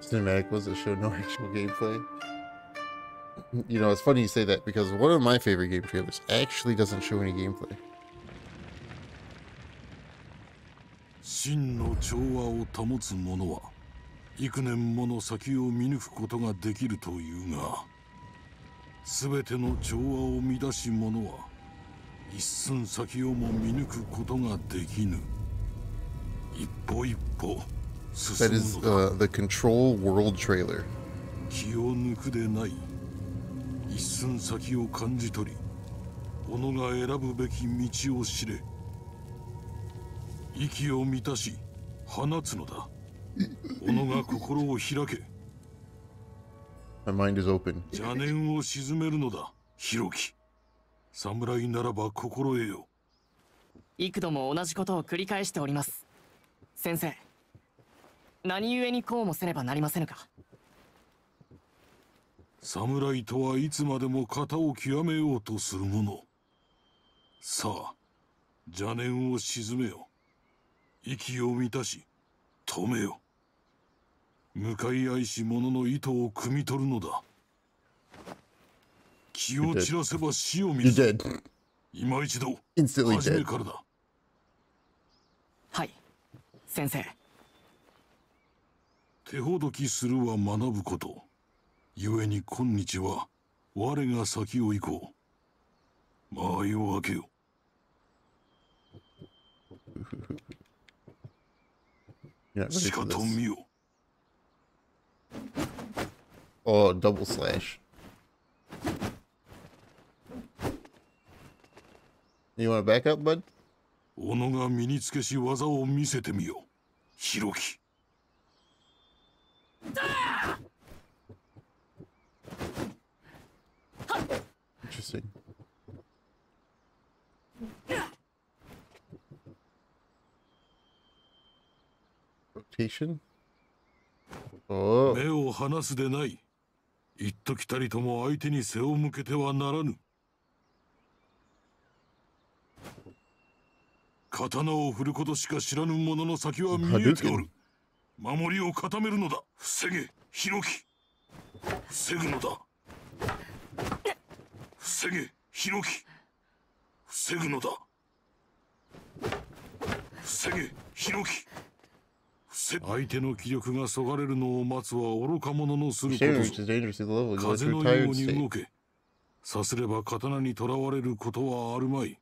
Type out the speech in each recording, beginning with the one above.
Cinematic was a show, no actual gameplay. You know, it's funny you say that because one of my favorite game trailers actually doesn't show any gameplay. 真の調和を保つ者は幾年もの先を見抜くことができるというが全ての調和を乱し者は一寸先をも見抜くことができぬ一歩一歩 That is uh, the Control World trailer. 気を抜くでない一寸先を感じ取り己が選ぶべき道を知れ。息を満たし放つのだ。己が心を開け。My mind is open. 邪念を鎮めるのだ広き侍ならば心得よ。幾度も同じことを繰り返しております。先生何故にこうもせねばなりませぬか。侍とはいつまでも型を極めようとする者。さあ邪念を鎮めよ。息を満たし止めよ。向かい合いし者の意図を汲み取るのだ。気を散らせば死を見る.今一度初め.からだ。はい。先生手ほどきするは学ぶこと故に今日は我が先を行こう間合いを開けよ しかと.見よ Oh, double slash. You want to back up, bud? 己が身につけし技を見せてみよ広き Interesting. Rotation? Oh, 目を離すでない一時たりとも相手に背を向けてはならぬ刀を振ることしか知らぬ者の先は見えておる守りを固めるのだ。防げ広き防ぐのだ。防げ広き防ぐのだ。防げ広き防相手の気力がそがれるのを待つは愚か者のすること。風のように動.け。さすれば刀にとらわれることはあるまい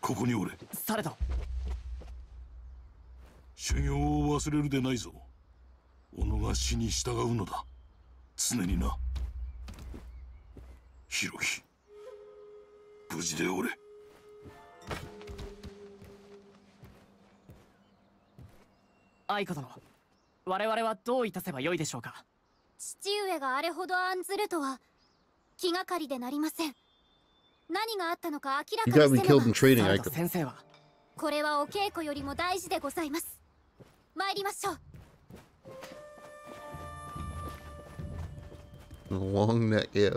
ここにおれ。されど修行を忘れるでないぞ。己が死に従うのだ。常にな。広き無事でおれ。愛子殿我々はどういたせばよいでしょうか。父上があれほど案ずるとは気がかりでなりません何があったのか明らかにせねば.先生は。これはお稽古よりも大事でございます。参りましょう。Long neck, yeah.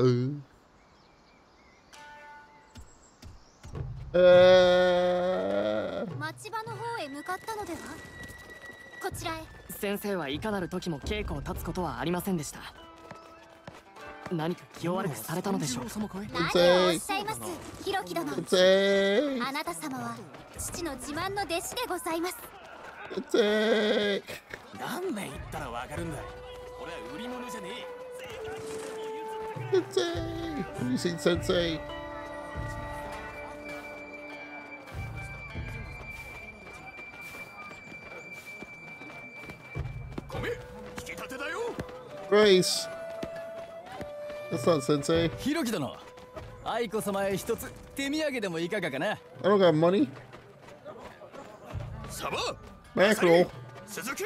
Uh, 町場の方へ向かったのでは？こちらへ。先生はいかなる時も稽古を立つことはありませんでした何か気を悪くされたのでしょう。何をおっしゃいます？広木殿。Take, あなた様は父の自慢の弟子でございます.何年言ったらわかるんだ。これは売り物じゃねえ。Sensei! Have you seen Sensei? Grace! That's not Sensei. ひろき殿愛子様へ一つ手土産でもいかがかな？I don't got money. サバ Mackerel. 鈴木。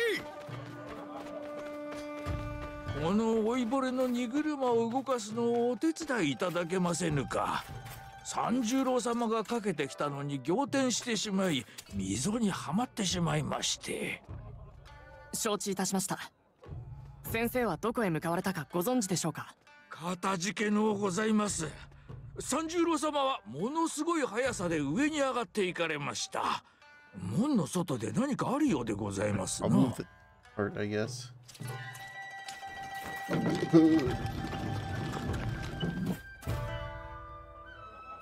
この老いぼれの荷車を動かすのをお手伝いいただけませぬか。三十郎様がかけてきたのに仰天してしまい溝にはまってしまいまして。承知いたしました。先生はどこへ向かわれたかご存知でしょうか？かたじけのうございます三十郎様はものすごい速さで上に上がっていかれました門の外で何かあるようでございますな. Part, I guess.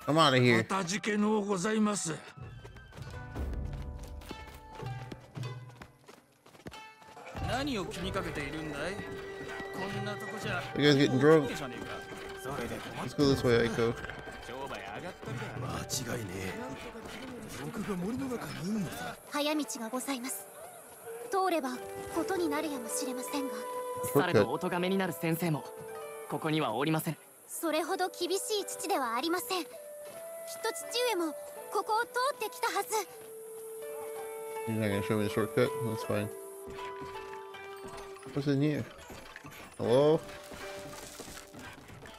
I'm out of か here. たじけのうございます何を気にかけているんだい？You guys getting drunk? Let's go this way, Aiko. 商売上がったりだ間違いねえ僕が森の中にいるんだ早道がございます通ればことになるやもしれませんがされどお咎めになる先生もここにはおりませんそれほど厳しい父ではありませんきっと父上もここを通ってきたはず You're not gonna show me the shortcut? That's fine. What's in here? Hello?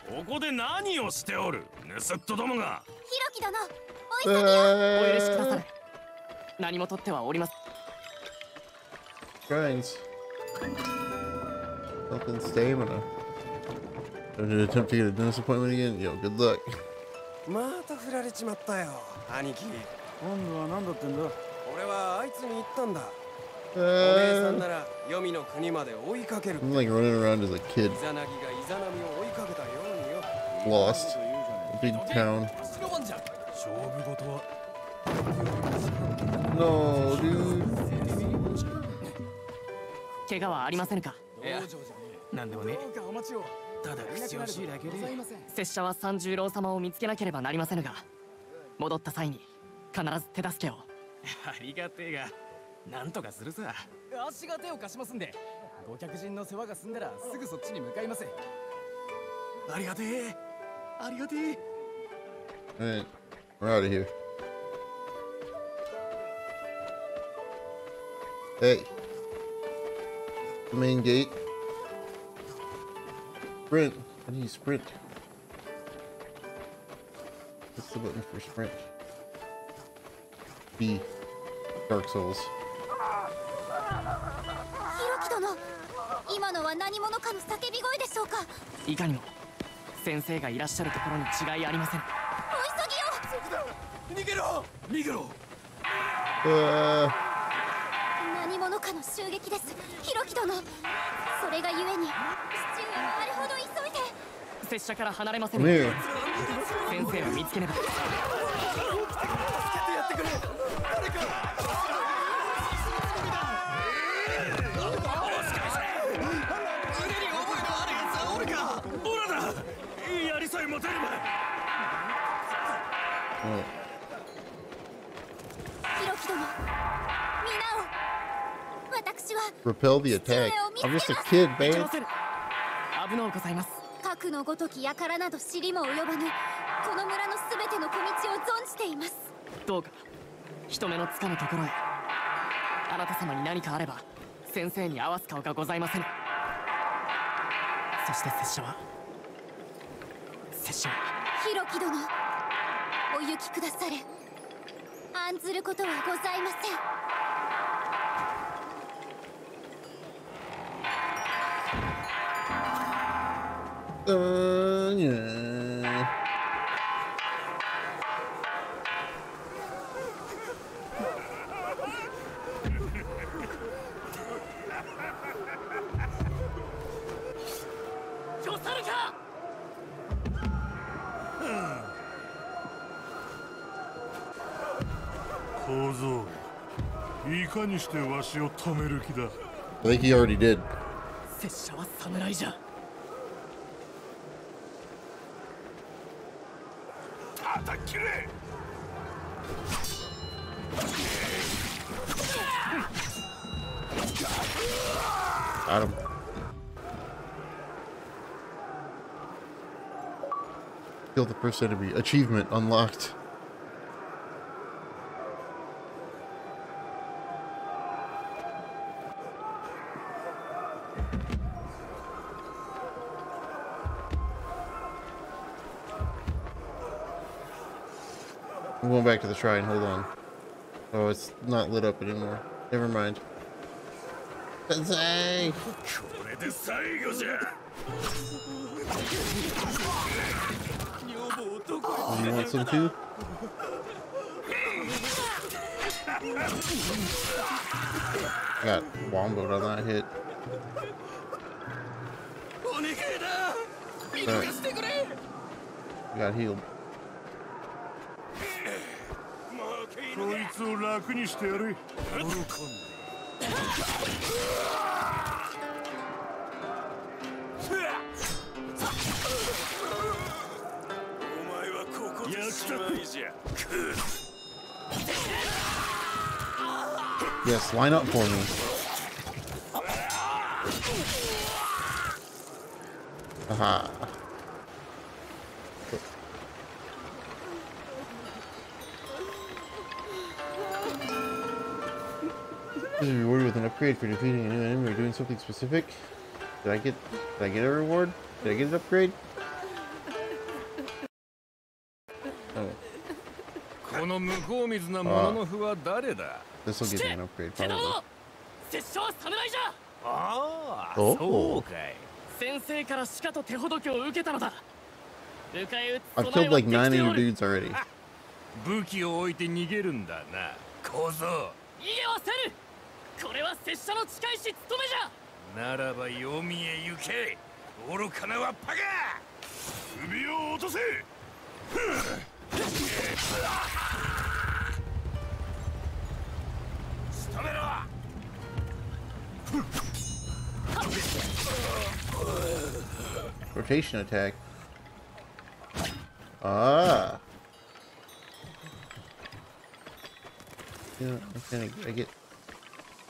ここで何をしておる盗っ人どもがひろき殿お急ぎをお許しくださ Uh, れ何も取ってはおります Grinds. Health and stamina. Don't you attempt to get a dentist appointment again? Yo, good luck. また振られちまったよ兄貴今度は何だってんだ俺はあいつに言ったんだ Uh, なら黄泉の国まで追いかける I'm like running around as a kid, lost. Big town. No, dude. 怪我はありませんか？いや。何でもね。お待ちをただ口惜しいだけで拙者は三十郎様を見つけなければなりませぬが戻った際に必ず手助けを。ありがてえがなんとかするさ足が手を貸しますんでご客人の世話が済んだらすぐそっちに向かいますありがてえありがてえ Alright, we're out of here. Hey. The main gate. Sprint. How do you sprint? What's the button for sprint? B. Dark Souls. ひろき殿今のは何者かの叫び声でしょうか？いかにも先生がいらっしゃるところに違いありません。お急ぎを逃げろ！逃げろ！Uh, 何者かの襲撃です。ひろき殿それがゆえに父上はあれほど急いで。拙者から離れません。here. 先生を見つけねば持てれば Oh, ひろき殿皆を。私は repel the attack. I'm just a kid, man. 危のうございます核のごとき輩など知りも及ばぬこの村のすべての小道を存じています。どうか人目のつかぬところへ。あなた様に何かあれば先生に合わす顔がございませぬ。そして拙者は拙者はひろき殿。お行きくだされ。案ずることはございません。Uh, yeah. I think he already did. Got him. Kill the first enemy. Achievement unlocked. back to the shrine. Hold on. Oh, it's not lit up anymore. Never mind. You want some too? Got womboed on that hit. Right. Got healed. つを楽にしてやれお前はここでしまいじゃ Yes, line up for me. Aha. This is rewarded with an upgrade for defeating a new enemy or doing something specific. Did I get did I get a reward? Did I get an upgrade? Oh, この向こう水なものの符は誰だ this will give me an upgrade 手 probably. の拙者は侍じゃああおそうかい先生からしかと手ほどきを受けたのだ迎え撃つ I've 備え killed は like でき nine て of お your る dudes already. 武器を置いて逃げるんだな小僧家はせる これは拙者の近いし務めじゃ。ならば読みへ行け。愚かなわっぱが。首を落とせ。Rotation attack. Ah. Yeah, I kind of I get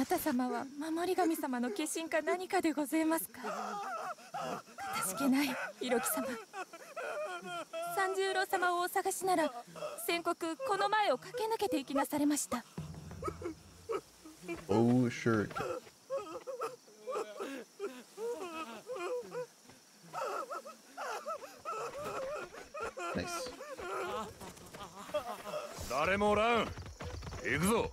なた様は守り神様の化身か何かでございますか？かたしけない色木様。三十郎様をお探しなら先刻この前を駆け抜けていきなされました。Oh, sure. Nice. 誰もおらん行くぞ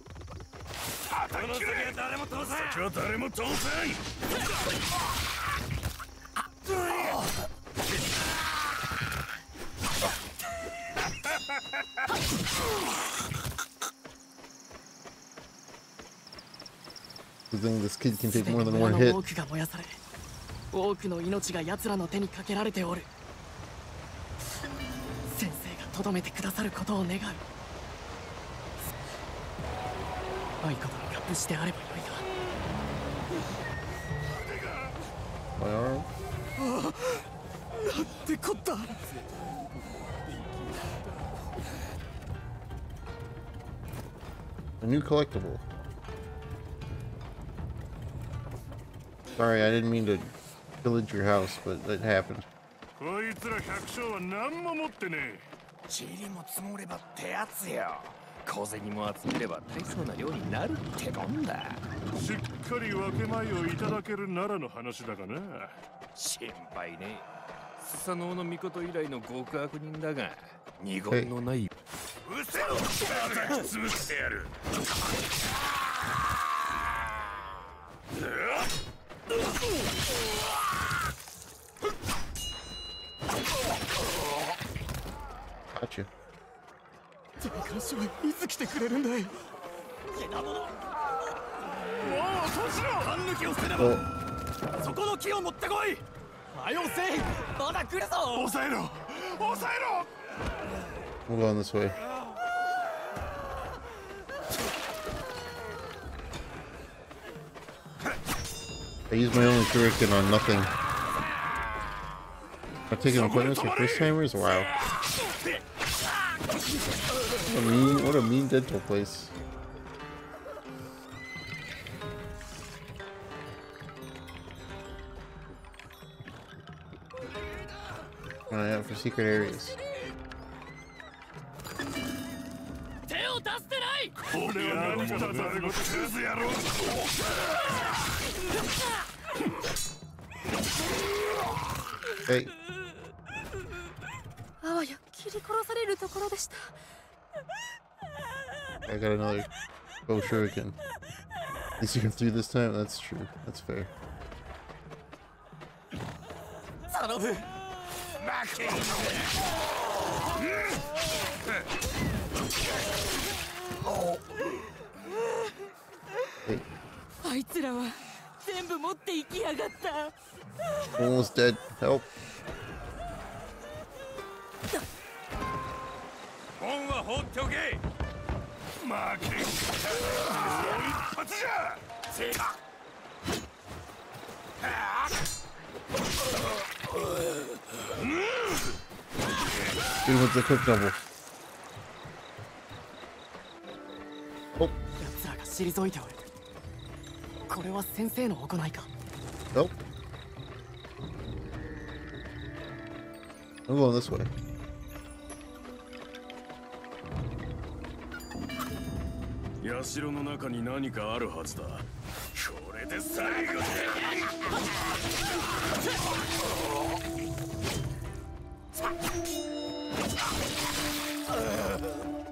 この先は誰も通さん先は誰も通さん Good thing this kid can take more than one hit. 多くが燃やされ多くの命が奴らの手にかけられておる先生がとどめてくださることを願う殿が無事であればよいが My arm. ってこった A new collectible. Sorry, I didn't mean to pillage your house, but it happened. こいつら百姓は何も持ってね塵も積もればってやつよ 小銭も集めれば大層な量になるってもんだ。えしっかり分け前をいただけるならの話だがな心配ねスサノオの御事以来の極悪人だが二言のない。うせろ叩き潰してやる。Gotcha. 税関所はいつ来てくれるんだい勘抜きをせね Oh, そこの木を持ってこいはよせいまだ来るぞ抑えろ抑えろ I'm going this way. I used my only shuriken on nothing. I'm taking appointments for first timers? Wow. What a mean what a mean dental place. Eye out for secret areas. 手を出してない俺は何もざるごとすずやろう Hey, あわや切り殺されるところでした I got another bow shuriken. At least you can do this time? That's true. That's fair. Oh. Hey. Almost dead. Help. 本は放っておけ。負け。んかもう一発じゃ。せいかってうこで、こ。お、奴らが退いておる。これは先生の行いか。お。なん。ですれ。社の中に何かあるはずだこれで最後だ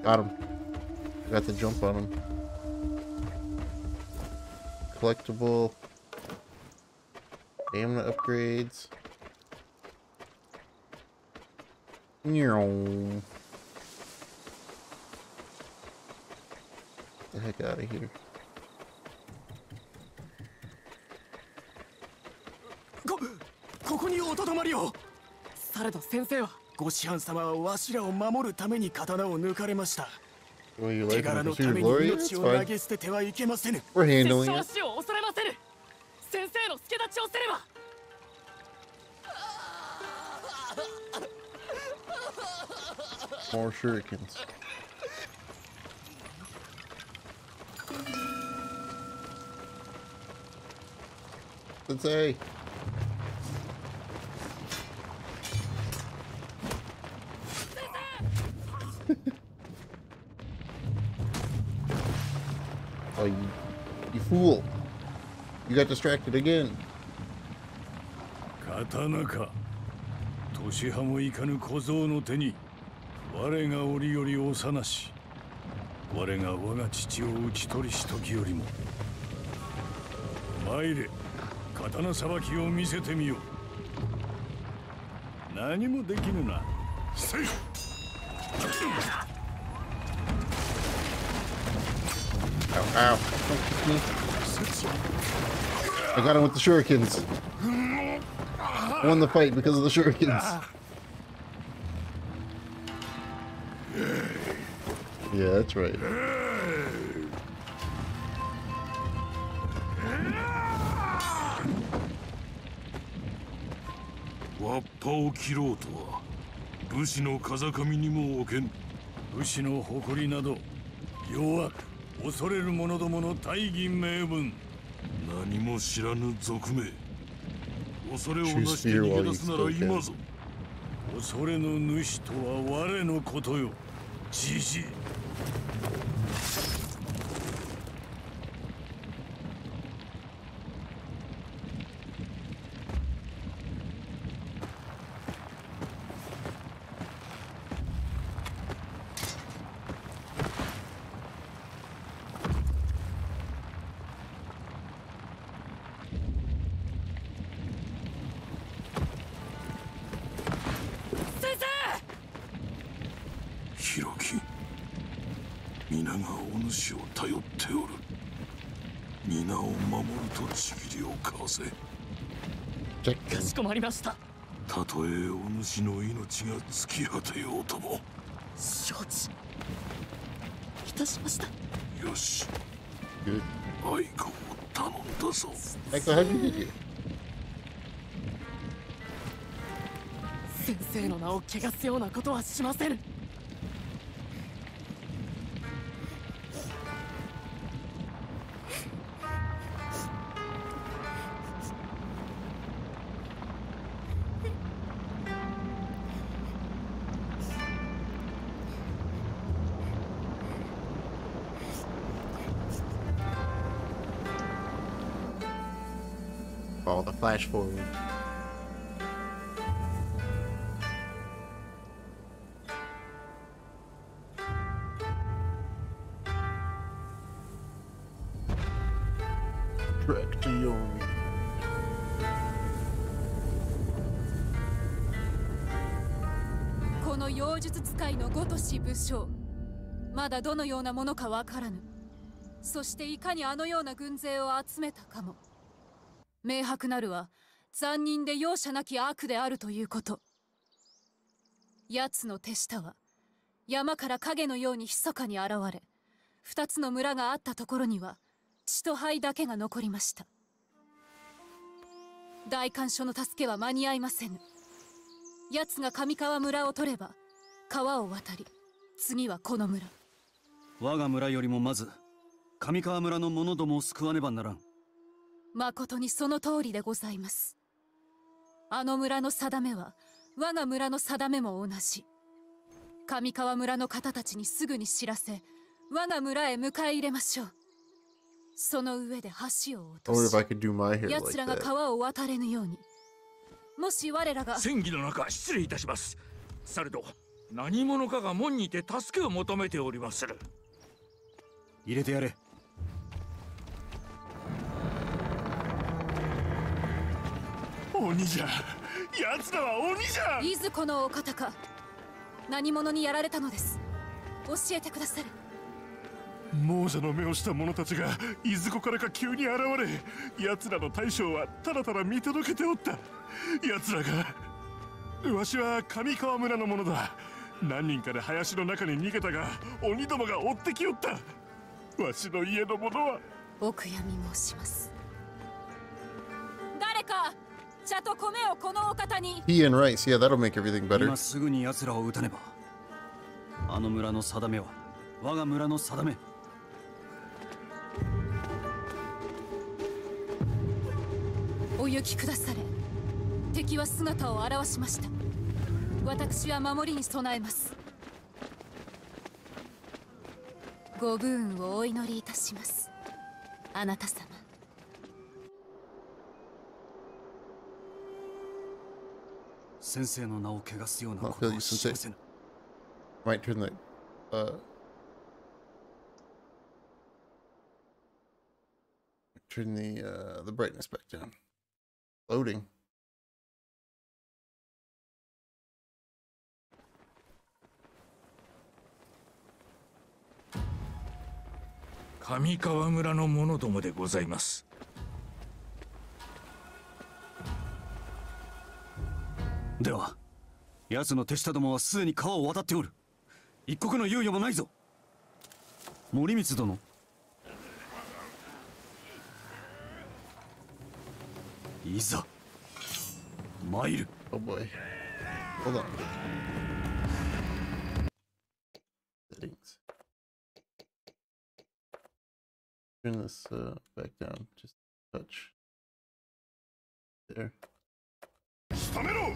Got him. Got the jump on him. Collectible. Stamina upgrades. Meow. the heck out of here. こここにおとどまりをされど先生はご師範様はわしらを守るために刀を抜かれました What you 手 like 柄 in the のた pursuit め of に glory? 命 That's を投 fine. げ捨ててはいけませぬ We're 拙 handling 者は it. 死を恐れませぬ先生の助立ちをせねば More shurikens. Sensei! oh, you, you fool! You got distracted again. 刀か年派もいかぬ小僧の手に我が折より幼し我が我が父を討ち取りし時よりも参れ刀さばきを見せてみよう何もできぬなせい Ow, I got him with the shurikens. Won the fight because of the shurikens. Yeah, that's right. わっぱを切ろうとは武士の風上にも置けん。武士の誇りなど弱く恐れる者どもの大義名分。何も知らぬ賊名。恐れをなして逃げ出すなら今ぞ。恐れの主とは我のことよ。じじ。い皆を守るとちぎりを交わせ Check かした。たとえお主の命が尽き果てようとも。承知。いたしました。よし.愛子を頼んだぞ。Echo, how'd you get here? 先生の名を汚すようなことはしませぬ flash forward. Trek to Yomi. この妖術使いのごとし武将まだどのようなものかわからぬそしていかにあのような軍勢を集めたかも明白なるは残忍で容赦なき悪であるということ。奴の手下は山から影のように密かに現れ二つの村があったところには血と灰だけが残りました。大官所の助けは間に合いませぬ。奴が上川村を取れば川を渡り次はこの村。我が村よりもまず上川村の者どもを救わねばならん。誠にその通りでございます。あの村の定めは我が村の定めも同じ。上川村の方たちにすぐに知らせ我が村へ迎え入れましょう。その上で橋を落とし奴らが.川を渡れぬように。もし我らが戦議の中失礼いたします。されど何者かが門にて助けを求めておりまする。入れてやれ鬼じゃ。奴らは鬼じゃ。いずこのお方か。何者にやられたのです。教えてくださる。亡者の目をした者たちがいずこからか急に現れ奴らの大将はただただ見届けておった。奴らがわしは上川村の者だ。何人かで林の中に逃げたが鬼どもが追ってきよった。わしの家の者はお悔やみ申します。誰か茶と米をこのお方に。Tea and rice. Yeah, that'll make everything better. 今すぐに奴らを撃たねば。あの村の定めは我が村の定め。お行きくだされ。敵は姿を現しました。私は守りに備えます。ご武運をお祈りいたします。あなた様先生の名を汚すようなまあことはしませぬ Might turn the uh turn the uh the brightness back down. Loading. 上川村の者どもでございますでは奴の手下どもはすでに川を渡っておる。一刻の猶予もないぞ。森光殿。いざ参る。おぼほら Turn this back down. Just touch. There. 止めろ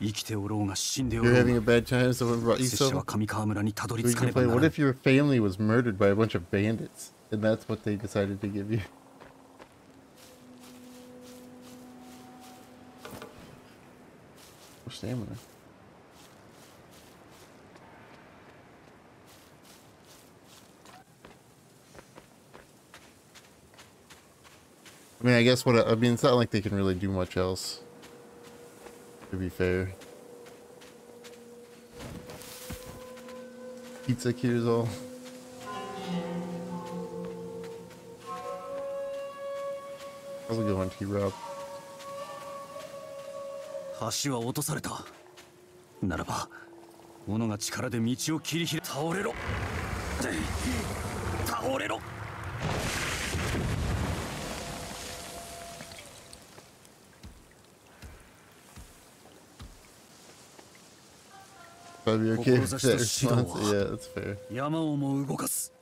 生きておろうが死んでおろ You're う having a が bad time. Someone brought you 拙者は some. 上川村にたどり We 着かね can ば play. な What らん if your family was murdered by a bunch of bandits, and that's what they decided to give you? Stamina. I mean, I guess what I mean, it's not like they can really do much else. To be fair. Pizza Kirzal. How's it going, T-Rob? 橋は落とされた。ならば斧が力で道を切り開く倒れろ。倒れろ。やまをも動かす。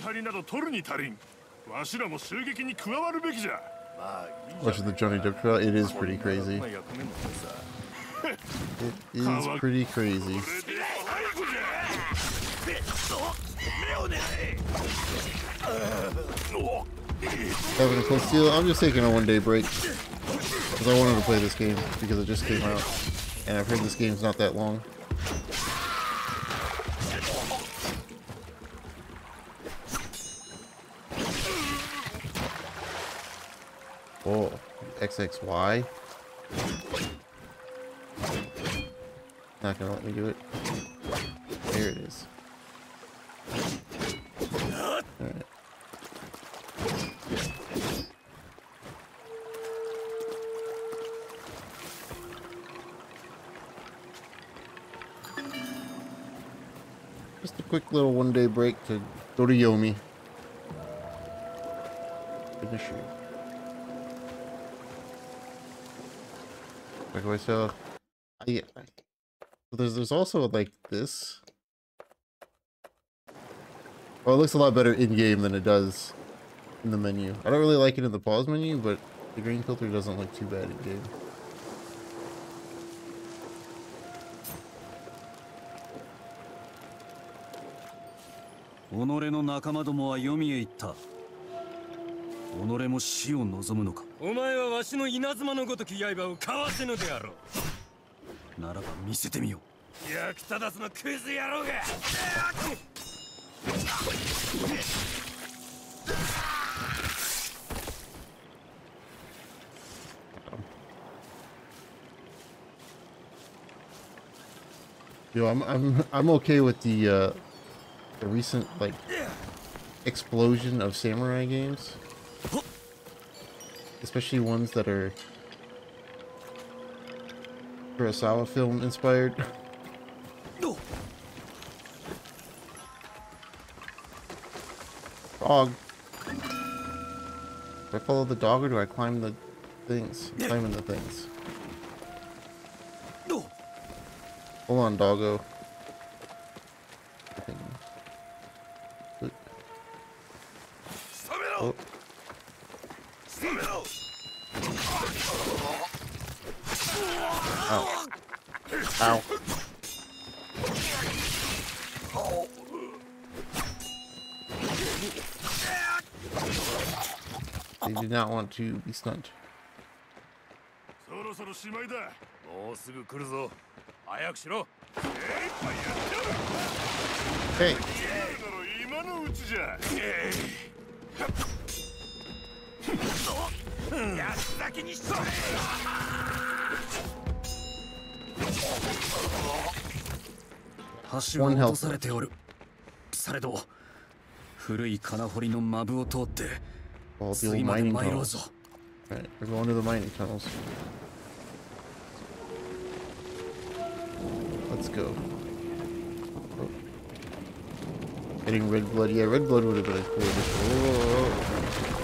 張りなど取るに足りんわしらも襲撃に加わるべきじゃまあいいじゃ Watching the Johnny Depp trial, it is pretty crazy. こんな役目もさ It is pretty crazy. これで最後じゃ目を狙え Having a close deal. I'm just taking a one day break. Because I wanted to play this game because it just came out. And I've heard this game's not that long. Oh, XXY. Not gonna let me do it. There it is. Alright. Just a quick little one day break to go to Yomi. Finish. Like I said, I, there's there's also like this. Oh, it looks a lot better in game than it does in the menu. I don't really like it in the pause menu, but the green filter doesn't look too bad in game. Onore no nakama domo wa yomi e itta. 己も死を望むのかお前はわしの稲妻のごとき刃をかわせぬであろならば見せてみよう役立たずのクズ野郎が Yo, I'm I'm I'm okay with the uh the recent like explosion of samurai games. Especially ones that are Kurosawa film inspired. No. Dog. Do I follow the dog or do I climb the things? I'm climbing the things. No. Hold on, doggo. They do not want to be stunned. そろそろしまいだ。もうすぐ来るぞ。早くしろ。精一杯やってやる Hey. 今のうちじゃ。安先にしとれ橋は落とされておる。されど古い金掘りのマブを通って All the old mining tunnels. Alright, we're going to the mining tunnels. Let's go. Getting red blood. Yeah, red blood would have been a cool addition.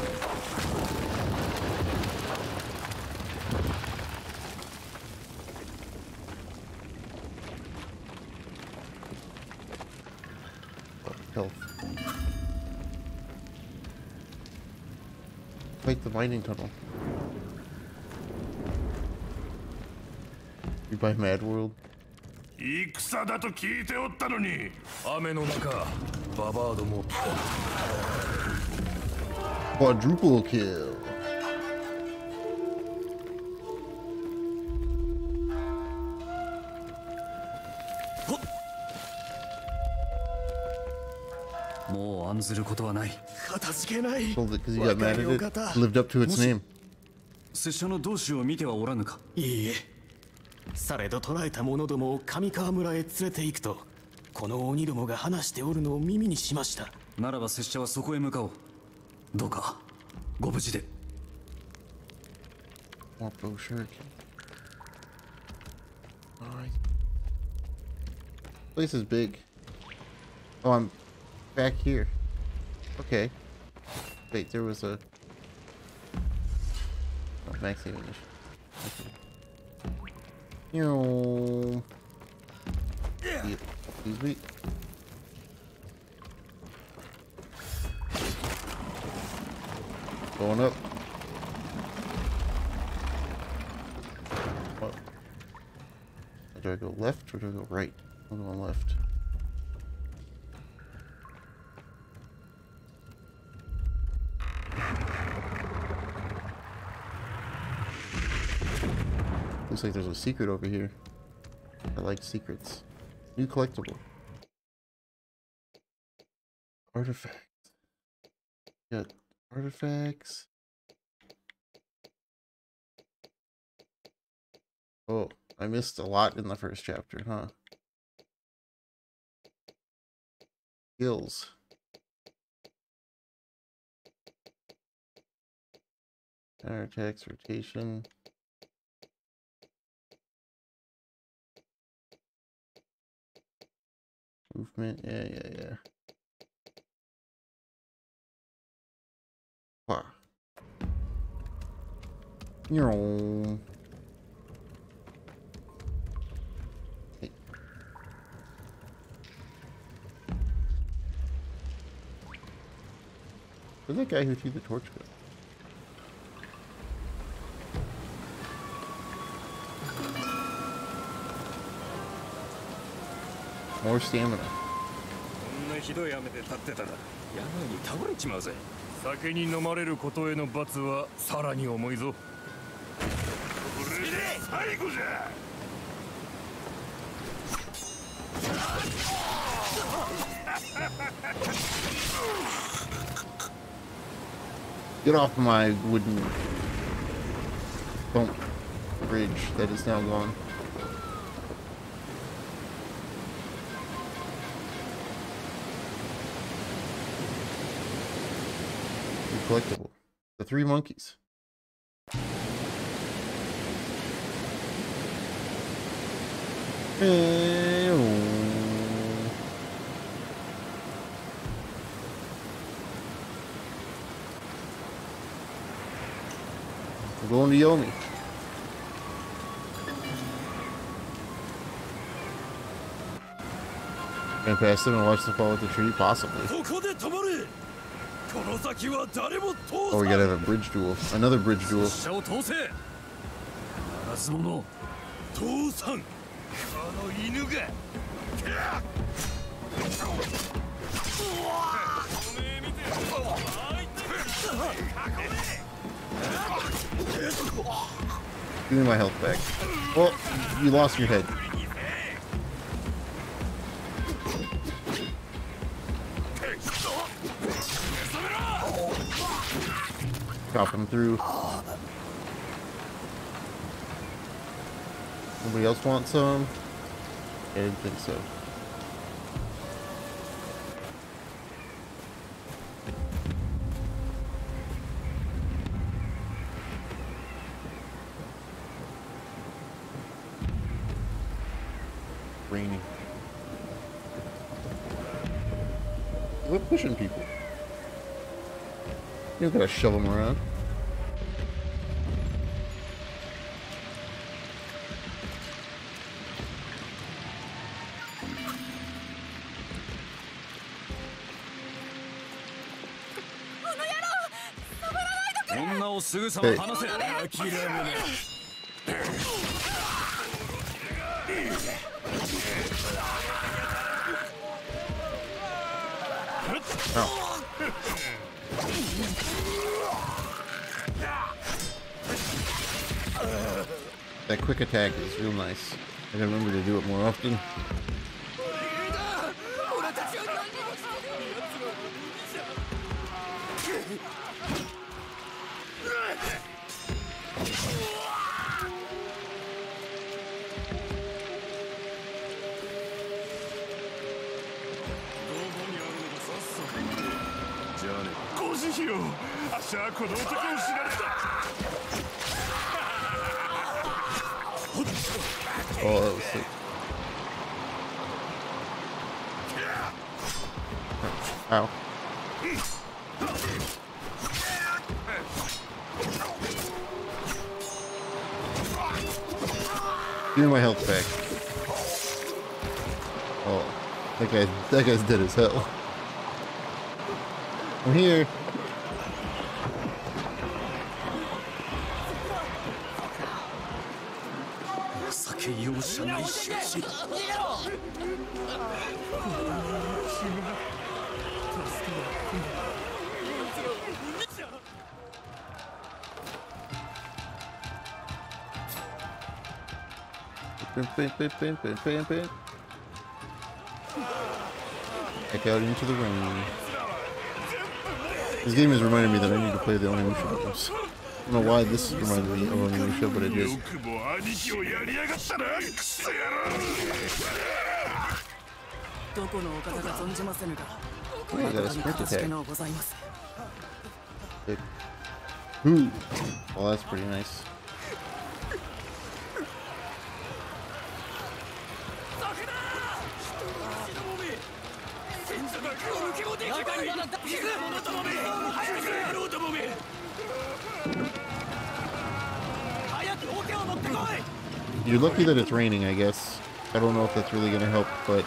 Mining tunnel. You buy Mad World? 戦だと聞いておったのに雨の中ババアども Quadruple kill. することはない。片付けない。lived up to。拙者の同志を見てはおらぬか？いいえ。されど捕らえた者どもを上川村へ連れて行くと、この鬼どもが話しておるのを耳にしました。ならば拙者はそこへ向かおう。どうか、ご無事で。Place is big. I'm back here. Okay. Wait, there was a... Oh, max ammunition. Okay. You Excuse me. Going up. What? Do I go left or do I go right? I'm going left. Looks like there's a secret over here. I like secrets. New collectible. Artifacts. Got artifacts. Oh, I missed a lot in the first chapter, huh? Skills. Counter attacks, rotation. Movement, yeah, yeah, yeah. Wow. Yo. Hey. Where's that guy who threw the torch go? More stamina. こんなひどい雨で立ってたら山に倒れちまうぜ酒に飲まれることへの罰はさらに重いぞこれで最後じゃ Get off my wooden bump bridge that is now gone. Collectible. The three monkeys. Going to Yomi. Gonna pass them and watch them fall with the tree? Possibly. Oh, we gotta have a bridge duel. Another bridge duel. Give me my health back. Well, you lost your head. Chop him through. Anybody else want some? I didn't think so. Raining. We're pushing people. You don't gotta shove them around. Hey. Oh. That quick attack is real nice. I gotta remember to do it more often. That guy, that guy's dead as hell. I'm here. Back out into the rain. This game is reminding me that I need to play the Onimusha games. I don't know why this reminded me of Onimusha, but it is. Oh, I got a sprint attack. Ooh. Well, that's pretty nice. You're lucky that it's raining, I guess. I don't know if that's really going to help, but...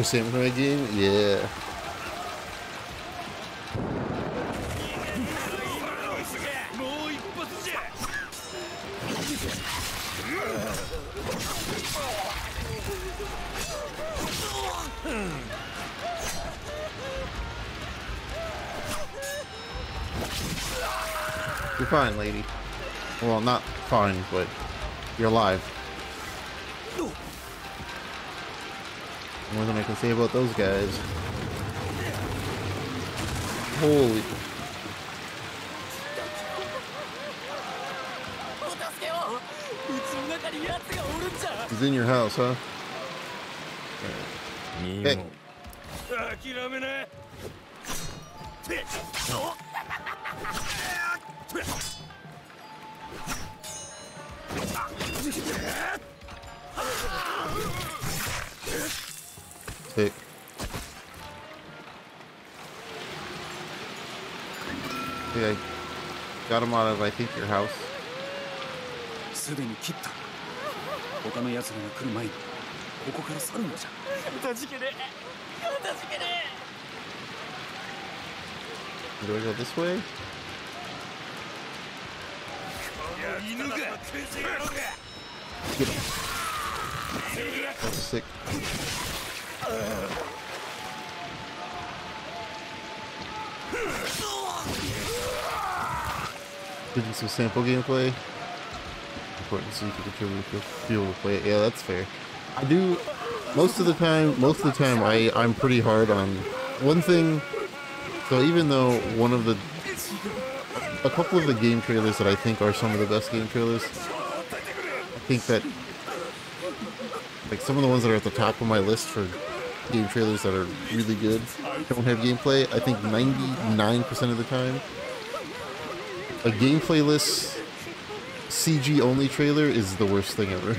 Then you get game? Yeah. You're fine, lady. Well, not fine, but you're alive. Say about those guys. Holy. He's in your house, huh? Hey. got him out of, I think, your house. すでに切った他の奴らが来る前にここから去るのじゃかたじけねえかたじけね Do I go this way? 犬が Get him. That's sick. Giving some sample gameplay. Important to see if you contribute to able to play it. Yeah, that's fair. I do most of the time most of the time I, I'm pretty hard on one thing so even though one of the a couple of the game trailers that I think are some of the best game trailers I think that like some of the ones that are at the top of my list for game trailers that are really good don't have gameplay. I think 99% of the time a gameplayless CG only trailer is the worst thing ever.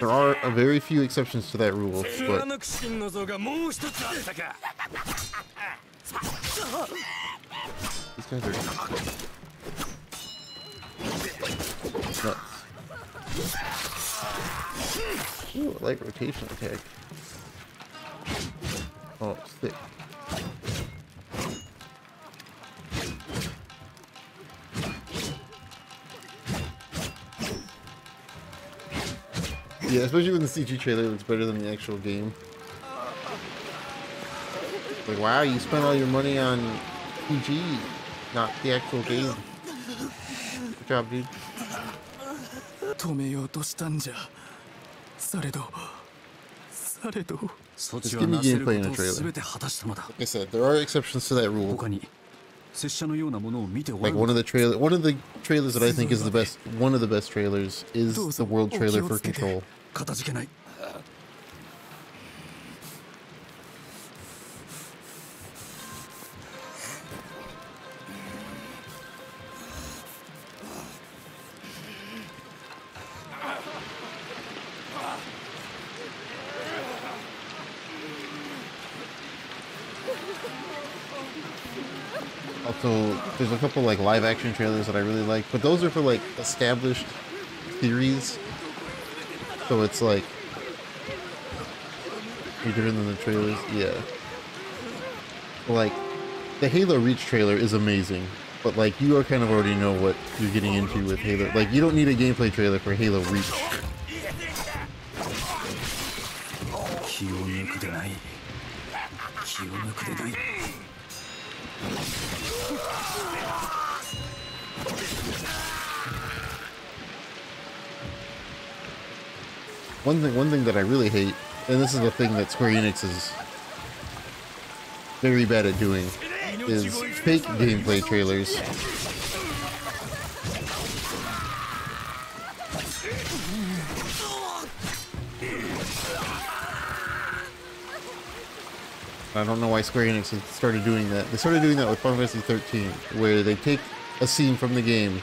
There are a very few exceptions to that rule, but... These guys are... Nuts. Ooh, like rotation attack. Oh, stick. Yeah, especially when the CG trailer looks better than the actual game. Like, wow, you spent all your money on PG, not the actual game. Good job, dude. 止めようとしたんじゃされどされどそ Just give me gameplay in a trailer. Like I said, there are exceptions to that rule. Like one of the trailer, one of the trailers that I think is the best, one of the best trailers is the world trailer for Control. There's a couple like live action trailers that I really like, but those are for like established theories. So it's like you're doing in the trailers, yeah. Like the Halo Reach trailer is amazing, but like you are kind of already know what you're getting into with Halo. Like you don't need a gameplay trailer for Halo Reach. One thing, one thing that I really hate, and this is the thing that Square Enix is very bad at doing, is fake gameplay trailers. I don't know why Square Enix started doing that. They started doing that with Final Fantasy 13, where they take a scene from the game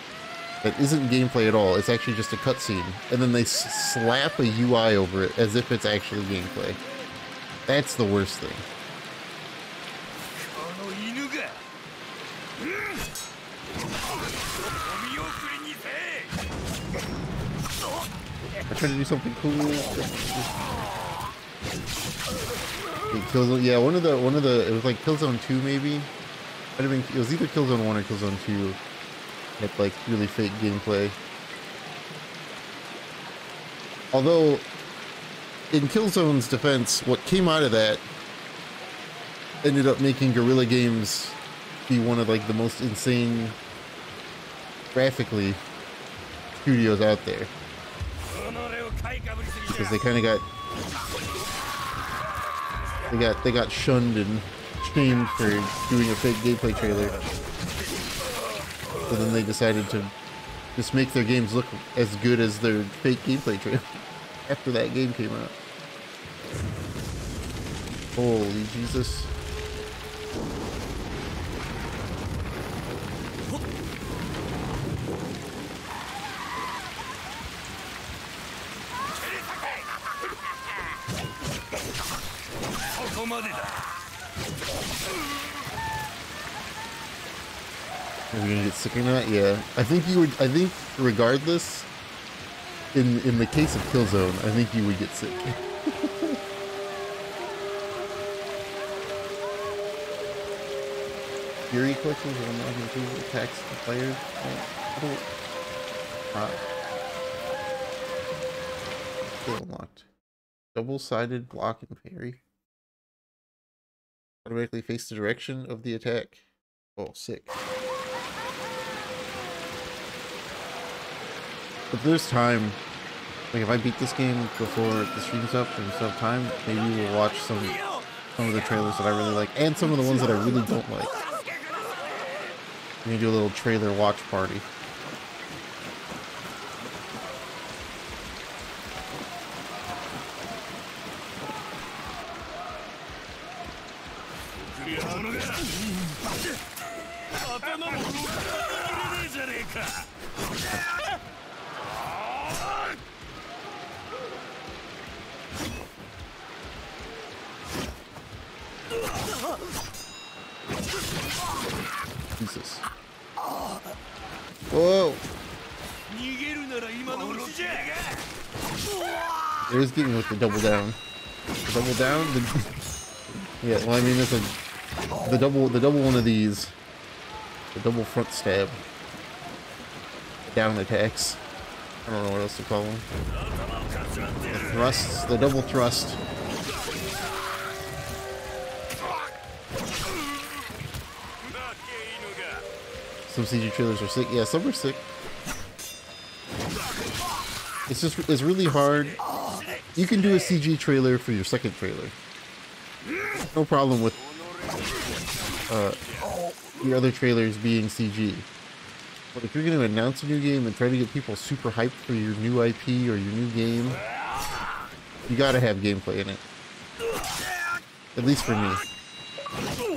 that isn't gameplay at all. It's actually just a cutscene, and then they slap a UI over it as if it's actually gameplay. That's the worst thing. I tried to do something cool. Killzone, yeah, one of the one of the it was like Killzone Two maybe. Might have been it was either Killzone One or Killzone Two at like really fake gameplay. Although, in Killzone's defense, what came out of that ended up making Guerrilla Games be one of like the most insane graphically studios out there because they kind of got they got they got shunned and shamed for doing a fake gameplay trailer. So then they decided to just make their games look as good as their fake gameplay trailer after that game came out. Holy Jesus. I think you would I think regardless in in the case of Killzone, I think you would get sick. Fury collections will not improve attacks. I don't uh, still unlocked. Double-sided block and parry. Automatically face the direction of the attack. Oh, sick. If there's time, like if I beat this game before the stream's up and have time, maybe we'll watch some some of the trailers that I really like and some of the ones that I really don't like. We can do a little trailer watch party. Whoa! It was getting with the double down. The double down? The, yeah, well I mean there's a the double the double one of these. The double front stab. Down attacks. I don't know what else to call them. The thrusts, the double thrust. Some CG trailers are sick. Yeah, some are sick. It's just, it's really hard. You can do a CG trailer for your second trailer. No problem with uh, your other trailers being CG. But if you're going to announce a new game and try to get people super hyped for your new IP or your new game, you gotta have gameplay in it. At least for me.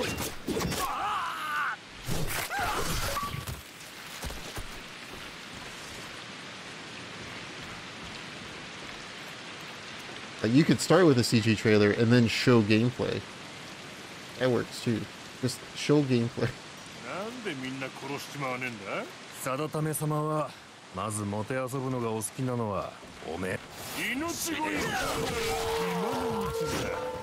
Like you could start with a CG trailer and then show gameplay. That works too. Just show gameplay. なんでみんな殺しちまわねえんだ定為様はまずモテ遊ぶのがお好きなのはおめえ命乞いだ今のうちだ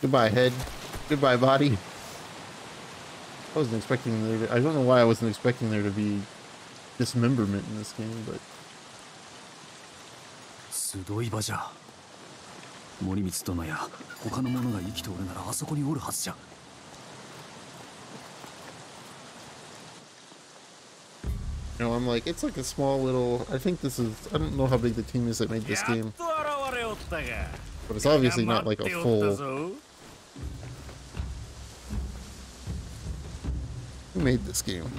Goodbye, head. Goodbye, body. I wasn't expecting there to, I don't know why I wasn't expecting there to be dismemberment in this game, but 集い場じゃ森光殿や他の者が生きておるならあそこにおるはずじゃ You know, I'm like, it's like a small little, I think this is, I don't know how big the team is that made this game. But it's obviously not like a full. Who made this game?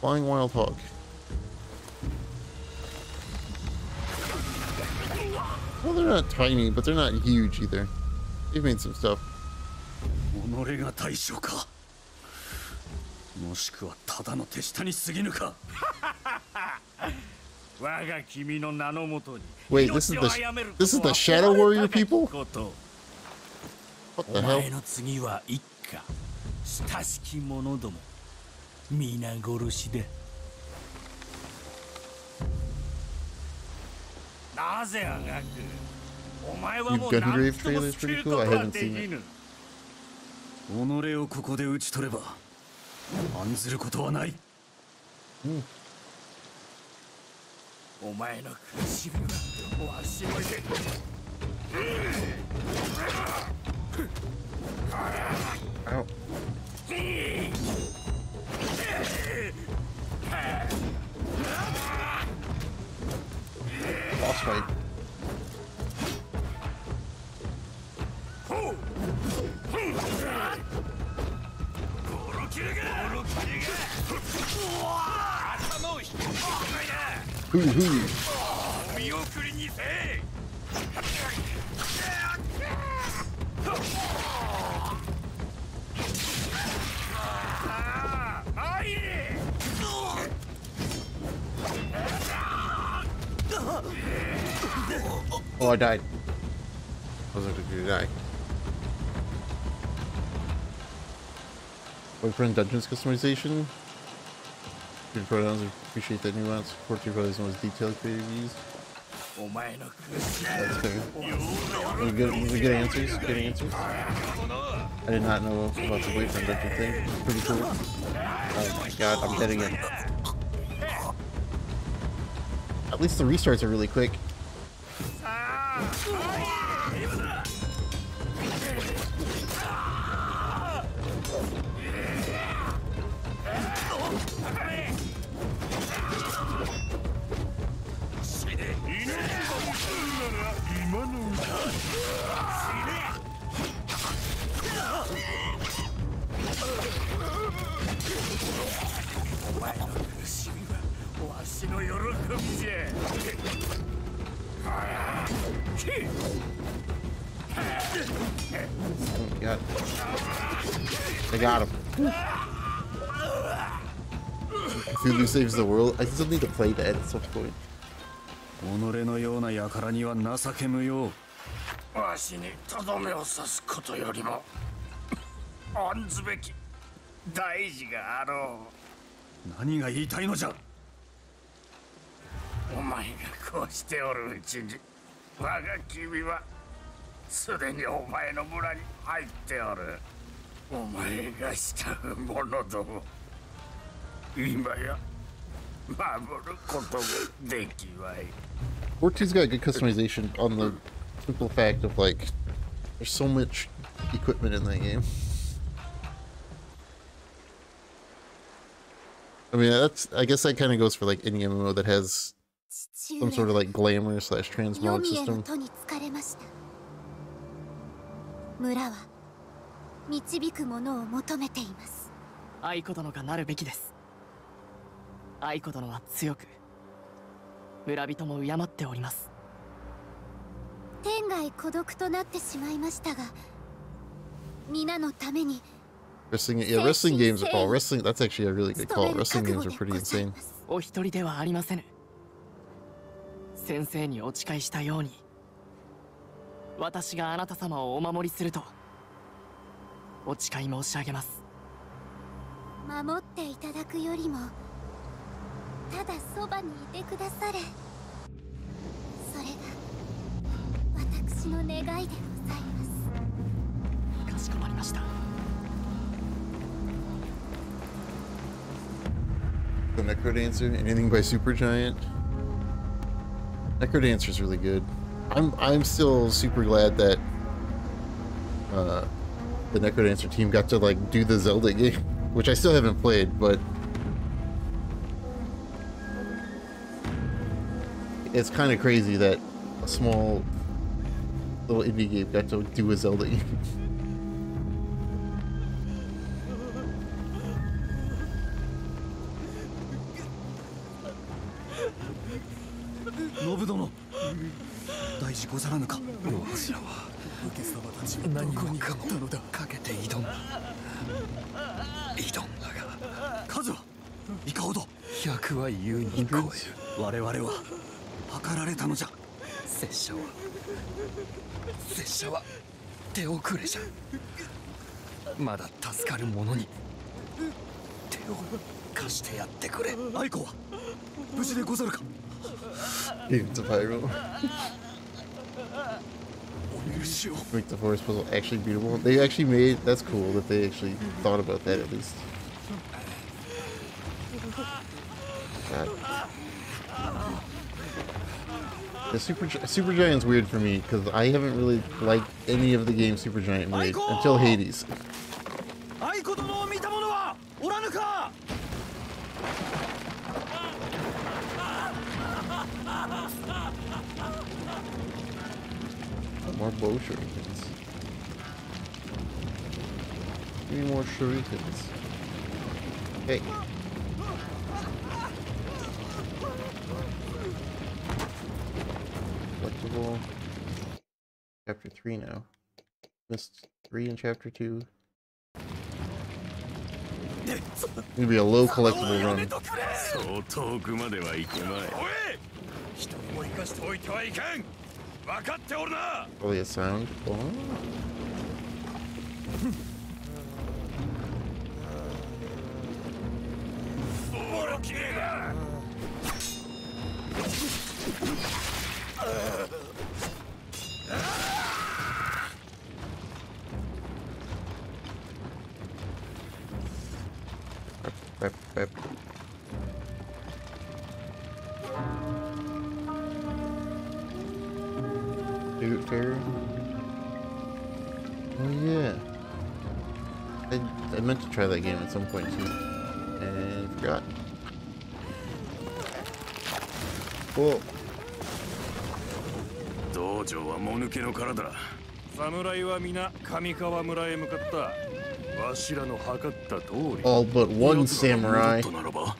Flying Wild Hog. Well, they're not tiny, but they're not huge either. They've made some stuff. もしくはただの手下に過ぎぬか。我が君の名のもとに。Wait, this is the this is the Shadow Warrior people? お前の次は一家親しき者ども皆殺しで。なぜあがく。お前はもう何とも知ることはできぬ。己をここで打ち取れば。案ずることはない。お前の苦しみはわしの。手 Ow. ふうふうお見送りにせお。I was going to die. Boyfriend Dungeons customization. Good pronouns, appreciate that nuance. 14 probably the most detailed creative views. That's fair. We get, we get answers, good answers. I did not know about the boyfriend dungeon thing. Pretty cool. Oh my god, I'm dead again. At least the restarts are really quick. Oh god. They got him. Cthulhu Saves the World. I still need to play that at some point. 己のような輩には情け無用わしにとどめを刺すことよりも案ずべき大事があろ何が言いたいのじゃうお前がこうしておるうちに我が君はすでにお前の村に入っておるお前が慕う者ども今や守ることもできわい Fortune's got good customization on the simple fact of like there's so much equipment in that game. I mean that's I guess that kind of goes for like any MMO that has some sort of like glamour slash transmog system. 戸に疲れました村は導くものを求めています愛子殿がなるべきです愛子殿は強く村人も敬っております天涯孤独となってしまいましたが皆のために Wrestling yeah, wrestling games are all wrestling that's actually a really good call. Wrestling games are pretty insane. お一人ではありませぬ先生にお誓いしたように。私があなた様をお守りするとお誓い申し上げます。守っていただくよりもただそばにいてくだされ。それが私の願いでございます。かしこまりました。The Necrodancer, anything by Supergiant? Necrodancer's really good. I'm I'm still super glad that uh, the Necrodancer team got to like do the Zelda game, which I still haven't played, but it's kind of crazy that a small little indie game got to do a Zelda game. 大事ござらぬか。わしらは武家様たちを何をかったのだかけて挑んだ。挑んだが数はいかほど。百は優に超える。我々は測られたのじゃ。拙者は拙者は手遅れじゃ。まだ助かる者に手を貸してやってくれ。愛子は無事でござるか？しを Make the forest puzzle actually beatable. They actually made that's cool that they actually thought about that at least. God. The Super Supergiant's weird for me because I haven't really liked any of the games Supergiant made until Hades More bow shurikens. Give me more shurikens. Hey. Collectible. Chapter 3 now. Missed 3 in chapter 2. Gonna be a low collectible run. そう遠くまでは行くまいおい人にも生かしておいてはいけん 分かっておるな。おやさんこおろきペッペッペッ Dude Fairy. Oh yeah. I, I meant to try that game at some point too. And forgot. Cool. 道場はもぬけの殻だ侍は皆上川村へ向かったわしらの測った通り All but one samurai. とならば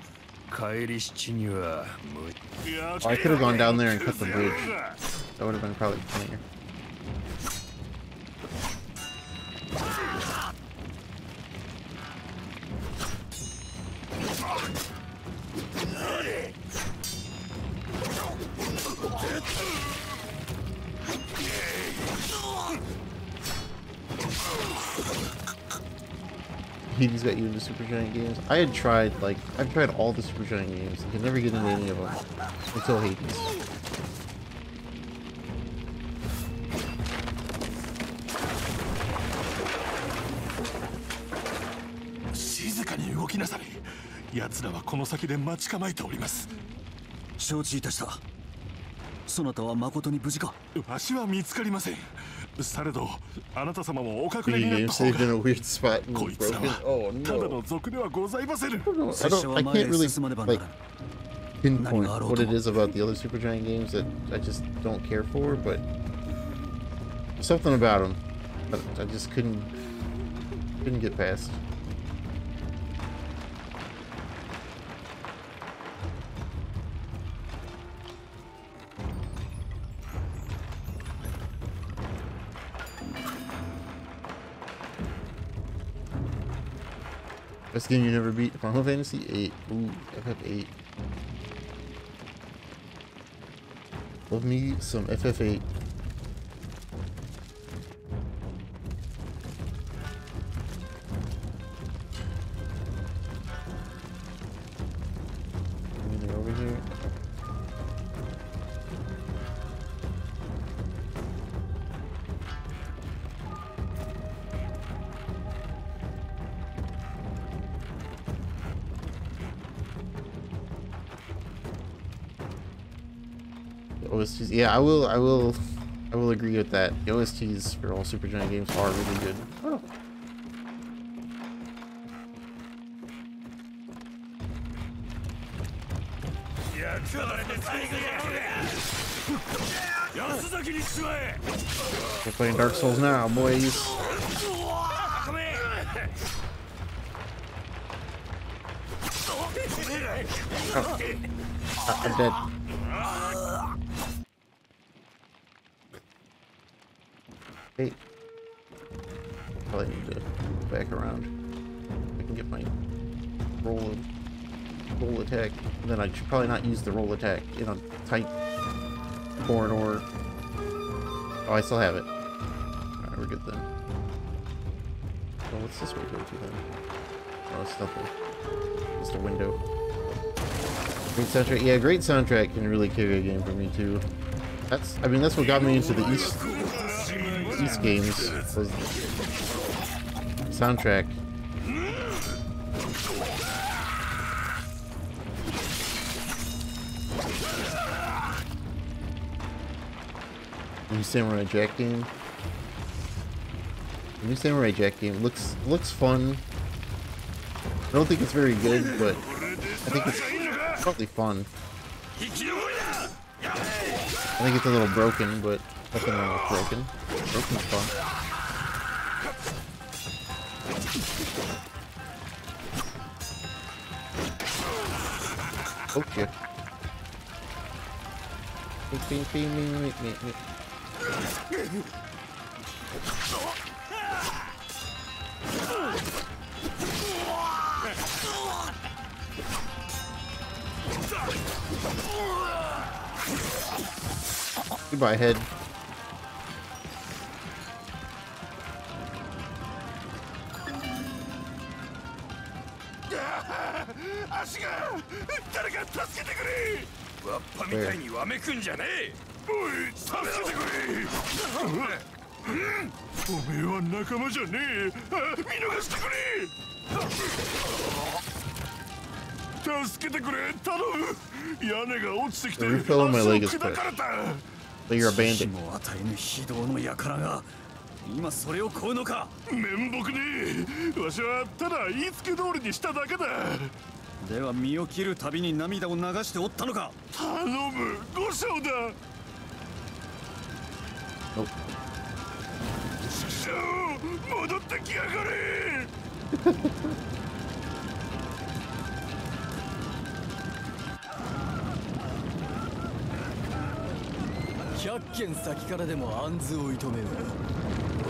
帰り七には無 Oh, I could have gone down there and cut the bridge. that would have been probably funnier. He's got you into Supergiant games. I had tried, like, I've tried all the Supergiant games. I could never get into any of them. Until Hades. 動きなされ奴らはこの先で待ち構えております承知いたしたそなたは誠に無事かわしは見つかりませんされどあなた様もお隠れになった方がこいつら. Oh はただ.の族ではございませぬ I don't, I can't really, like, pinpoint what it is about the other Supergiant games that I just don't care for, but something about them that I just couldn't, couldn't get past. Best game you never beat? Final Fantasy 8. Ooh, FF8. Love me some FF8. Anything over here? yeah, I will, I will, I will agree with that. The OSTs for all Supergiant games are really good. Oh. We're playing Dark Souls now, boys. Oh. I'm dead. Hey. Probably need to back around. I can get my roll roll attack. And then I should probably not use the roll attack in a tight corridor. Oh, I still have it. Alright, we're good then. Well, what's this way go to then? Oh, it's nothing. Just a window. Great soundtrack. Yeah, great soundtrack can really carry a game for me too. That's, I mean, that's what got me into the East East games was soundtrack. New Samurai Jack game. The new Samurai Jack game looks looks fun. I don't think it's very good, but I think it's probably fun. I think it's a little broken, but nothing wrong with broken. Broken's fun. Okay. Ping, ping, ping, ping, ping, ping, ping. Goodbye, head. じゃねえ。あ見逃してくれ。助けてくれ。頼む。屋根が落ちてきて足を砕かれた。But you're. も与えぬ非道の輩が今それを超うのか。面目ねえわしはただ言いつけ通りにしただけだ。では身を切るたびに涙を流しておったのか。頼む。五章だ Nope. 師匠戻ってきやがれ。100件先からでも暗図を射止めよ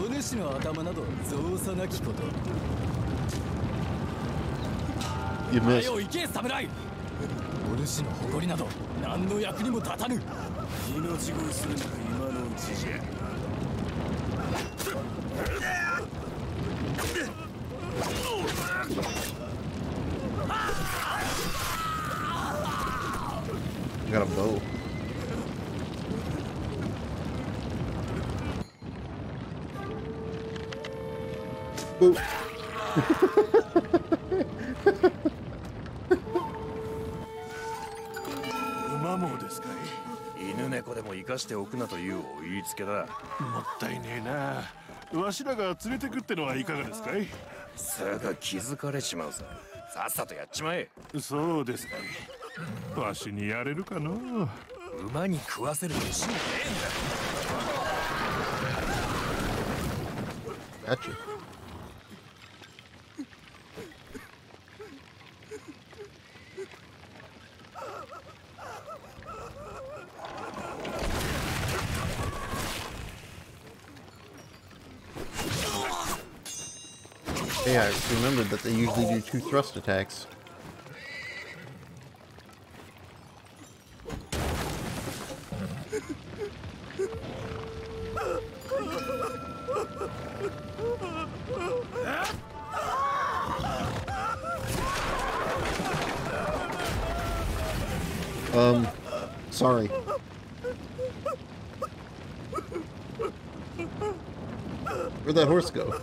うお主の頭など造作なきこと。You 前 missed. を行け侍。お主の誇りなど何の役にも立たぬ。命乞いするなら今のうちじゃ got a bow. Boop. ですか。犬猫でも生かしておくなというお言いつけだ。もったいねえな。わしらが連れてくってのはいかがですかい？すぐ気づかれちまうさ。さっさとやっちまえ。そうですかい。わしにやれるかの？馬に食わせる飯もね Gotcha. Yeah, I remembered that they usually do two thrust attacks. Um, sorry. Where'd that horse go?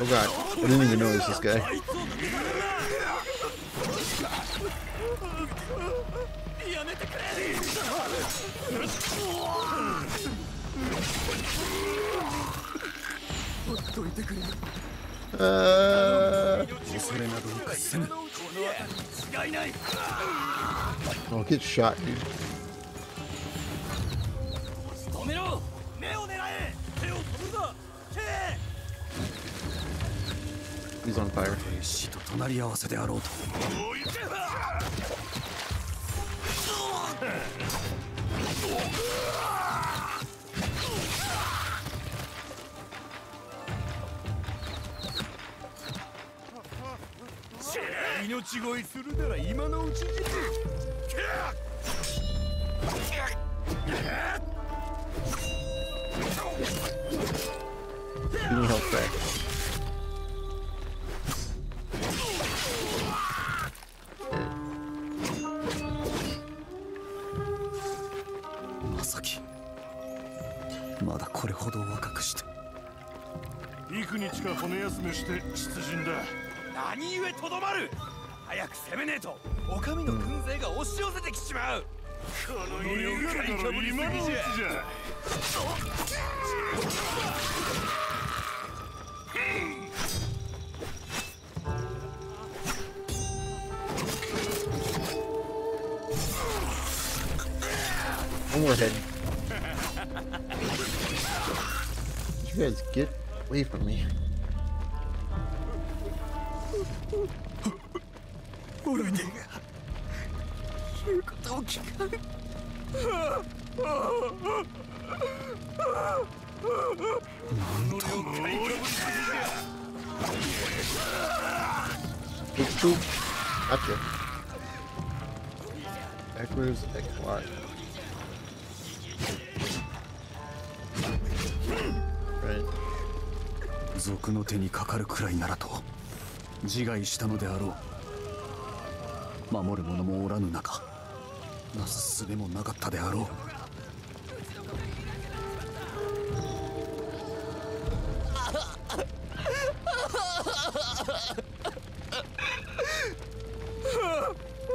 Oh god, I didn't even notice this guy. Uh, oh, get shot, dude. He's on fire. 死と隣り合わせであろうと。命乞いするなら今のうちに Give me health back. して。出陣だ。何故とどまる。早く攻めねえとおの軍勢が押し寄せてきちまう。この家がかぶりすぎじゃ。One more head. You guys get away from me. オルネが言うことを聞かぬ Boop, boop. Gotcha. Backwards, X, Y. Right. 賊の手にかかるくらいならと自害したのであろう守る者もおらぬ中なすすべもなかったであろう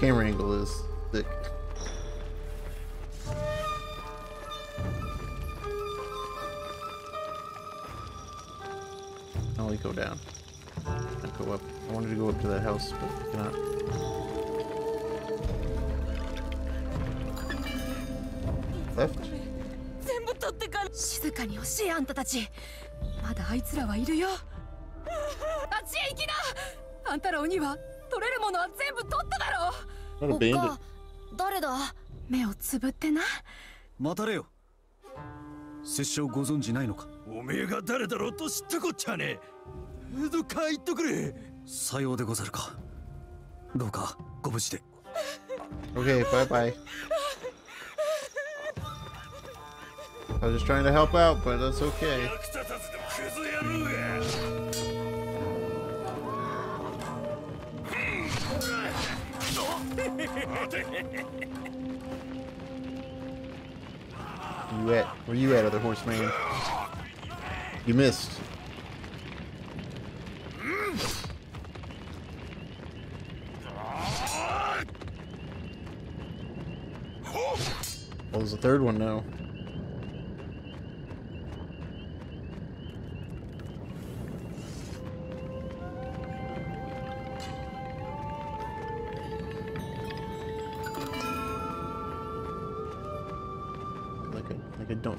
camera angle is thick. I'll only go down. Not go up. I wanted to go up to that house, but I cannot. Left? 全部取ってから静かに欲しいあんたたちまだあいつらはいるよあっちへ行きなあんたら鬼は取れるものは全部取った だろ Not a bandit. 誰だ？目をつぶってな待たれよ。拙者をご存知ないのか？おめえが誰だろうと知ったこっちゃねえ。どっか言っとくれ。さようでござるか。どうかご無事で。Okay, bye bye. I was just trying to help out, but that's okay. You at? Where you at, other horseman? You missed. Oh, there's a third one now.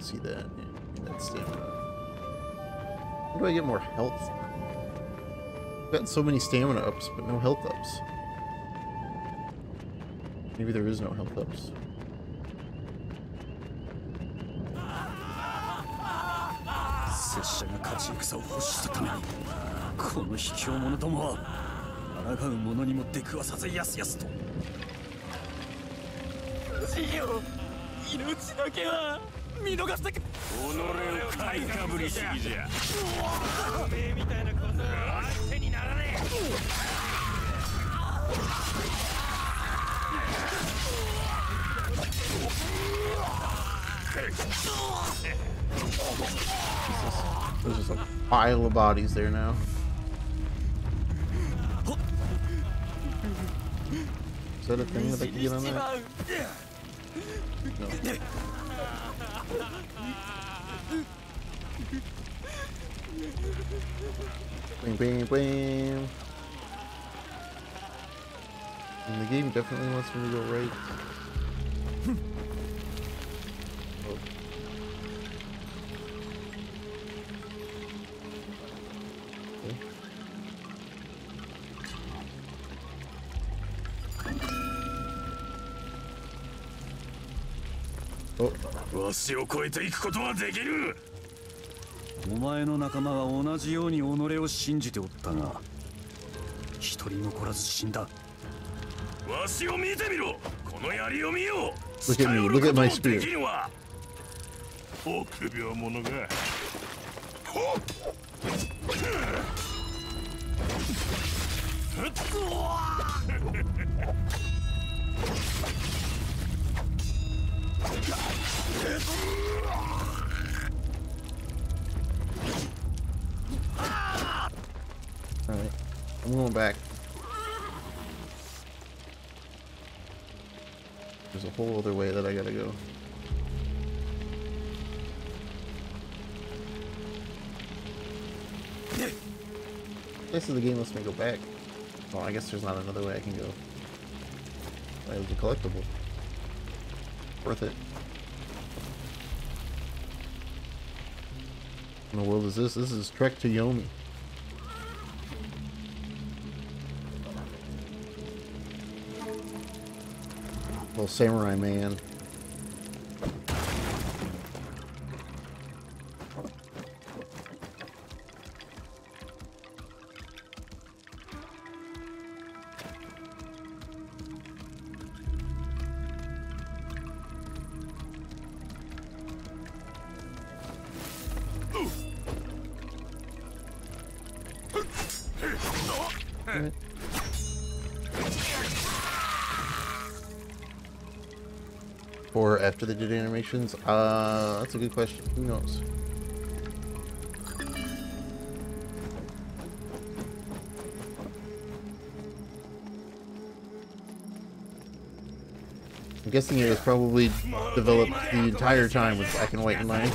Don't see that. Yeah, that's stamina. How do I get more health? I've gotten so many stamina ups, but no health ups. Maybe there is no health ups. 見逃して己を買いかぶりすぎじゃおめえみたいなことは手にならねえ There's just a pile of bodies there now. Is that a thing that I can get on that? No. Bing, bing, bing. And the game definitely wants me to go right. わしを超えていくことはできる。お前の仲間は同じように己を信じておったが一人残らず死んだ。わしを見てみろ。この槍を見よ Look at me, look at my spear. る。わ。臆病者が。ほっ Alright. I'm going back. There's a whole other way that I gotta go. This is the game lets me go back. Well, I guess there's not another way I can go. That was a collectible. Worth it. In the world is this? This is Trek to Yomi. Little samurai man. Animations? Uh, that's a good question. Who knows? I'm guessing it was probably developed the entire time with black and white in mind.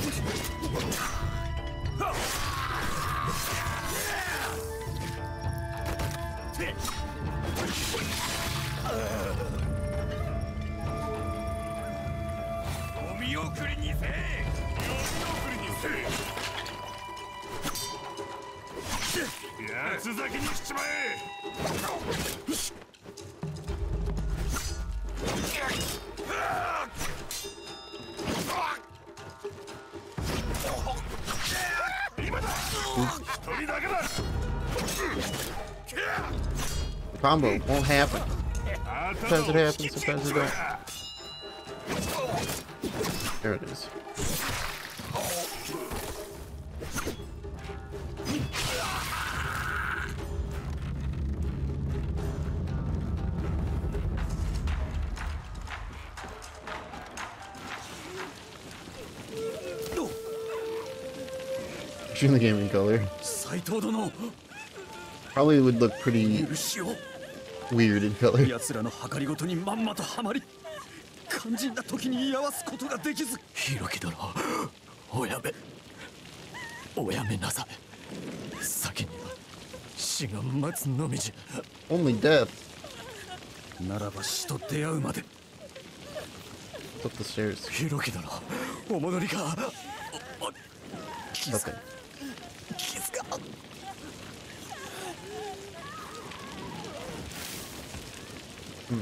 combo. It won't happen. Sometimes it happens, sometimes it don't. There it is. in the game in color. Probably would look pretty weird in color. 奴らの計りごとにまんまとはまり肝心な時に居合わすことができずひろき殿おやめおやめなさい先には死が待つのみじゃ Only death. ならば死と出会うまで Up the stairs. ひろき殿お戻りか Nothing. 傷 が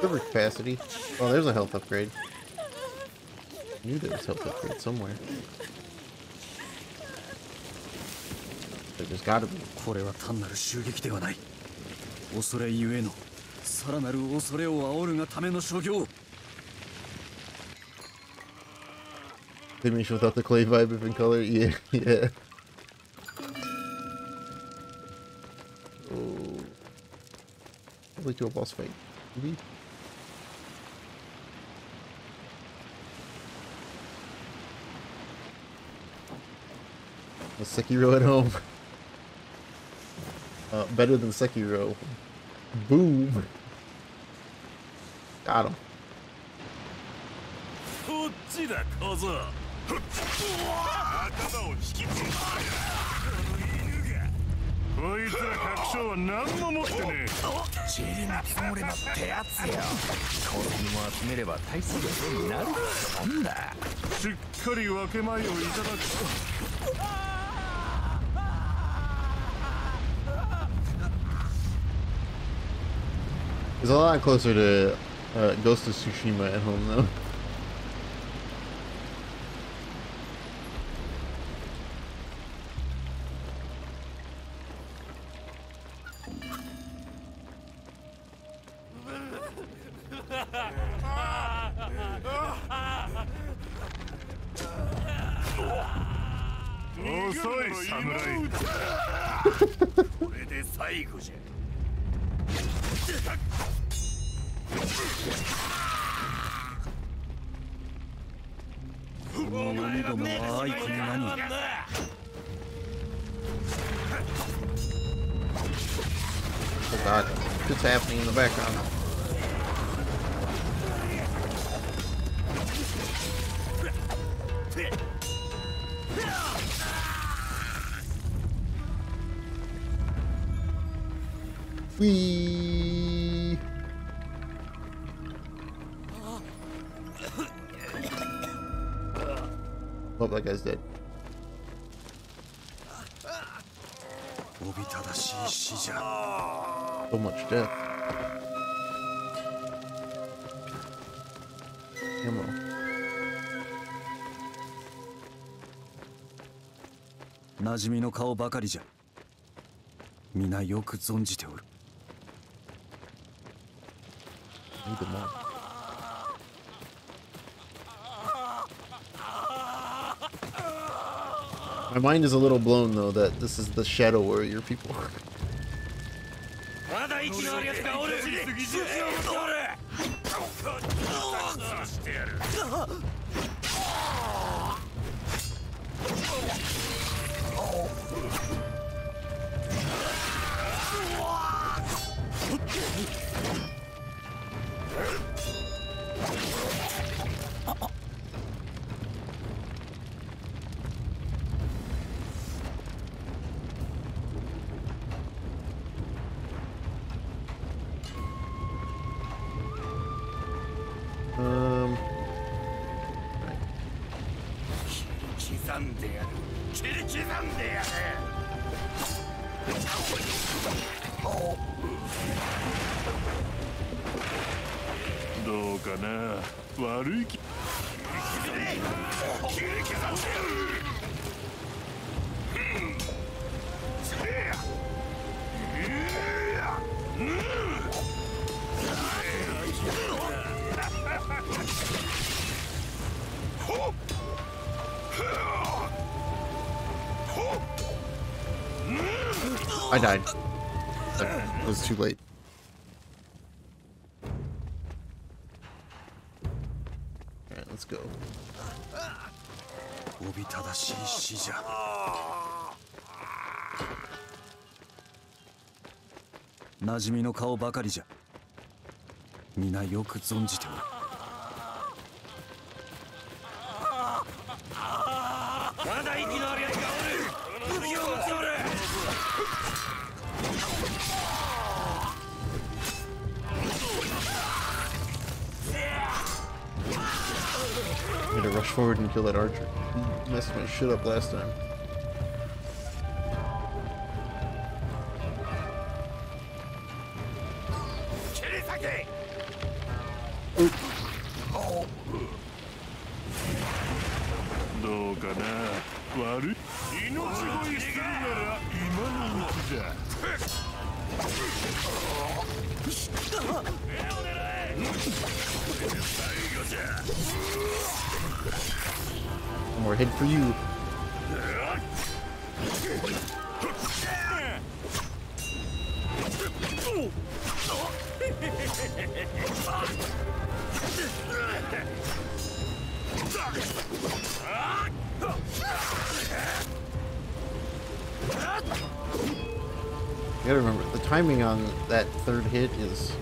Silver capacity. Oh, there's a health upgrade. Knew there was health upgrade somewhere. There's gotta be. これは単なる襲撃ではない恐れゆえのさらなる恐れを煽るがための所業 Finish without the clay vibe of in color. Yeah, yeah. Probably do a boss fight. Maybe. A Sekiro at home. Uh, better than Sekiro. Boom. Got him. こいつら確証は何も持ってねえ。チリに積もればってやつよも集めれば大数量になるそんなしっかり分け前をいただく It's a lot closer to uh, Ghost of Tsushima at home, though. 馴染みの顔ばかりじゃ皆よく存じておる Need them all. My mind is a little blown though that this is the Shadow Warrior people. I died. It was too late. Alright, let's go. Najimi no kao bakari ja. Mina yoku zonjite kill that archer. He messed my shit up last time. Third hit is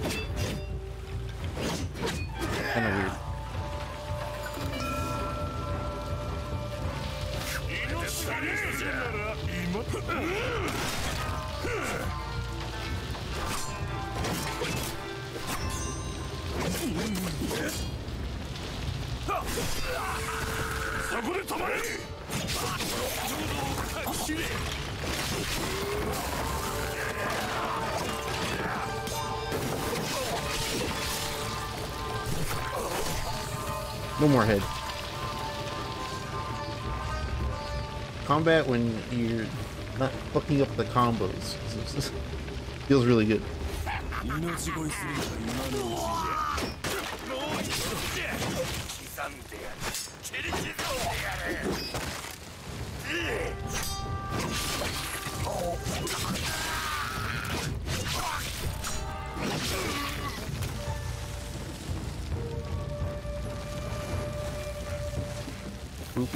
Combat when you're not fucking up the combos feels really good.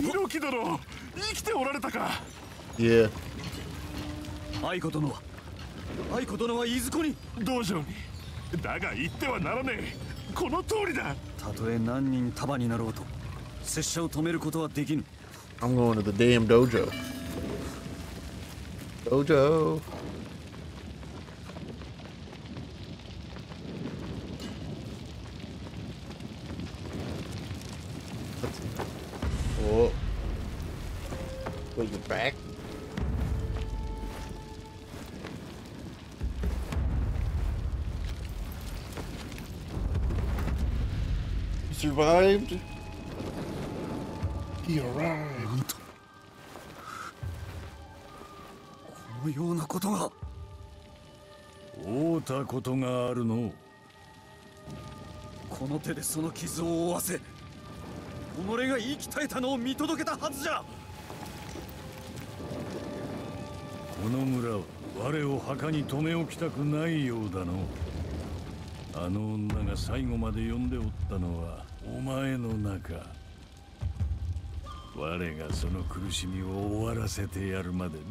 猪木殿生きておられたか Yeah. 愛子殿は愛子殿はいずこに道場にだが言ってはならねえこの通りだたとえ何人束になろうと拙者を止めることはできぬ I'm going to the damn dojo. Dojo. ことがあるの？この手でその傷を負わせ己が言い鍛えたのを見届けたはずじゃ！この村は我を墓に留め置きたくないようだの。あの女が最後まで呼んでおったのはお前の中。我がその苦しみを終わらせてやるまでな。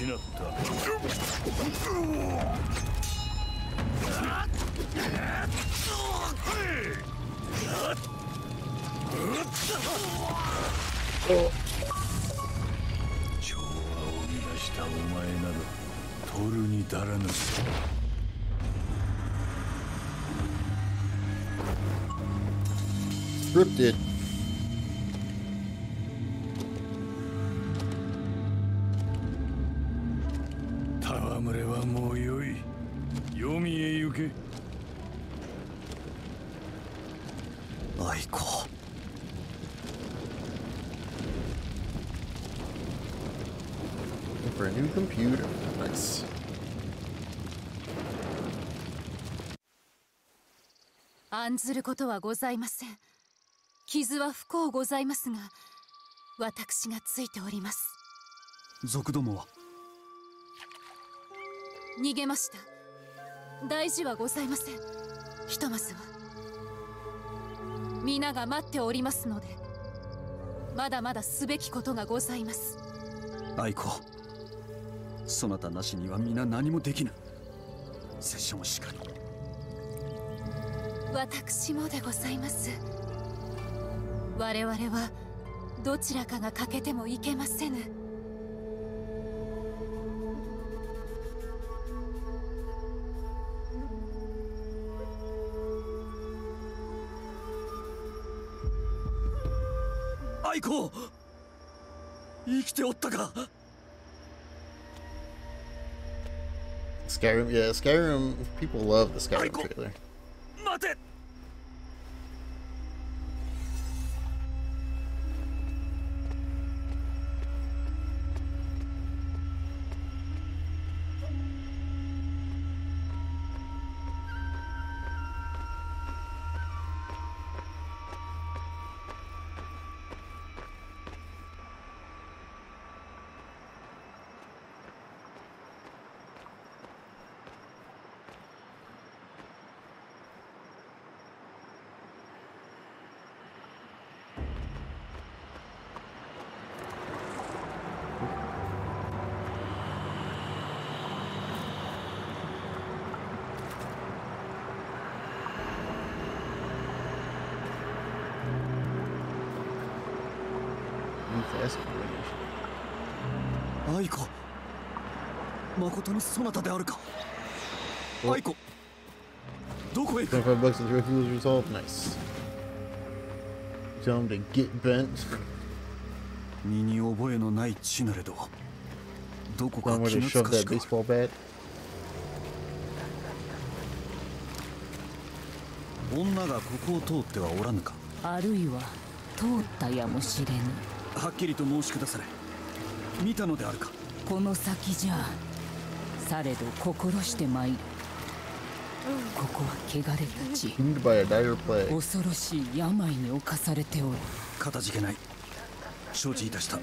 失った調和を乱したお前などだらぬ Scripted. 戯案ずることはございません。傷は不幸ございますが私がついております。族どもは？逃げました。大事はございません。ひとまずは。皆が待っておりますのでまだまだすべきことがございます。愛子そなたなしには皆何もできぬ。拙者もしかり私もでございます我々はどちらかが欠けてもいけませぬ愛子生きておったか Skyrim, yeah, Skyrim. People love the Skyrim trailer. そなたであるか？愛子。どこへ行く？25 bucks and three fuels resolved. Nice. Tell him to get bent. 身に覚えのない地なれどどこか気か.女がここを通ってはおらぬか？あるいは通ったやもしれぬ。はっきりと申し下され。見たのであるか？この先じゃされど心して参る。ここは汚れた地 Doomed by a dire plague. 恐ろしい病に侵されておる。かたじけない。承知いたした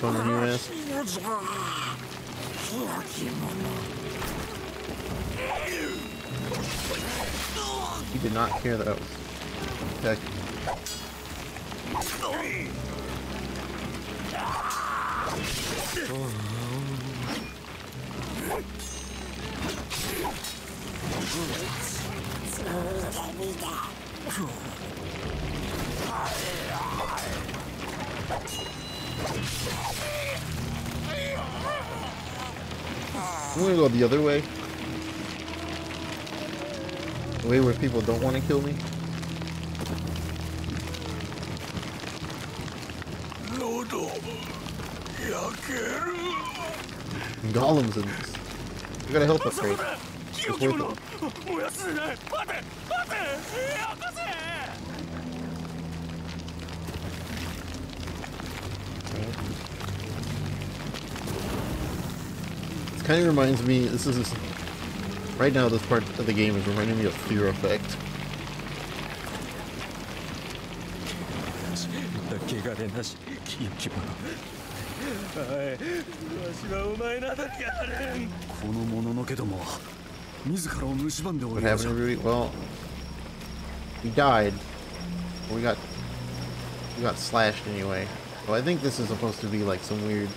Refund on your ass. He did not care that I was. I'm gonna go the other way. The way where people don't want to kill me. Golems in this. You gotta help us first. It's worth it. kind of reminds me. This is right now. This part of the game is reminding me of Fear Effect. 汚れなし清き者はいわしはお前などにやれんこのもののけども自らを蝕んでお What るのじ happened ゃ to Rudy? Well, he died. We got we got slashed anyway. So I think this is supposed to be like some weird,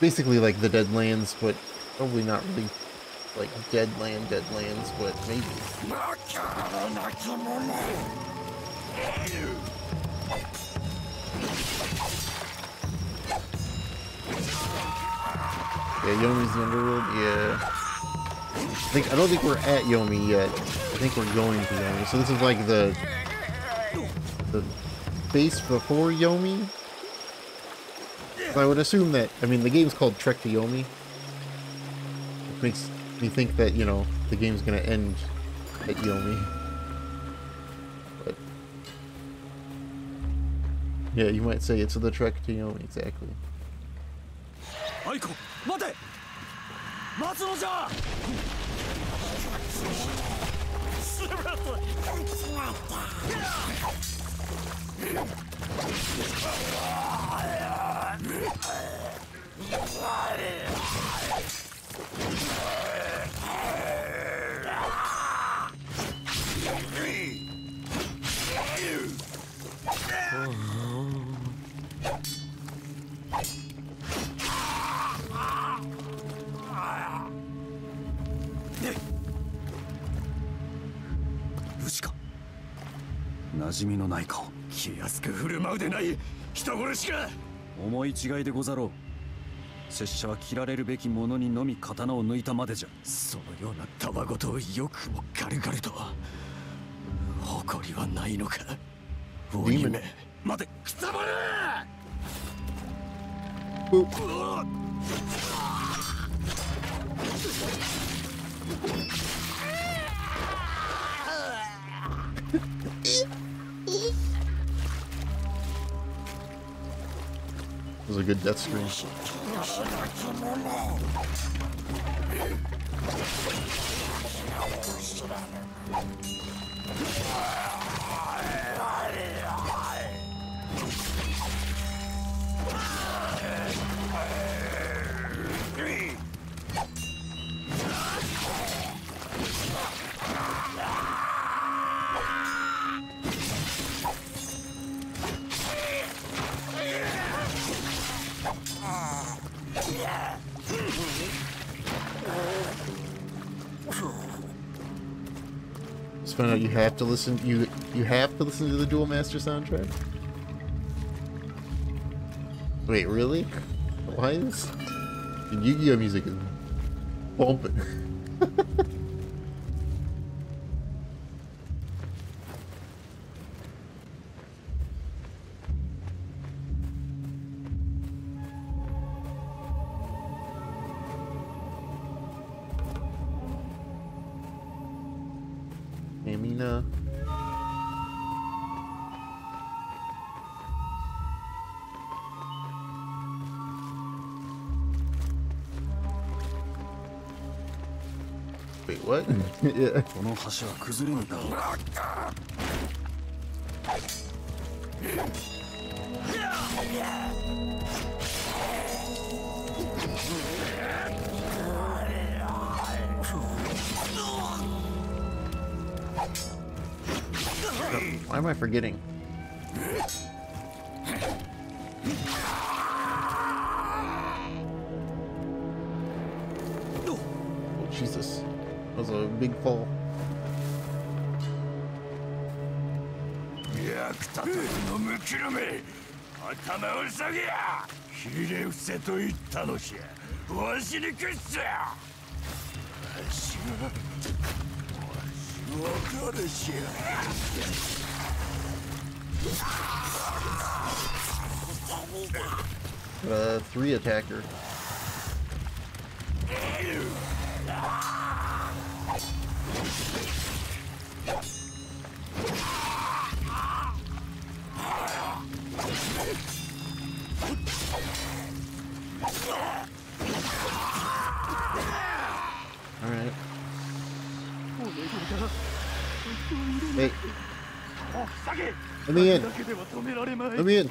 basically like the Deadlands, but probably not really like Deadland Deadlands, but maybe. Yeah, Yomi's the underworld. Yeah. I think I don't think we're at Yomi yet. I think we're going to Yomi. So this is like the the base before Yomi. I would assume that, I mean, the game's called Trek to Yomi. It makes me think that, you know, the game's going to end at Yomi. But, yeah, you might say it's the Trek to Yomi, exactly. Aiko, wait! Matsuno-ja! 馴染みのない顔。気安く振る舞うでない人殺しか！思い違いでござろう。拙者は切られるべきものにのみ刀を抜いたまでじゃ。そのようなたわごとをよくも軽々と。誇りはないのか。鬼め待てくたばれうわ Was a good death screen. Found out you have to listen you you have to listen to the Duel Master soundtrack. Wait, really? Why is Yu-Gi-Oh music is bumping? yeah. この橋は崩れになる Why am I forgetting? のむきのめ頭を下げや。ひれ伏せと言ったのじゃ。わしに屈せわしはわしは彼氏や。Uh, three attacker. Alright. Hey. Let me in. Let me in.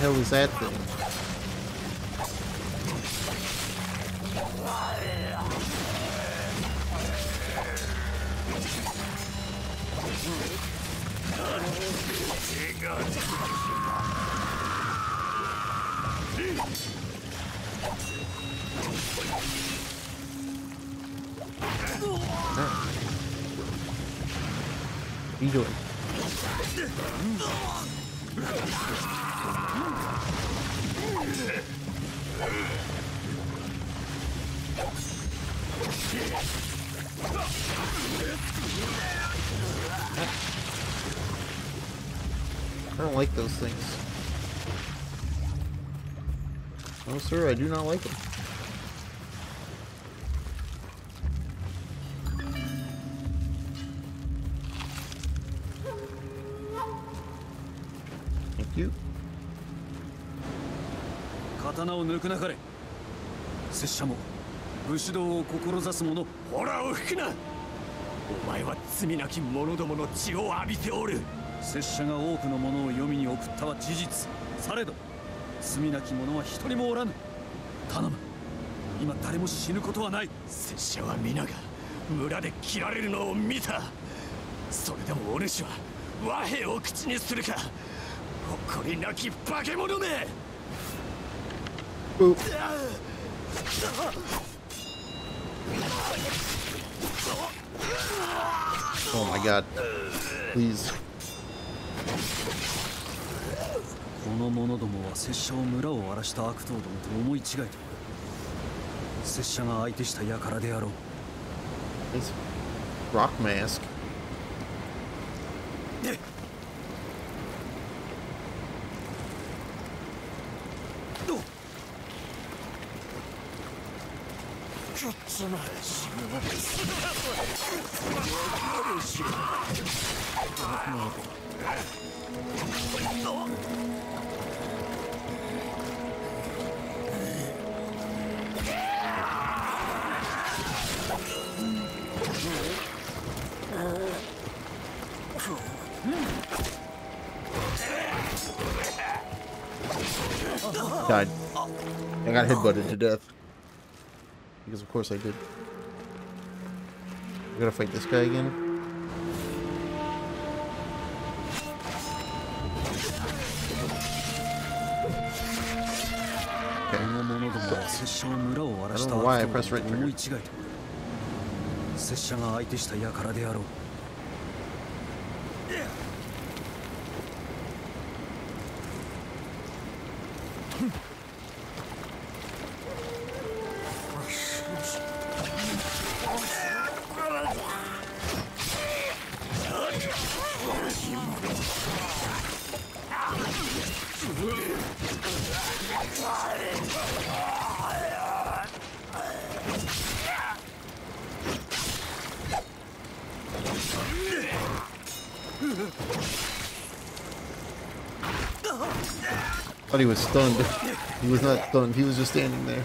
hell is that thing? Do not like them. Thank you. 刀を抜くなかれ。拙者も武士道を志す者ほらを吹くな。お前は罪なき者どもの血を浴びておる。拙者が多くの者を黄泉に送ったは事実。されど罪なき者は一人もおらぬ頼む。今誰も死ぬことはない。拙者は皆が村で切られるのを見た。それでもお主は和平を口にするか。誇りなき化け物め。Oh my god. Please. の者どもは拙者を村を荒らした悪党どもと思い違いと拙者が相手した輩であろう。It's rock mask. died. Oh. I got headbutted to oh. death. Because of course I did. I gotta fight this guy again. I don't know why I pressed right trigger. Stunned. He was not stunned. He was just standing there.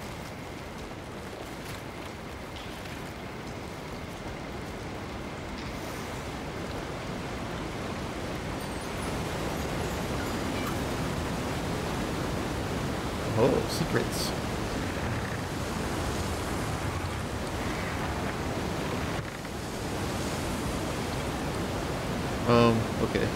Oh, secrets. Um, okay.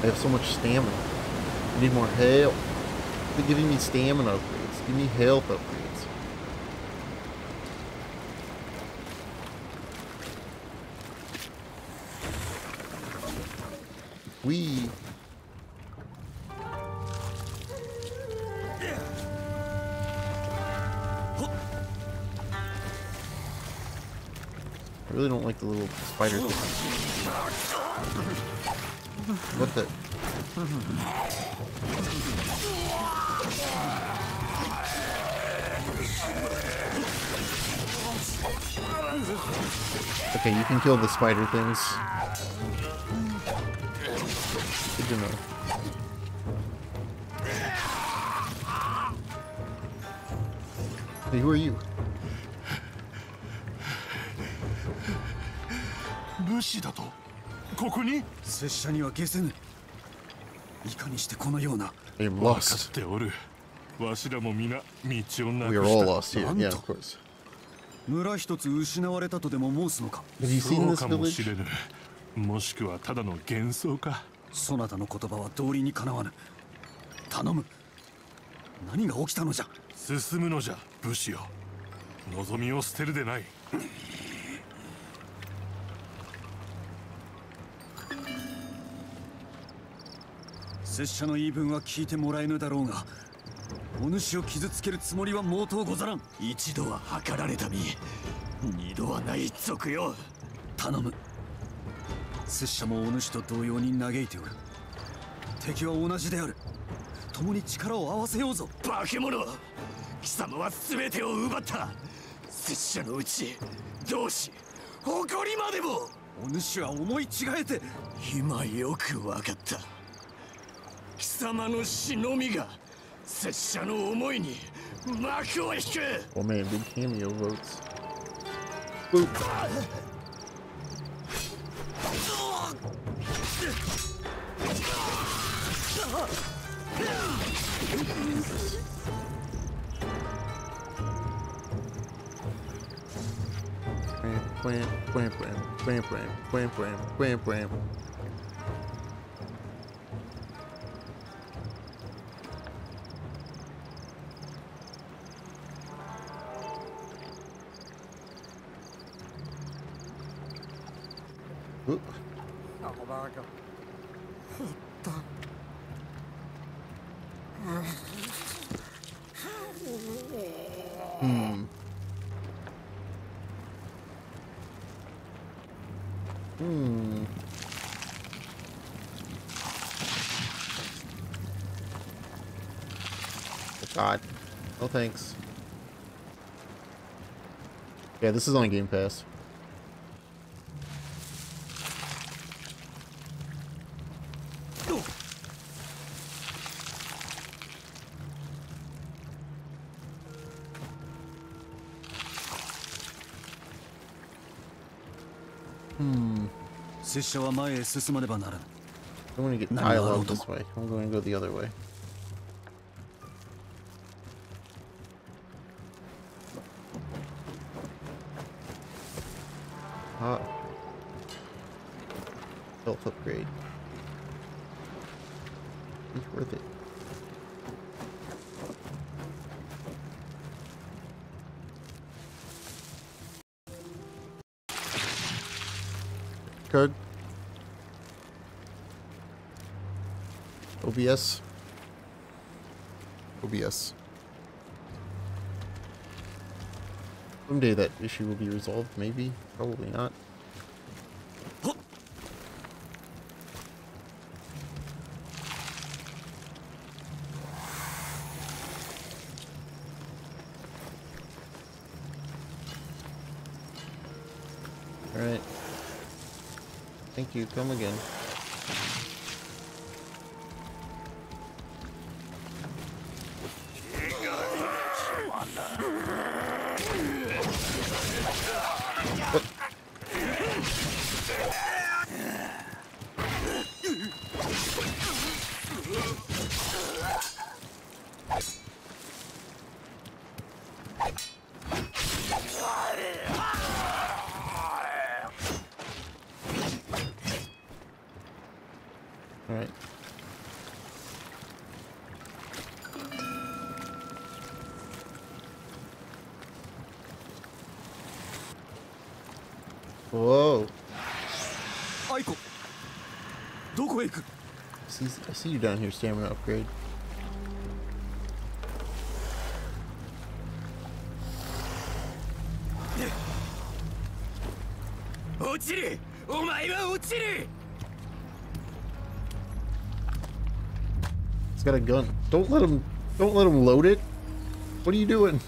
I have so much stamina. I need more health. They're giving me stamina upgrades. Give me health upgrades. We. I really don't like the little spider What the? Okay, you can kill the spider things. Good to know. Hey, who are you? 武士だとここに拙者には消せぬいかにしてこのような I'm 分か lost. っておる わしらも皆道をなくした. Yeah, of course. 村一つ失われたとでも申すのか？そうかも?しれぬ。もしくはただの幻想か。そなたの言葉は道理にかなわぬ。頼む。何が起きたのじゃ？進むのじゃ武士よ。望みを捨てるでない。拙者の言い分は聞いてもらえぬだろうがお主を傷つけるつもりは毛頭ござらん。一度は計られた身。二度はない賊よ。頼む。拙者もお主と同様に嘆いておる。敵は同じである。共に力を合わせようぞ。化け物。貴様は全てを奪った。拙者のうち同志誇りまでも。お主は思い違えて。今よくわかった。貴様の死のみが Oh man, big cameo votes. Boop. Bram, bram, bram, bram, bram, bram, bram, bram, bram. thanks. Yeah, this is on Game Pass. Hmm. I'm going to get dialogue this way. I'm going to go the other way. Card. OBS. OBS. Someday that issue will be resolved, maybe. Probably not. Alright. Come again. see, I see you down here, stamina upgrade. It's got a gun. Don't let him. Don't let him load it. What are you doing?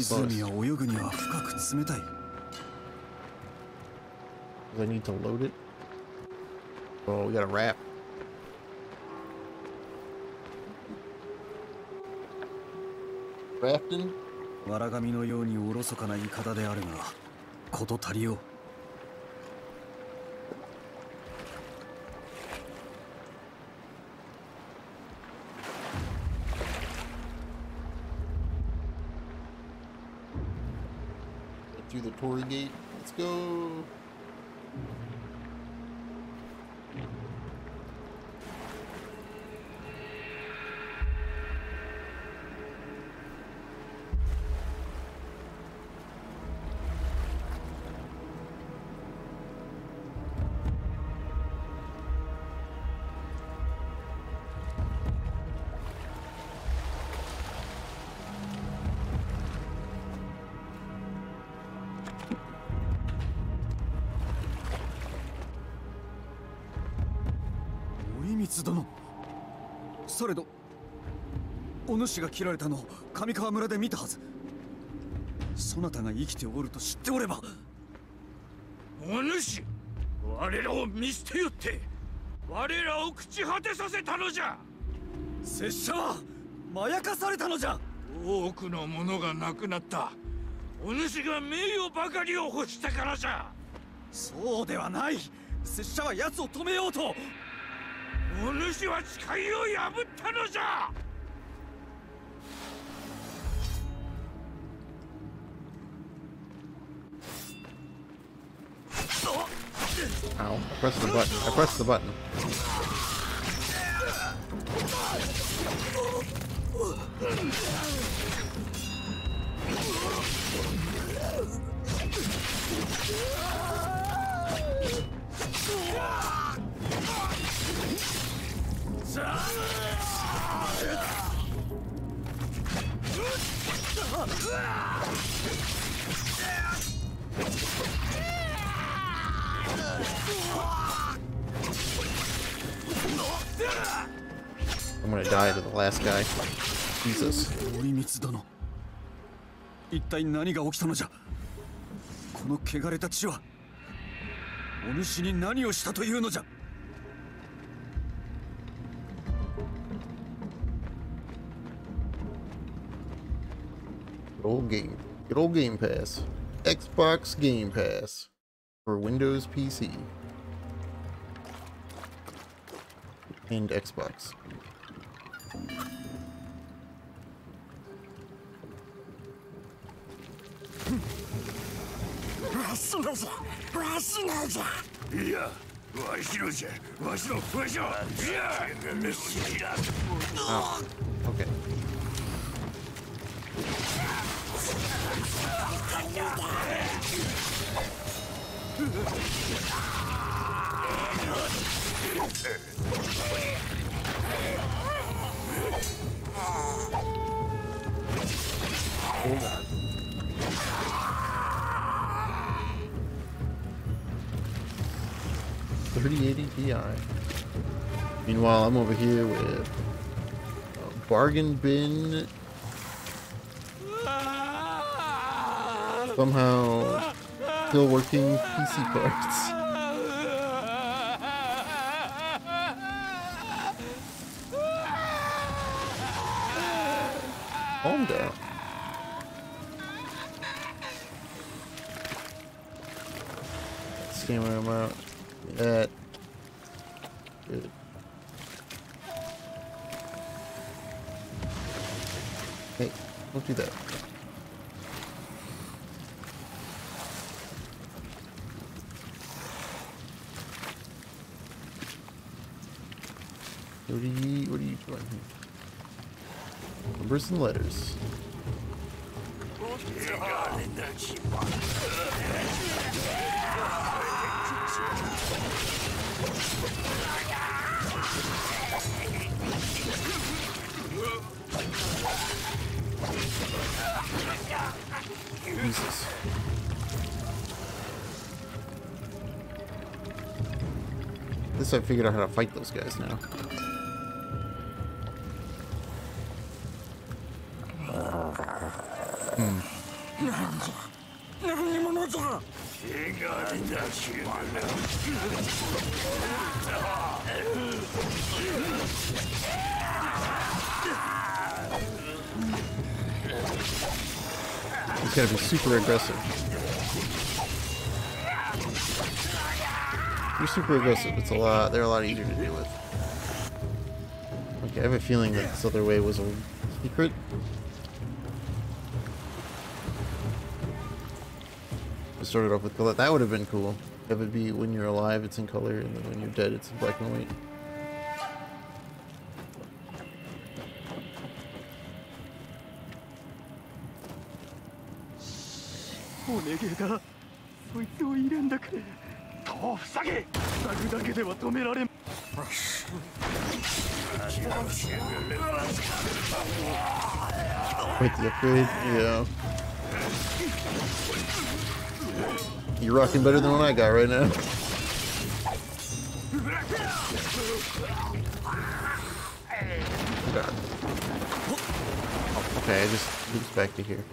湖.は泳ぐには深く冷たい I need to load it? Oh, we got a wrap. ラフティンわらがみのようにおろそかな言い方であるが事足りよう Torii gate. Let's go. 殿。されどお主が切られたのを上川村で見たはず。そなたが生きておると知っておれば。お主我らを見捨てよって我らを朽ち果てさせたのじゃ。拙者はまやかされたのじゃ。多くのものがなくなった。お主が名誉ばかりを欲したからじゃ。そうではない。拙者は奴を止めようとお主は誓いを破ったのじゃ Ow. I pressed the button. I pressed the button. I'm gonna die to the last guy. Jesus. おい光殿一体何が起きたのじゃこの汚れた血はお主に何をしたというのじゃ Good old game. Good old Game Pass. Xbox Game Pass. For Windows PC. And Xbox. わしのじゃわしのじゃいやわしのじゃわしのわしのいや Oh, okay. Thirty eighty Ti. Meanwhile, I'm over here with a bargain bin. Somehow still working PC parts. And letters. Jesus. At least I figured out how to fight those guys now. Gotta be super aggressive. You're super aggressive. It's a lot. They're a lot easier to deal with. Okay, I have a feeling that this other way was a secret. I started off with color. That would have been cool. Have it be when you're alive, it's in color, and then when you're dead, it's in black and white. お願いだそいつを入れんだくれ戸を塞げ塞ぐだけでは止められん Wait, the upgrade? Yeah. You're rocking better than what I got right now. God. Oh, okay, I just loops back to here.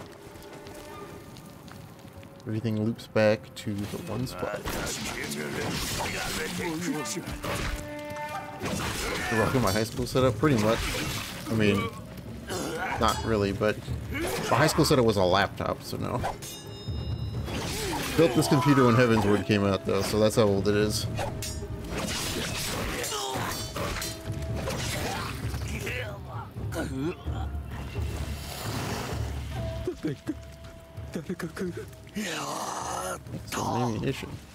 Everything loops back to the one spot. You're rocking my high school setup? Pretty much. I mean, not really, but my high school setup was a laptop, so no. Built this computer when Heavensward came out, though, so that's how old it is. 誰か。やーっと。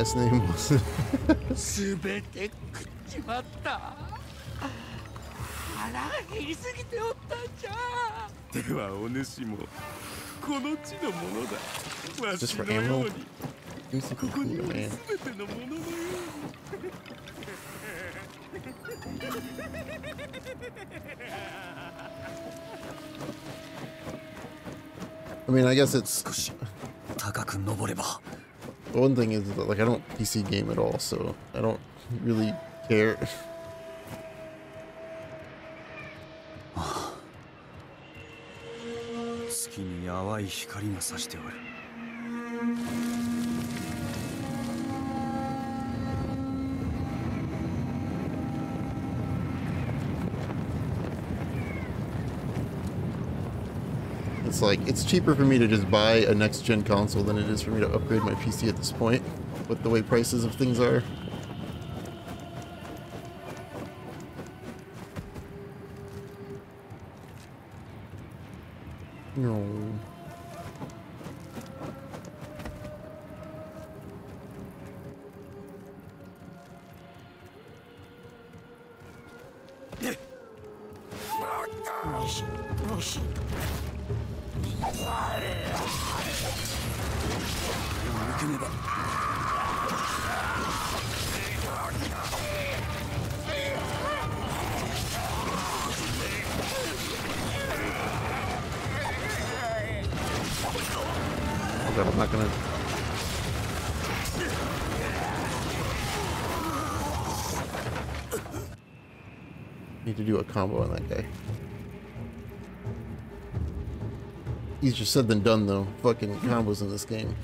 Ass. 全て食っちまった腹が減りすぎておったんじゃではお主もこの地のものだわ Just し for のよう?にここには man. 全てのもののよ I mean, I guess it's 少し高く登れば one thing is that like I don't PC game at all, so I don't really care. It's like it's cheaper for me to just buy a next gen console than it is for me to upgrade my PC at this point, with the way prices of things are. No. Easier said than done, though. Fucking combos in this game.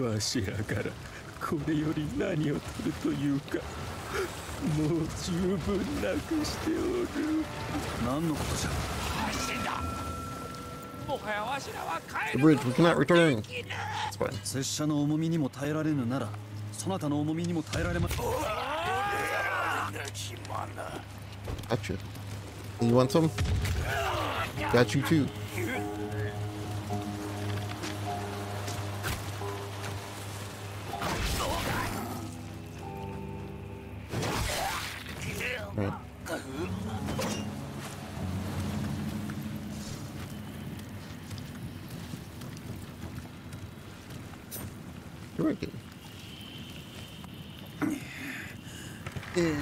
わしらからこれより何を取るというか もう十分なくしておる何のことじゃもはやわしらは The bridge, we cannot return. It's fine. 拙者の重みにも耐えられぬならそなたの重みにも耐えられま Gotcha. You want some? Got you too. Right. You're working. Yeah.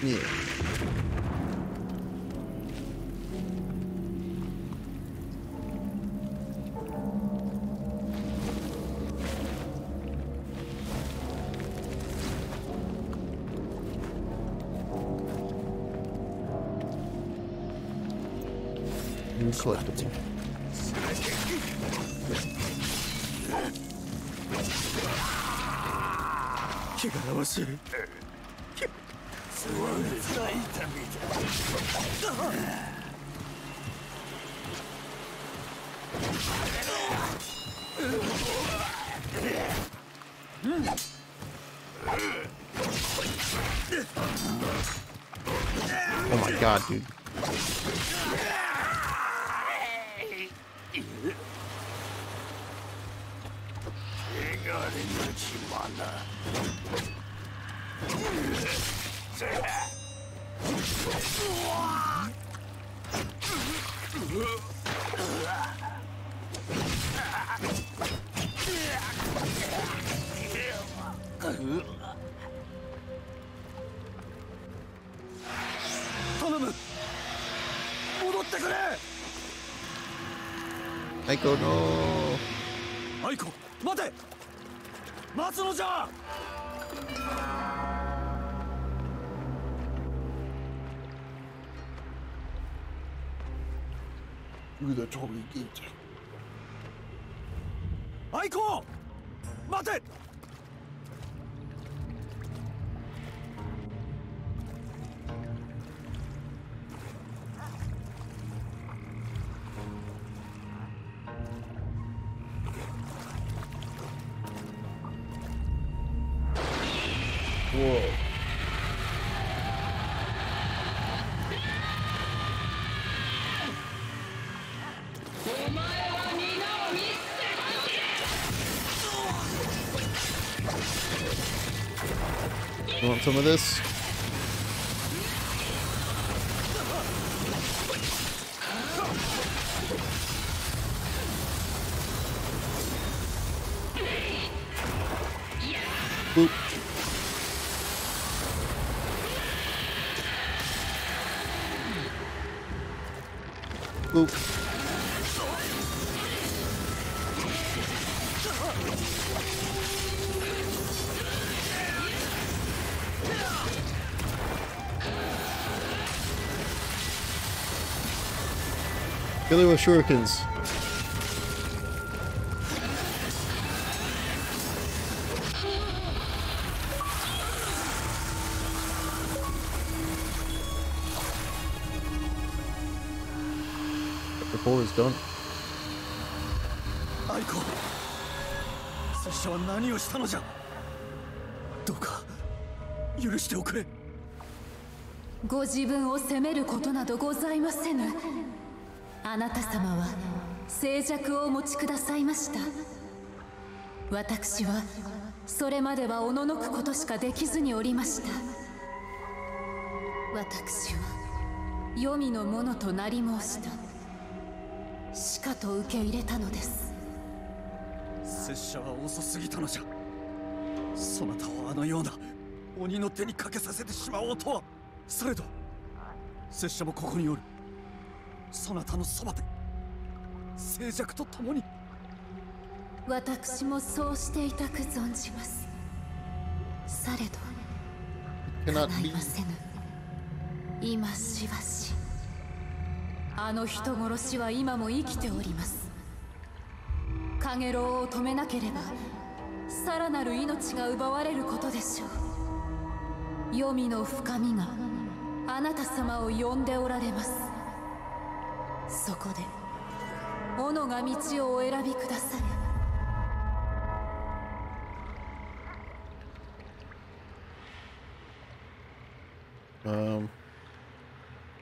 New Oh my god, dude. Aiko, no. アイコ待て。待つのじゃルで飛びいて。アイコン待て！Some of this? Kill her with shurikens. Chapter 4 is done. アイコ拙者は何をしたのじゃどうか許しておくれご自分を責めることなどございませぬ あなた様は静寂をお持ちくださいました。私はそれまではおののくことしかできずにおりました。私は黄泉のものとなり申した。しかと受け入れたのです。拙者は遅すぎたのじゃ。そなたをあのような鬼の手にかけさせてしまおうとは。されど拙者もここにおる。そなたのそばで静寂と共に。私もそうしていたく存じます。されど叶いませぬ。今しばしあの人殺しは今も生きております。カゲロウを止めなければさらなる命が奪われることでしょう。黄泉の深みがあなた様を呼んでおられます。そこで斧が道をお選びくだされ Um,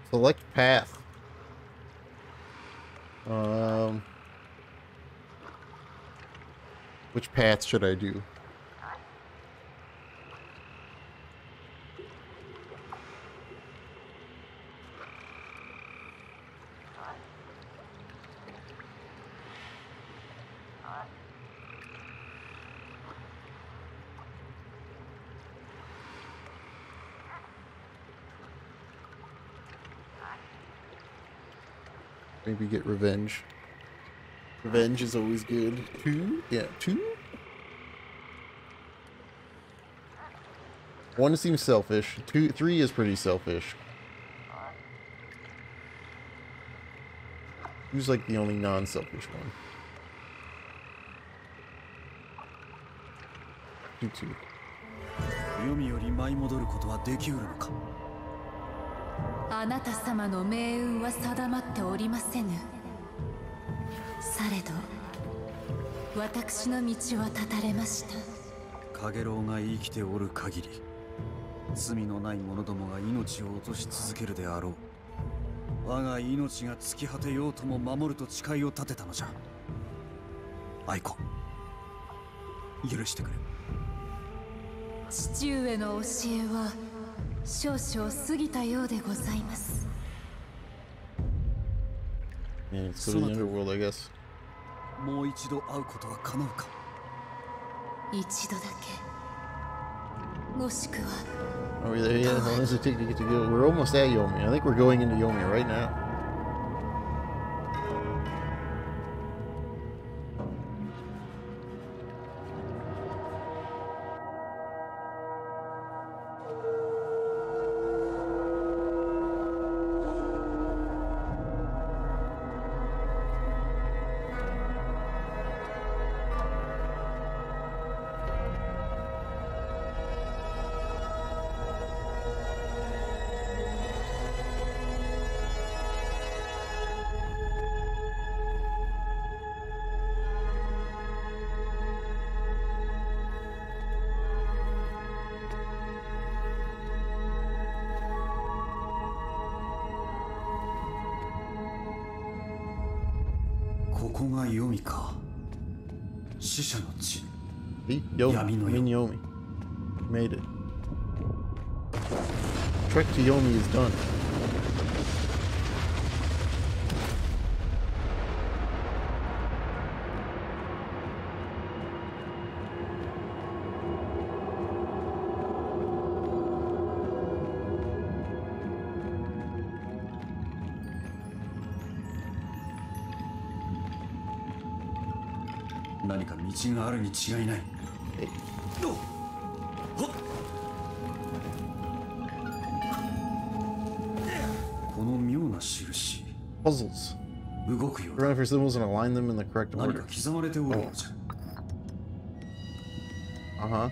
select path. Um, which path should I do? Maybe get revenge. Revenge is always good. Two? Yeah, two? One seems selfish. Two, three is pretty selfish. Who's like the only non-selfish one? Two, two. あなた様の命運は定まっておりませぬ。されど私の道は断たれました。カゲロウが生きておる限り罪のない者どもが命を落とし続けるであろう。我が命が尽き果てようとも守ると誓いを立てたのじゃ。愛子許してくれ。父上の教えは少々過ぎたようでございます Yeah, it's go to the underworld, I guess. もう一度会うことは叶うか一度だけもしくは Are we there yet? How long does it take to get to go? We're almost at Yomi. I think we're going into Yomi right now. killed me. Min Yomi. Made it. Trek to Yomi is done. Something があるに違いない。puzzles. Run for symbols and align them in the correct order. Oh. Uh-huh.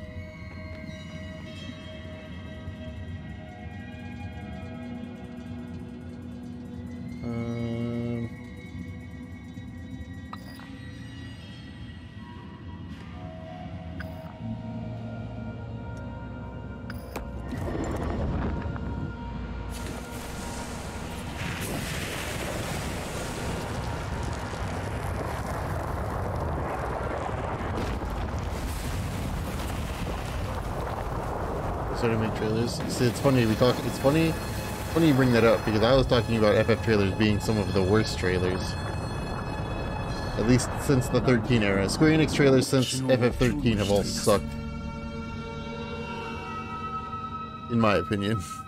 Starting to make trailers. See, it's funny we talk. It's funny, funny you bring that up because I was talking about FF trailers being some of the worst trailers. At least since the 13 era. Square Enix trailers since FF13 have all sucked. In my opinion.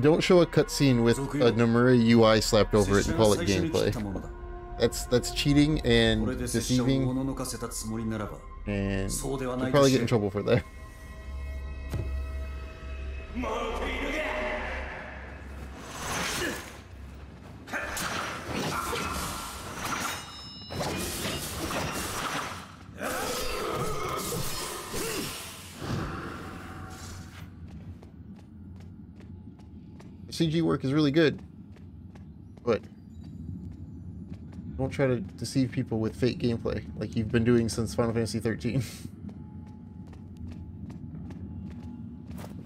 don't show a cutscene with a Nomura UI slapped over it and call it gameplay. That's that's cheating and deceiving, and you'll probably get in trouble for that. CG work is really good, but don't try to deceive people with fake gameplay like you've been doing since Final Fantasy 13.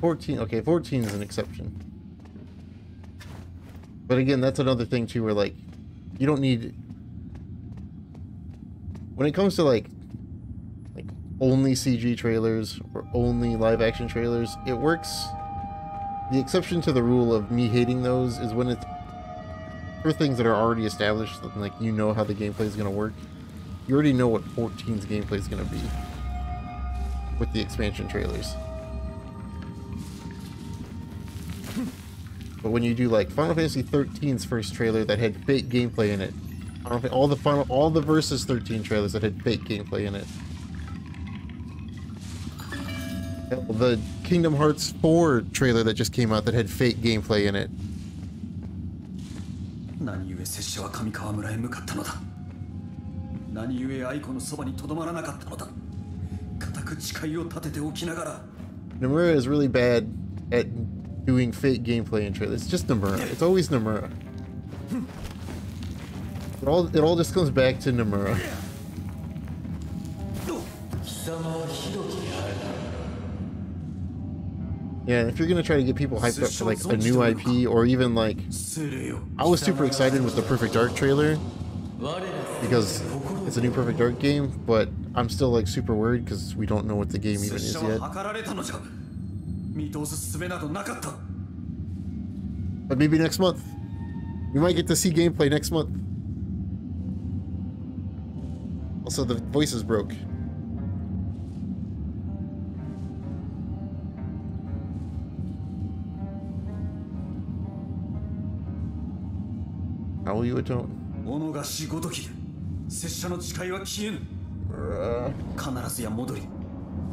14, okay, 14 is an exception. But again, that's another thing too where like you don't need when it comes to like like only CG trailers or only live action trailers, it works the exception to the rule of me hating those is when it's for things that are already established, like you know how the gameplay is going to work. You already know what 14's gameplay is going to be with the expansion trailers. But when you do like Final Fantasy 13's first trailer that had fake gameplay in it, all the final all the versus 13 trailers that had fake gameplay in it. The Kingdom Hearts 4 trailer that just came out that had fake gameplay in it. 何故拙者は上川村へ向かったのだ何故愛子のそばにとどまらなかったのだ固く誓いを立てておきながら Nomura is really bad at doing fake gameplay in trailers. It's just Nomura. It's always Nomura. It all it all just comes back to Nomura. Yeah, if you're gonna try to get people hyped up for like a new IP or even like, I was super excited with the Perfect Dark trailer because it's a new Perfect Dark game, but I'm still like super worried because we don't know what the game even is yet. But maybe next month. We might get to see gameplay next month. Also, the voices broke. How will you atone? 己がしごとき拙者の誓いは消えぬ必ずや戻り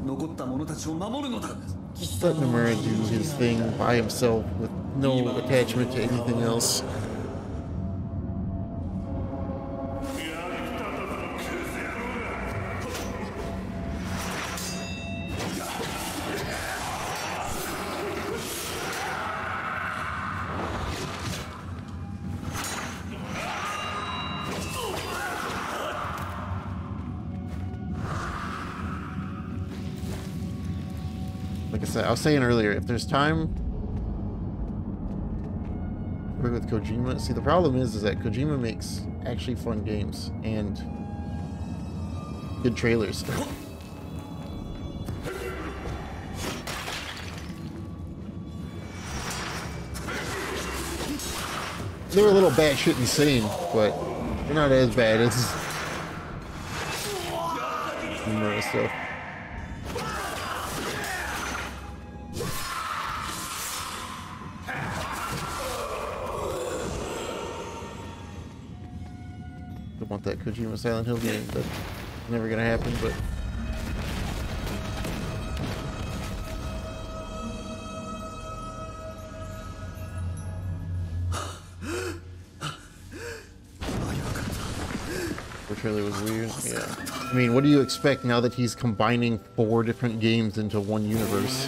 残った者たちを守るのだ Let Nomura do his thing by himself with no attachment to anything else. Saying earlier, if there's time work with Kojima. See, the problem is, is that Kojima makes actually fun games and good trailers. they were a little batshit insane, but they're not as bad as Nomura stuff. Kojima Silent Hill game. That's never gonna happen, but The trailer was weird. Yeah. I mean, what do you expect now that he's combining four different games into one universe?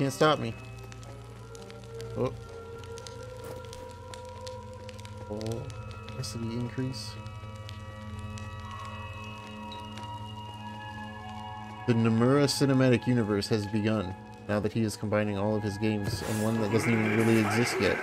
Can't stop me. Oh. Oh. Capacity increase. The Nomura Cinematic Universe has begun, now that he is combining all of his games in one that doesn't even really exist yet.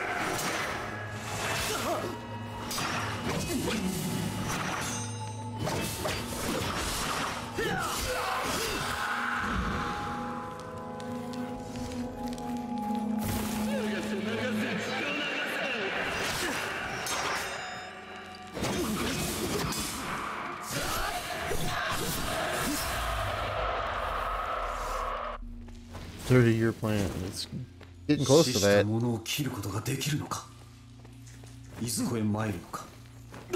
30 year plan. It's getting close to that.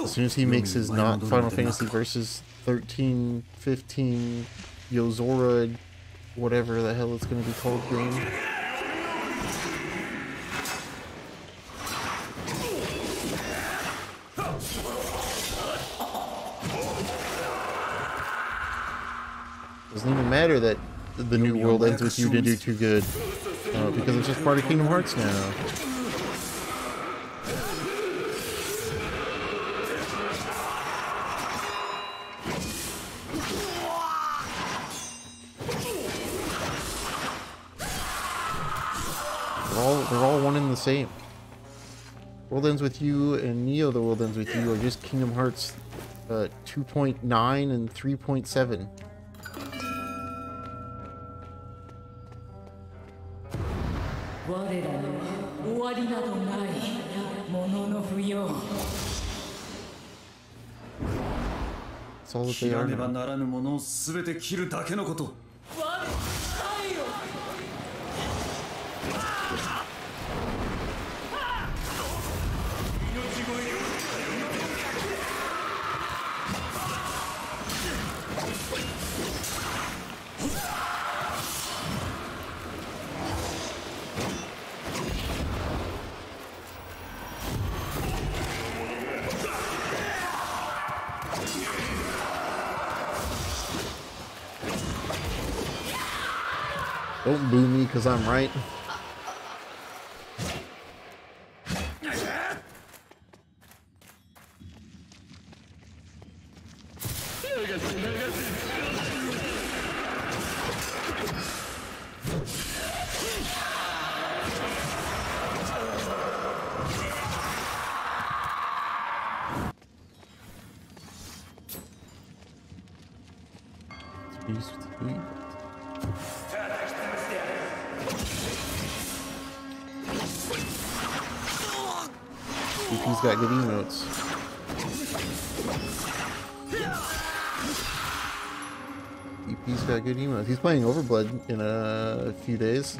As soon as he makes his not Final Fantasy versus 13, 15, Yozora, whatever the hell it's going to be called game. Doesn't even matter that the new world ends with you to do too good, uh, because it's just part of Kingdom Hearts now. They're all they're all one and the same. World ends with you and Neo the world ends with you are just Kingdom Hearts uh, 2.9 and 3.7. 我らの終わりなどないものの不要。切らねばならぬものを全て切るだけのこと「because I'm right. He's playing Overblood in a few days.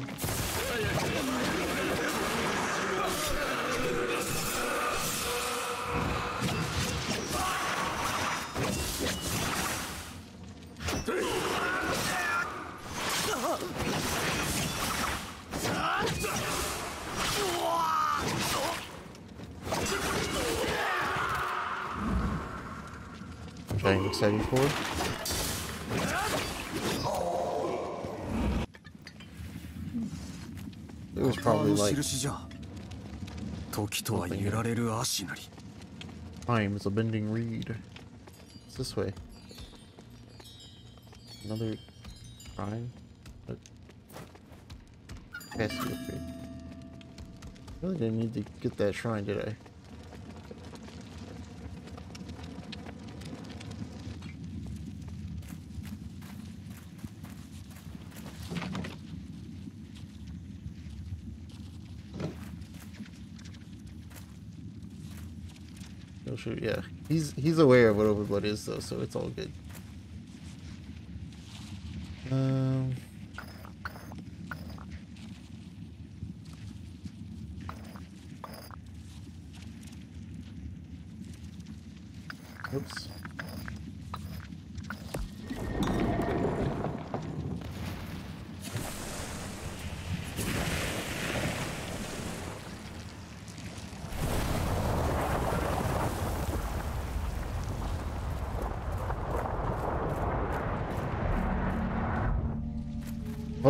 時とは揺られる足なり time is a bending reed. It's this way. Another shrine? What? Has to be up here. Really didn't need to get that shrine, did I? Sure, yeah. He's he's aware of what Overblood is though, so it's all good. Um Oops.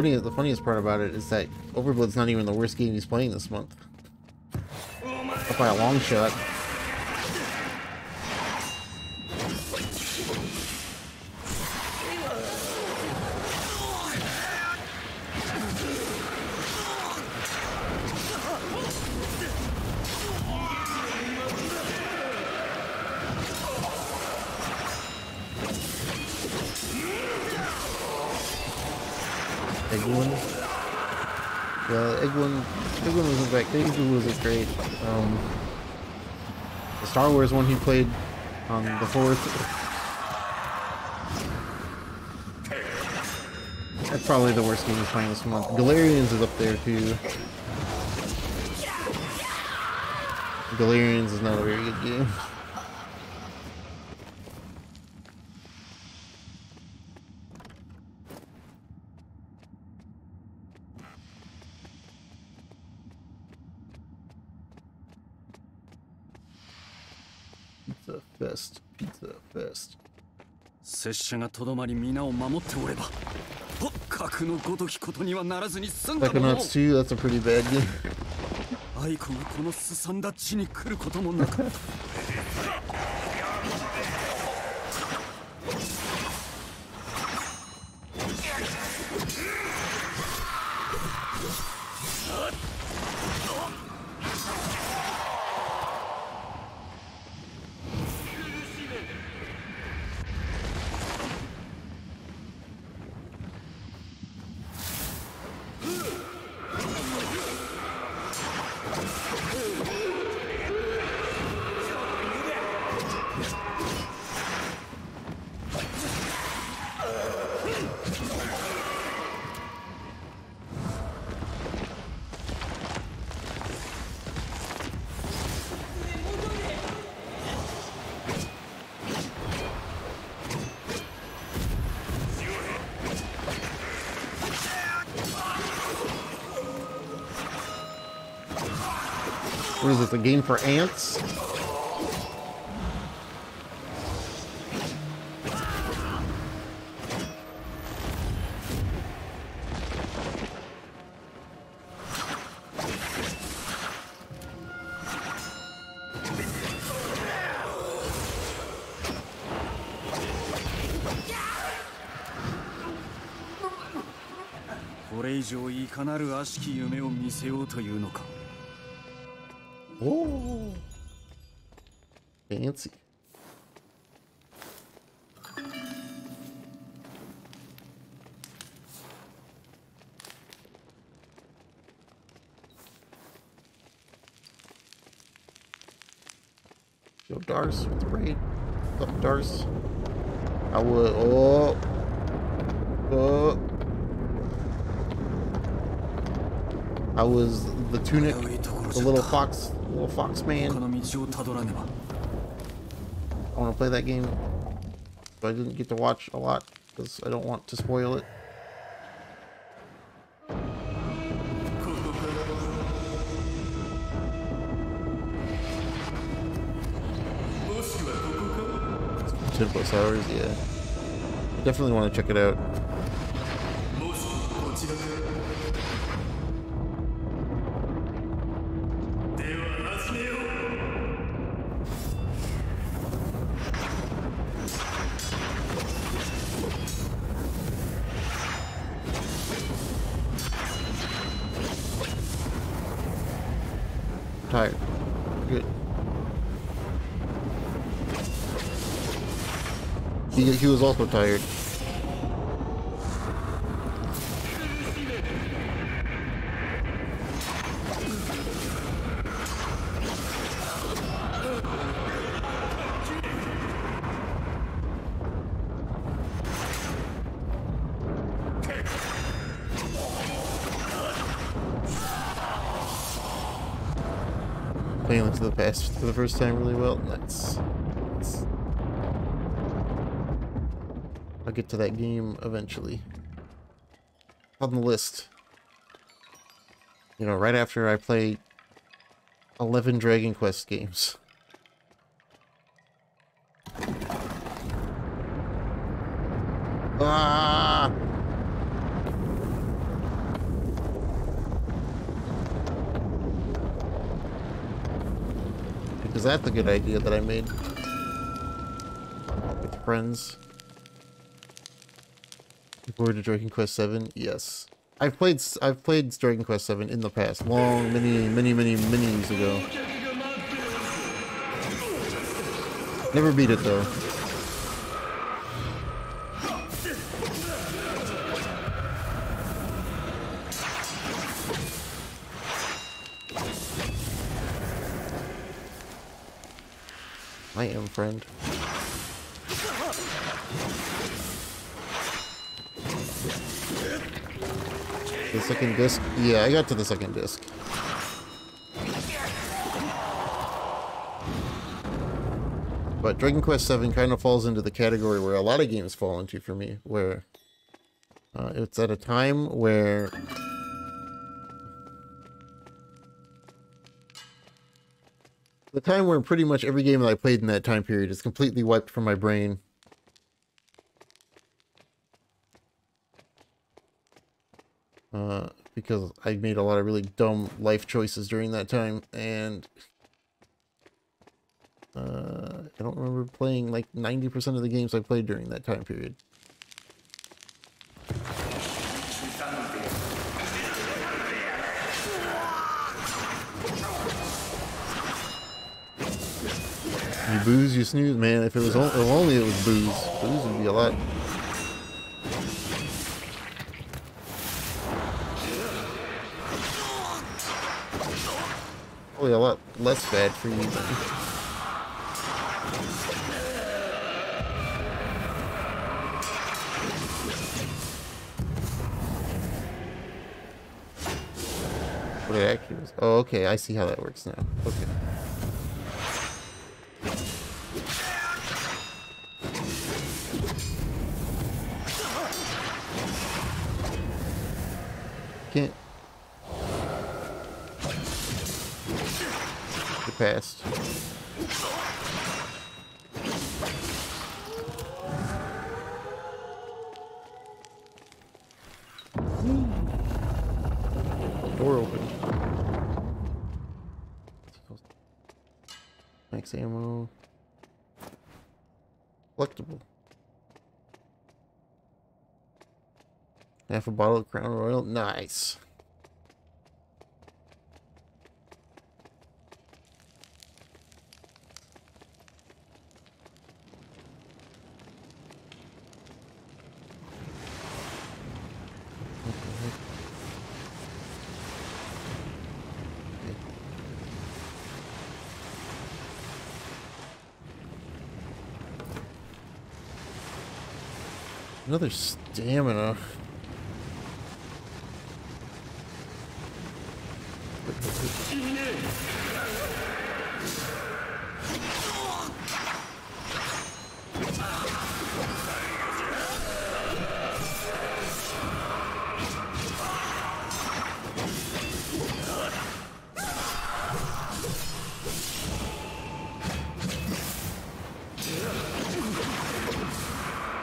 Funny, the funniest part about it is that Overblood's not even the worst game he's playing this month. By a long shot. Star Wars one he played on the fourth. That's probably the worst game he's playing this month. Galerians is up there too. Galerians is not a very good game. 拙者がとどまり皆を守っておればお格のごときことにはならずに済んだものを Psychonauts 2, that's a pretty bad game. 愛子がこのすさんだ地に来ることもなかった What is this, a game for ants?「Darce with the raid. What's up, I would. Oh. Oh. I was the tunic, the little fox, little fox man. I want to play that game, but I didn't get to watch a lot because I don't want to spoil it. 10 plus hours, yeah. Definitely want to check it out. tired. He, he was also tired. Playing Link to the Past for the first time really well. Nice. I'll get to that game eventually. On the list. You know, right after I play 11 Dragon Quest games. Ah! Is that the good idea that I made? With friends. Forward to Dragon Quest 7? Yes. I've played I've played Dragon Quest 7 in the past, long, many, many, many, many years ago. Never beat it though. I am, friend. Second disc? Yeah, I got to the second disc. But Dragon Quest VII kind of falls into the category where a lot of games fall into for me, where uh, it's at a time where the time where pretty much every game that I played in that time period is completely wiped from my brain. Uh, because I made a lot of really dumb life choices during that time, and uh, I don't remember playing like 90% of the games I played during that time period. You booze, you snooze, man. If it was if only it was booze, booze would be a lot. Probably a lot less bad for you. Then. Oh, okay. I see how that works now. Okay. Past. Door open. Max ammo. Collectible. Half a bottle of Crown Royal. Nice. Another stamina.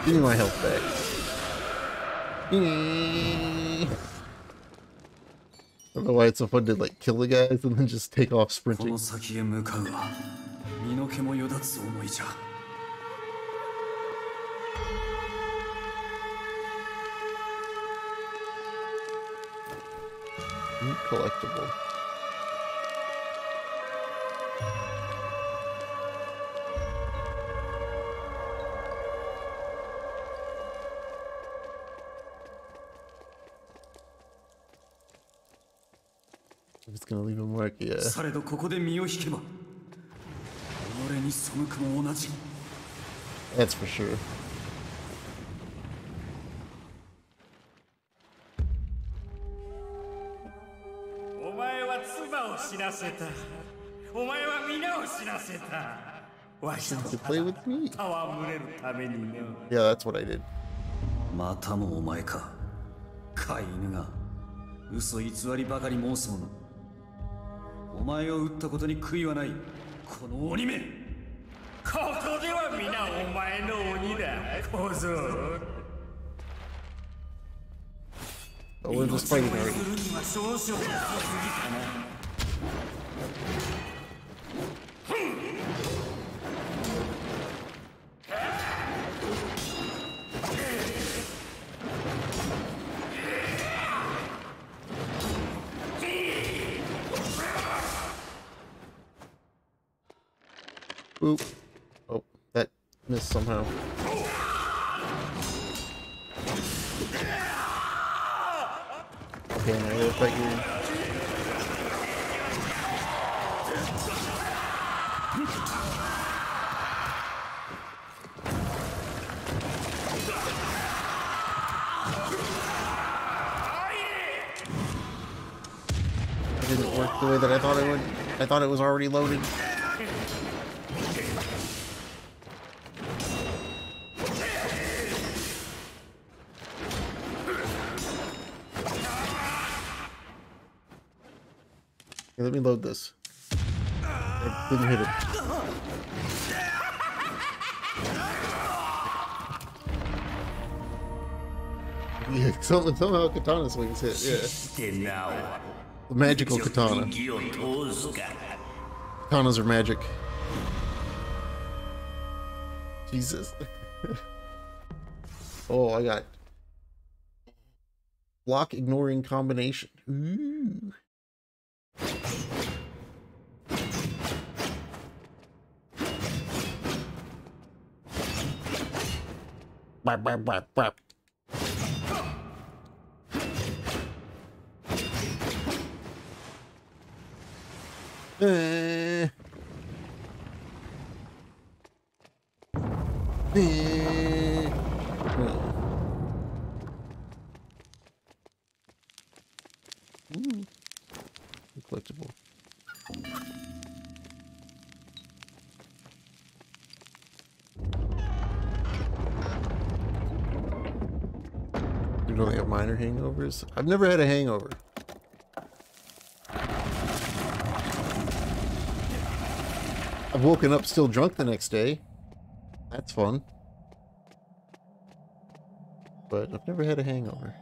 Give my health back. I don't know why it's so fun to like kill the guys and then just take off sprinting. collectible. gonna leave him work, yeah. されどここで身を引けば己に背くも同じ That's for sure. お前は妻を死なせたお前は皆を死なせたわしと To play with me? 戯れるためにね Yeah, that's what I did. またもお前か飼い犬が嘘偽りばかり申す者 お前を撃ったことに悔いはない。この鬼め。ここでは皆お前の鬼だ。小僧。Oh, we're just Oop. Oh, that missed somehow. Okay, now you'll fight you. Didn't work the way that I thought it would. I thought it was already loaded. let me load this. I didn't hit it. Yeah, somehow, somehow katana swings hit, yeah. The magical katana. Katanas are magic. Jesus. oh, I got block ignoring combination. Ooh. Bap, bap, hangovers? I've never had a hangover. I've woken up still drunk the next day. That's fun. But I've never had a hangover.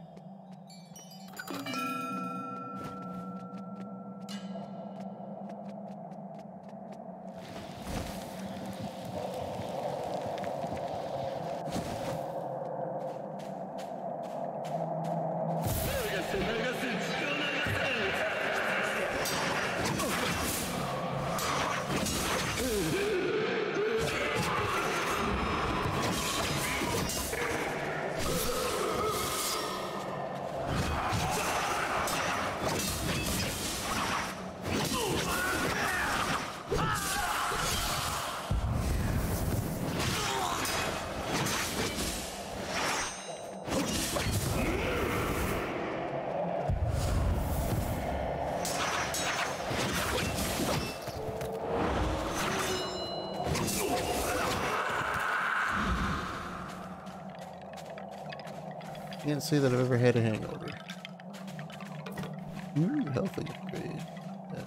Say that I've ever had a hangover. Ooh, healthy upgrade. Yeah.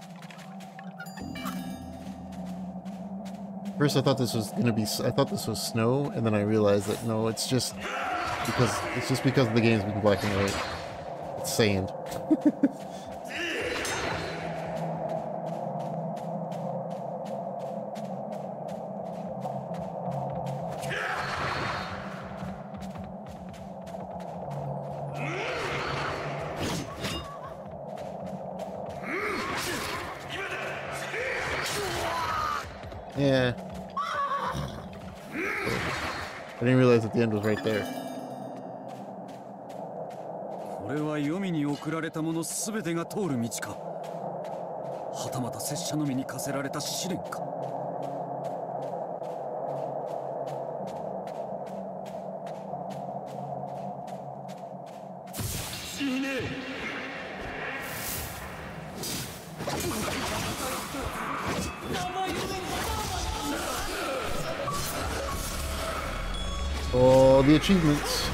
First, I thought this was gonna be. I thought this was snow, and then I realized that no, it's just because it's just because the game's been black and white. It's sand. 全てが通る道か。はたまた拙者のみに課せられた試練か。Oh, the achievements.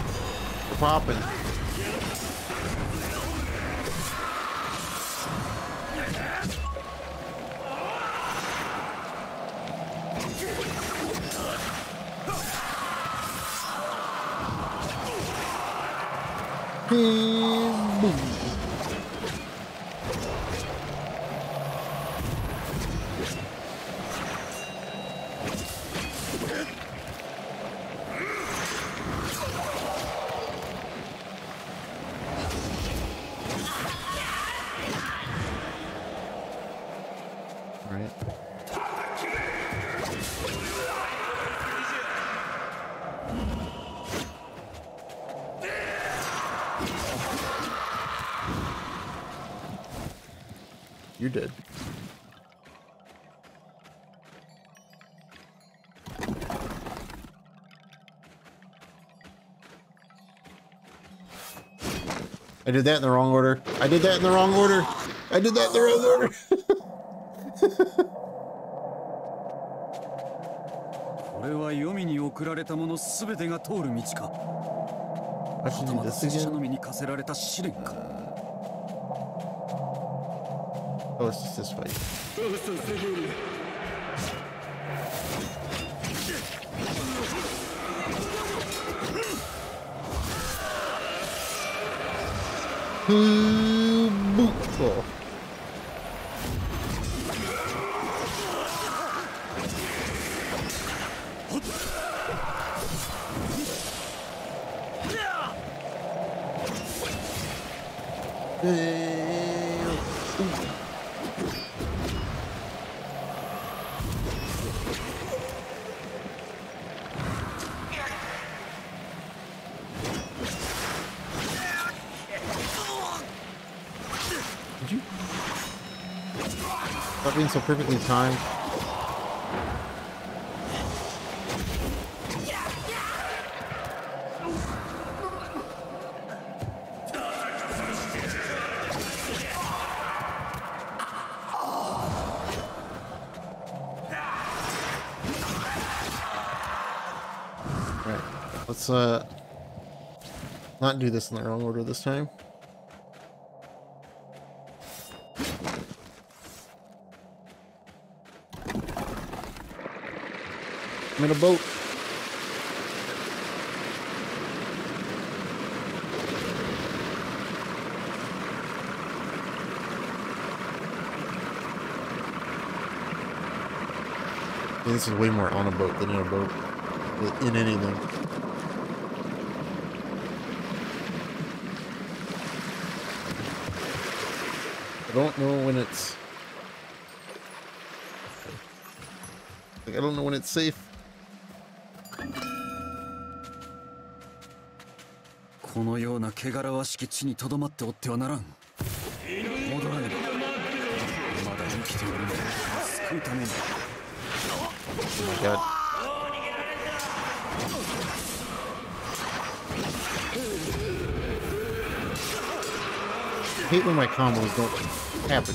did that in the wrong order. I did that in the wrong order. I did that in the wrong order. who So perfectly timed. Right. Let's uh not do this in the wrong order this time. In a boat. This is way more on a boat than in a boat. In anything. I don't know when it's... Like, I don't know when it's safe. 汚らわしき地にとどまっておってはならん戻らねばまだ生きておるのだ救うために Oh. I hate when my combos don't happen.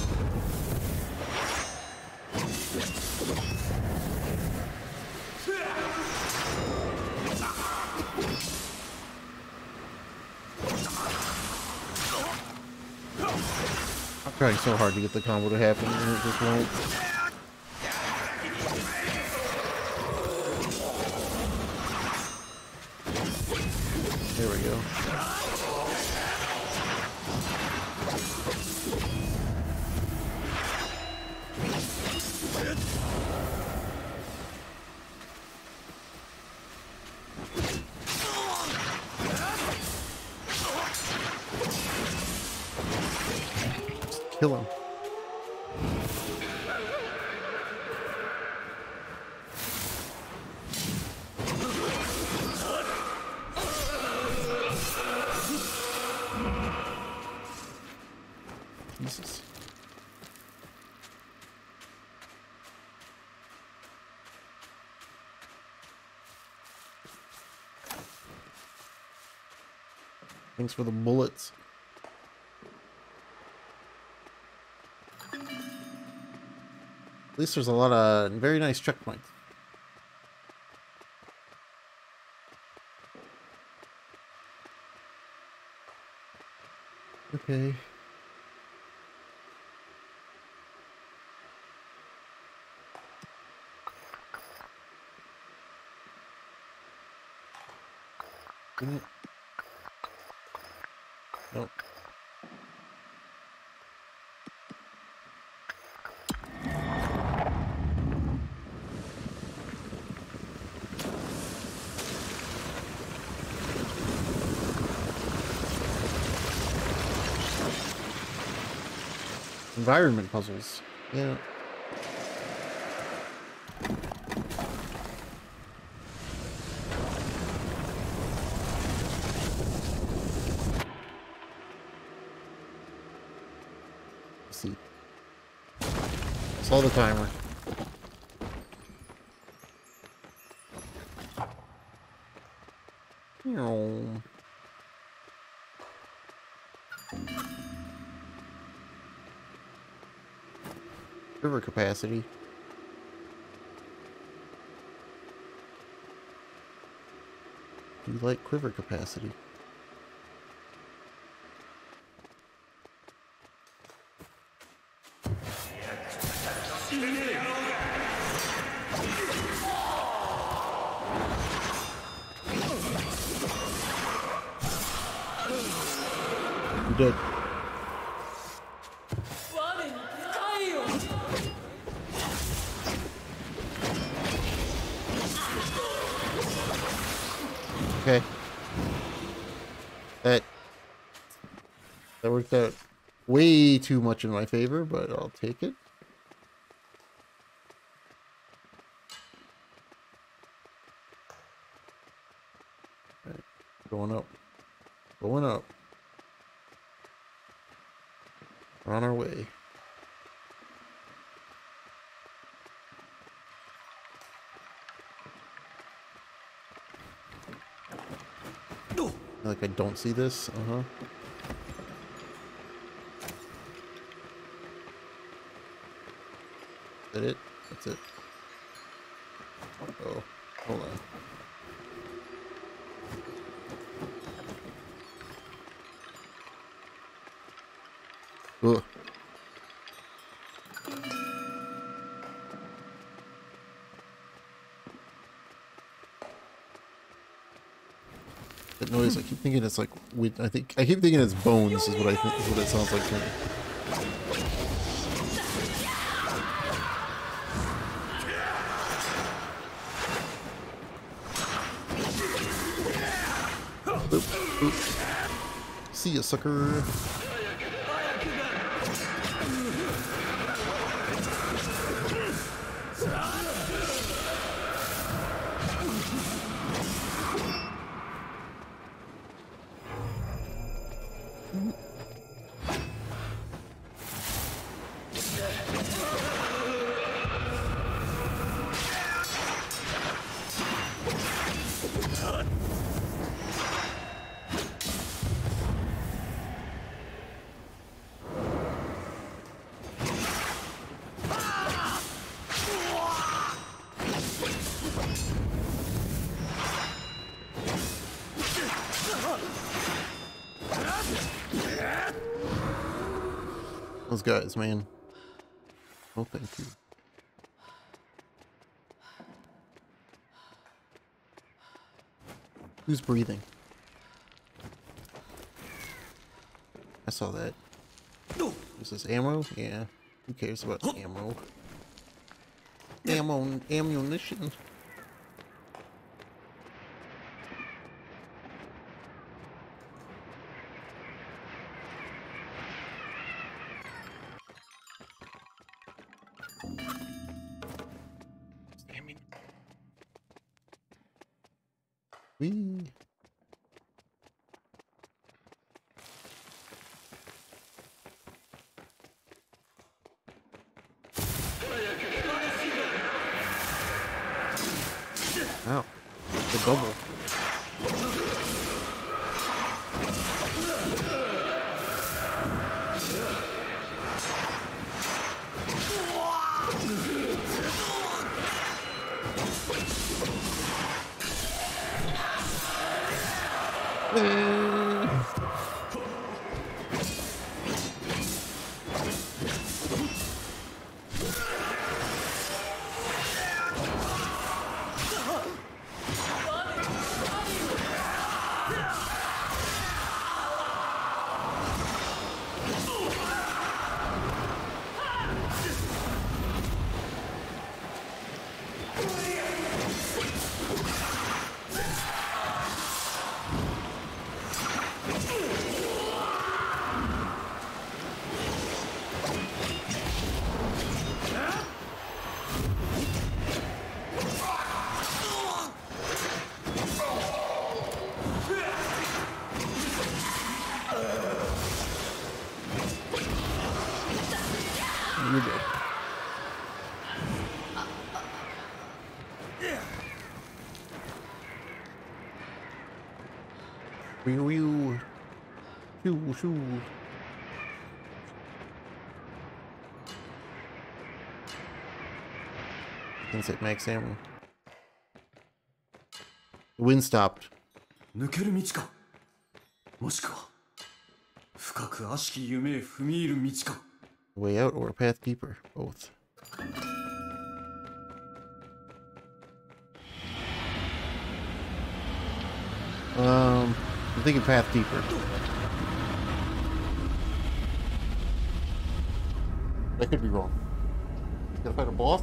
Trying so hard to get the combo to happen it just won't. Thanks for the bullets. At least there's a lot of very nice checkpoints. Okay. Environment puzzles. Yeah. See. Slow the timer. Capacity. Do you like quiver capacity? Much in my favor, but I'll take it. Right. Going up. Going up. We're on our way. Like I don't see this. Uh That it? That's it. Oh, hold on. Ugh. That noise, I keep thinking it's like. I think I keep thinking it's bones. Is what I think. Is what it sounds like to me. Sucker. Guys, man. Oh, thank you. Who's breathing? I saw that. Is this is ammo? Yeah. Who cares about ammo? Ammo, ammunition. You're dead. Wee wee. Shoo shoo. Can set max ammo. The wind stopped. 抜ける道かもしくは深く悪しき夢へ踏み入る道か Way out or a path deeper. Both. Um, I'm thinking path deeper. I could be wrong. Gotta fight a boss?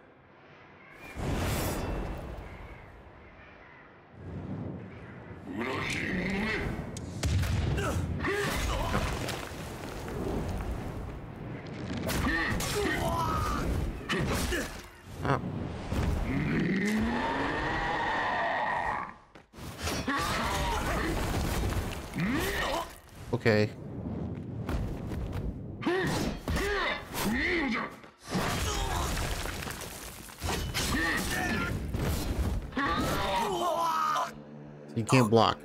can't block.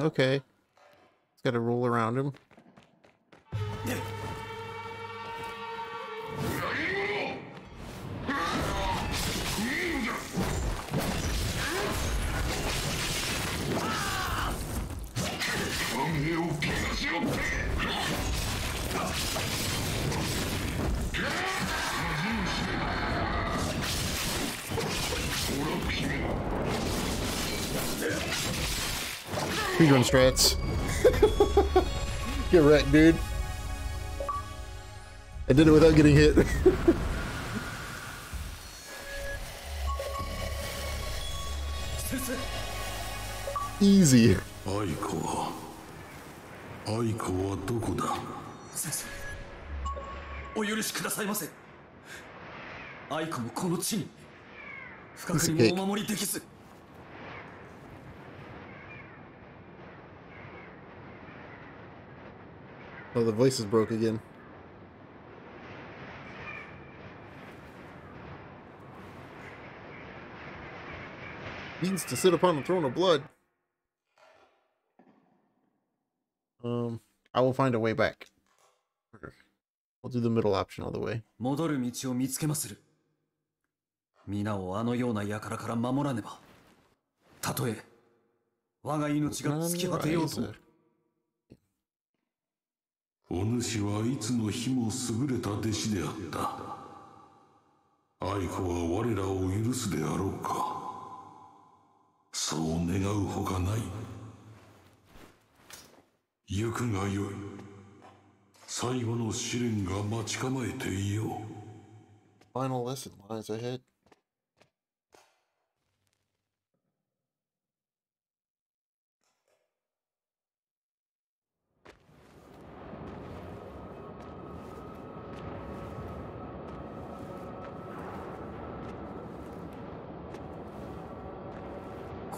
Okay, Speedrun strats. Get wrecked, dude. I did it without getting hit. Easy. 愛子は愛子はどこだ先生 お許しくださいませ愛子もこの地に不覚 Piece of に cake. もお守りできず Oh, the voices broke again. Means to sit upon the throne of blood. Um, I will find a way back. We'll do the middle option all the way. 戻る道を見つけまする皆をあのような輩から守らねばたとえ我が命が尽き果てようとも お主はいつの日も優れた弟子であった。愛子は我らを許すであろうか。そう願うほかない。行くがよい。最後の試練が待ち構えていよう。Final lesson lies ahead.「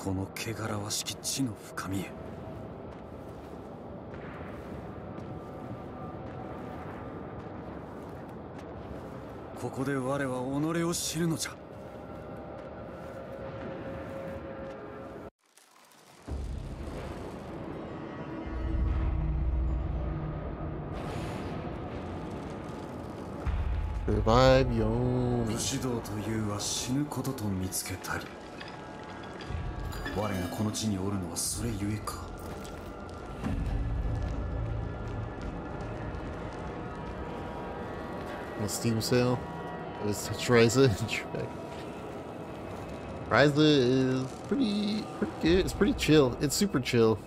この汚らわしき地の深みへ」ここで我は己を知るのじゃ.武士道というは死ぬことと見つけたり我がこの地におるのはそれゆえか on Steam sale. It was Ryza and Shrek. Ryza is pretty pretty good. It's pretty chill. It's super chill.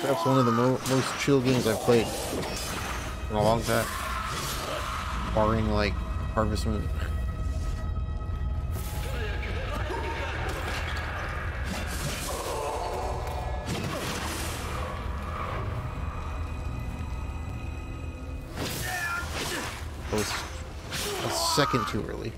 Perhaps one of the mo most chill games I've played in a long time. Barring like Harvest Moon. I was a second too early.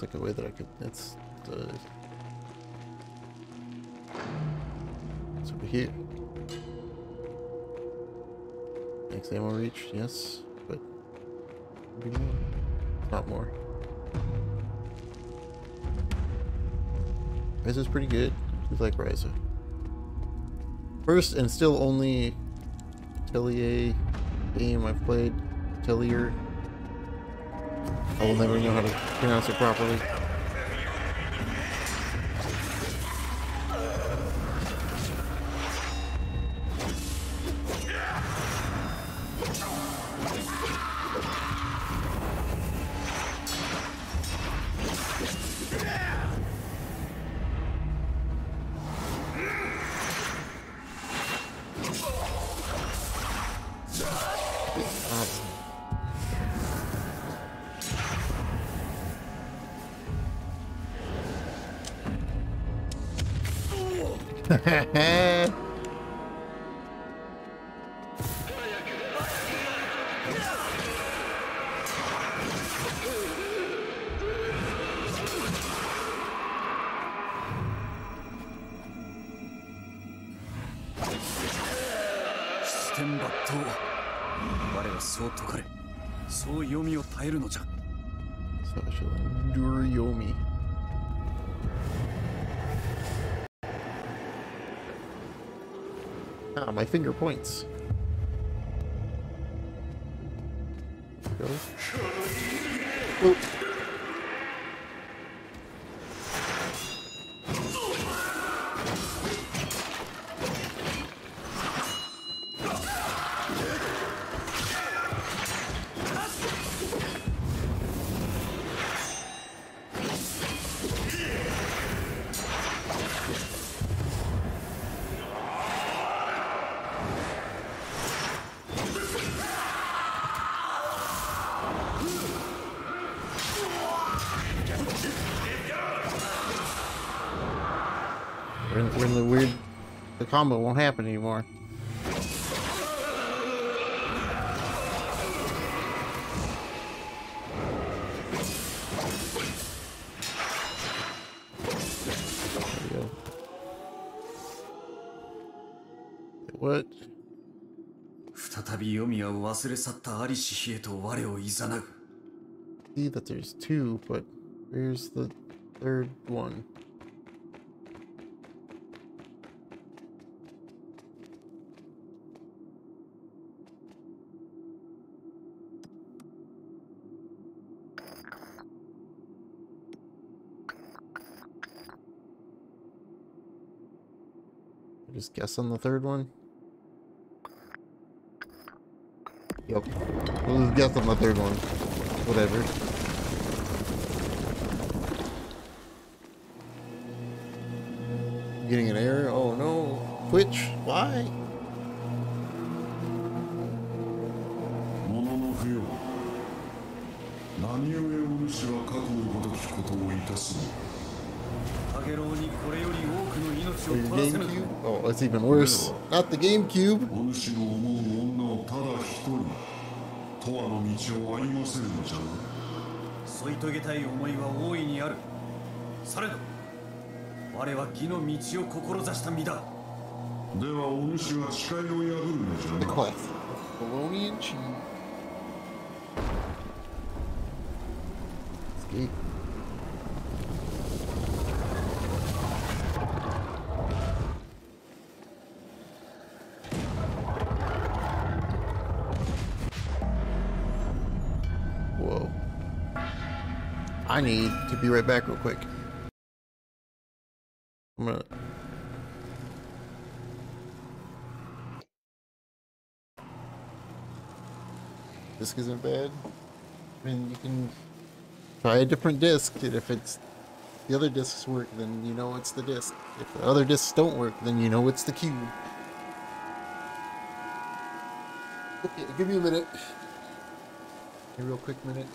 Looks like a way that I could. That's the. It's over here. Next ammo reach, yes, but maybe more. Not more. Ryza's pretty good. I like Ryza. First and still only Atelier game I've played. Atelier. I will never know how to pronounce it properly. Finger points. combo won't happen anymore. There we go. What? 再び読みは忘れ去ったアリシヒへと我をいざなう See that there's two, but where's the third one? Guess on the third one. Yep. We'll just guess on the third one. Whatever. For を your GameCube? Oh, that's even worse. Not the GameCube. お主の思う女をただ一人永遠の道を歩ませるのじゃな添い遂げたい思いは大いにあるされど我は義の道を志した身だではお主が誓いを破るのじゃ The な quest. Bologna and cheese. Escape. I need to be right back real quick. I'm gonna disc isn't bad. I mean, you can try a different disc, and if it's the other discs work, then you know it's the disc. If the other discs don't work, then you know it's the cube. Okay, give me a minute. A real quick minute.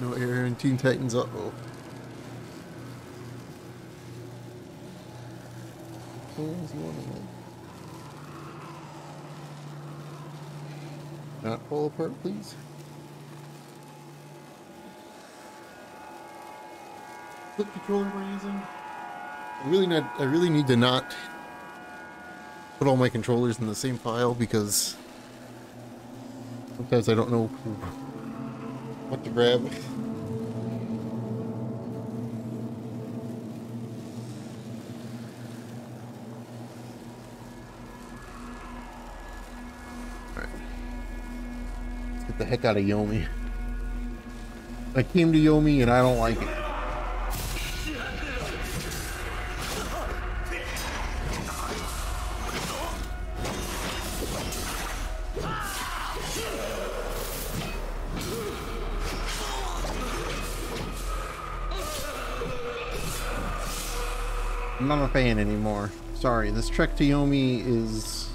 No error in Teen Titans. Uh oh. Not fall apart, please. Flip controller we're using. I really not. I really need to not put all my controllers in the same file because sometimes I don't know what to grab. Get the heck out of Yomi. I came to Yomi and I don't like it. Fan anymore. Sorry, this trek to Yomi is...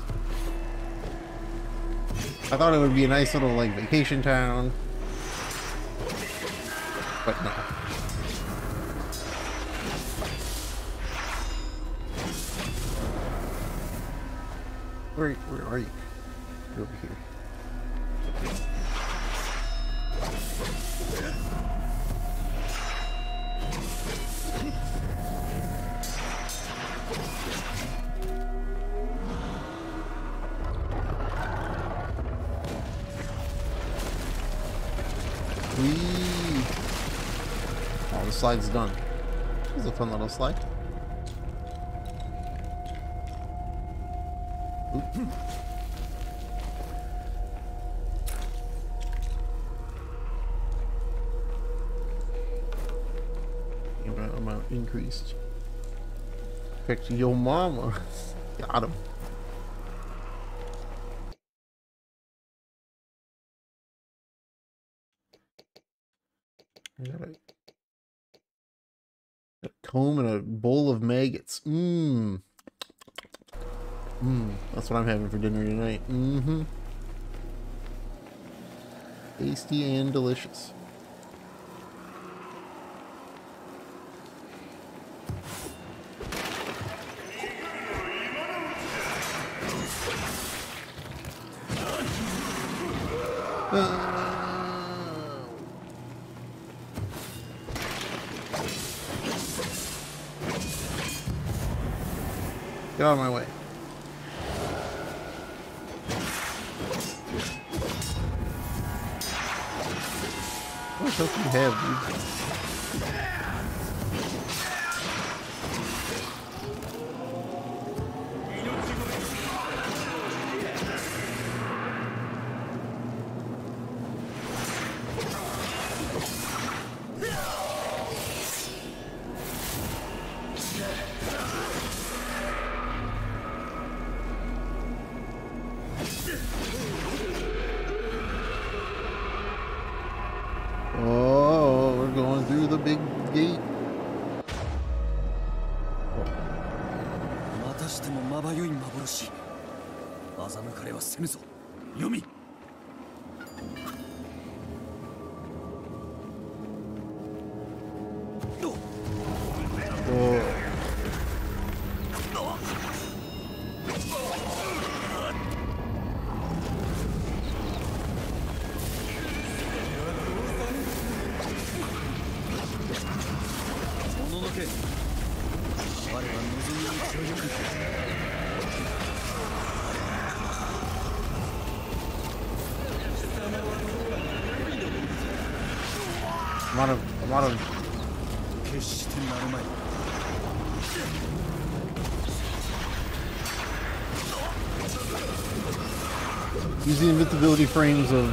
I thought it would be a nice little, like, vacation town. Picked your mama. Got him. A comb and a bowl of maggots. Mmm. Mmm. That's what I'm having for dinner tonight. Mm-hmm. Tasty and delicious. Frames of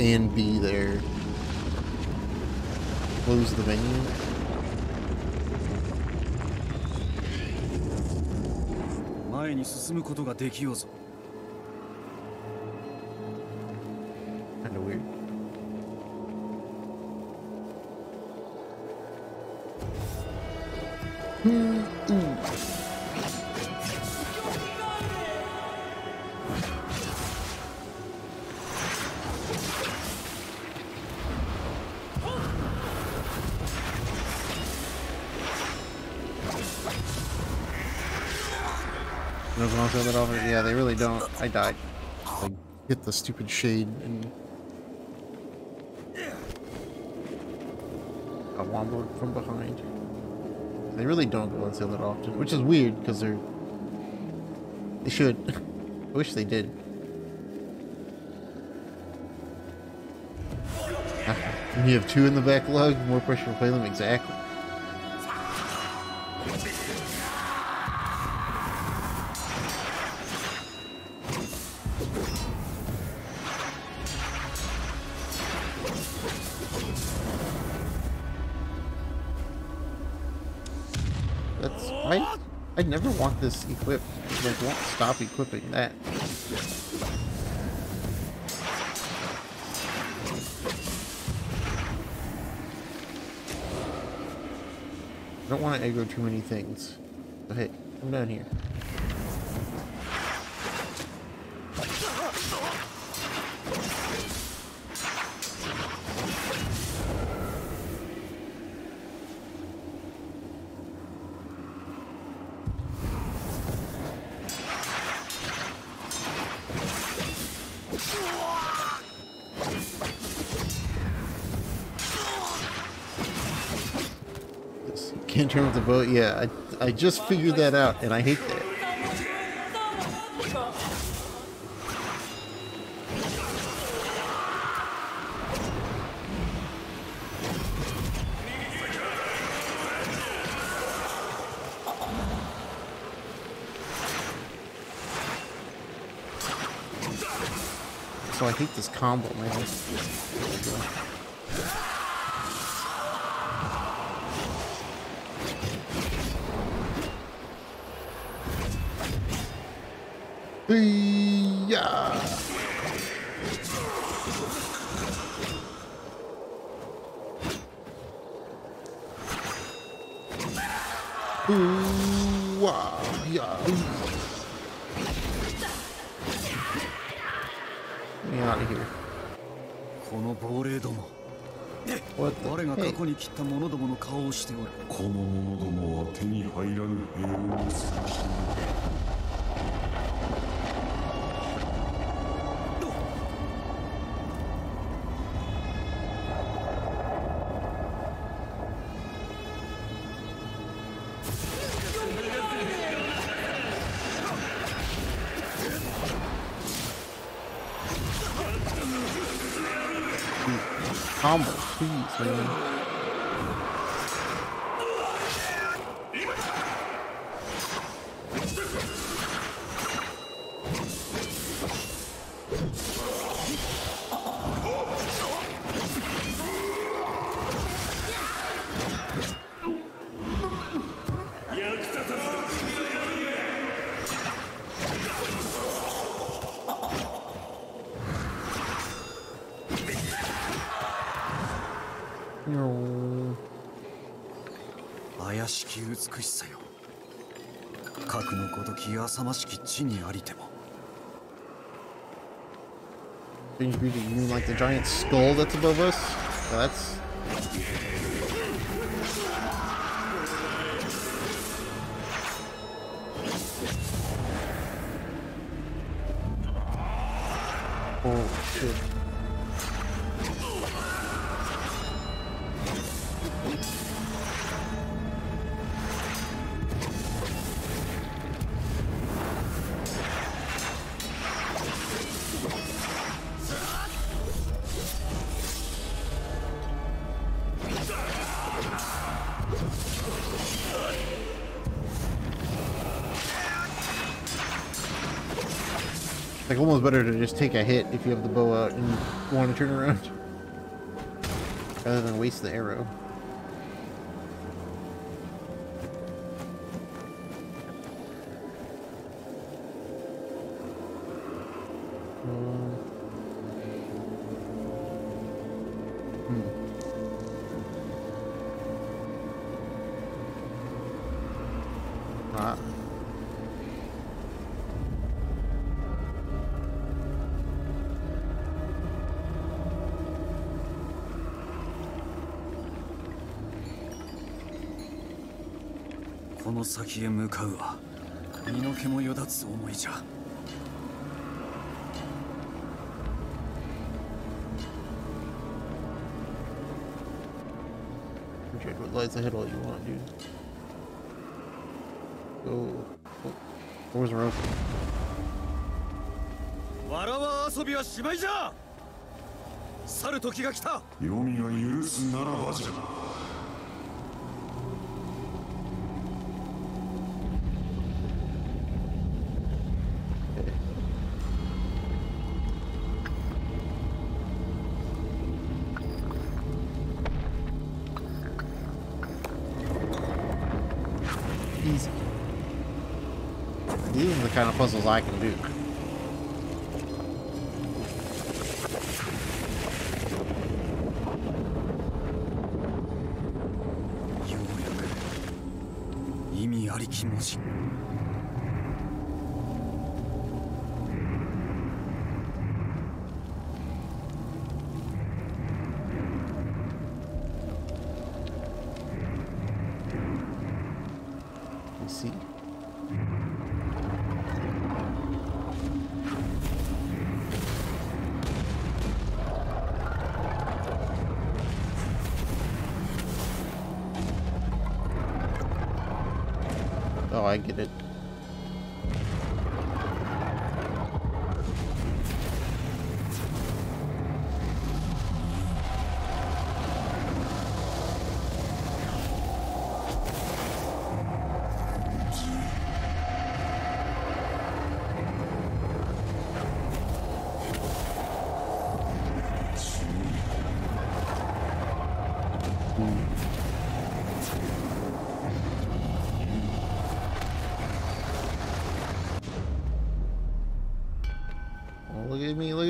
and B there. Close the menu. Mine に進むことができようぞ Yeah, they really don't. I died. I hit the stupid shade and got womboed from behind. They really don't go sale that often, which is weird because they're they should. I wish they did. You have two in the backlog, more pressure to play them exactly. Stop equipping that. I don't want to aggro too many things. But hey, I'm down here. Boat. Yeah, I I just figured that out, and I hate that. So I hate this combo, man. Yeah. Ooh, wow, yeah. Get me out of here. この亡霊ども我が.過去に切った者どもの顔をしておるこの者どもは手に入らぬ平穏を探している Please, man. 地にありても Didn't you you mean like the giant skull that's above us? That's almost better to just take a hit if you have the bow out and want to turn around. Rather than waste the arrow. 先へ向かうは身の毛もよだつ思いじゃ lights ahead all you want, dude. Go. Oh, doors are open. Warawa asobi wa shimai ja! Saru toki ga kita! Yomi ga yurusu naraba ja. Puzzles I can do.「at me, look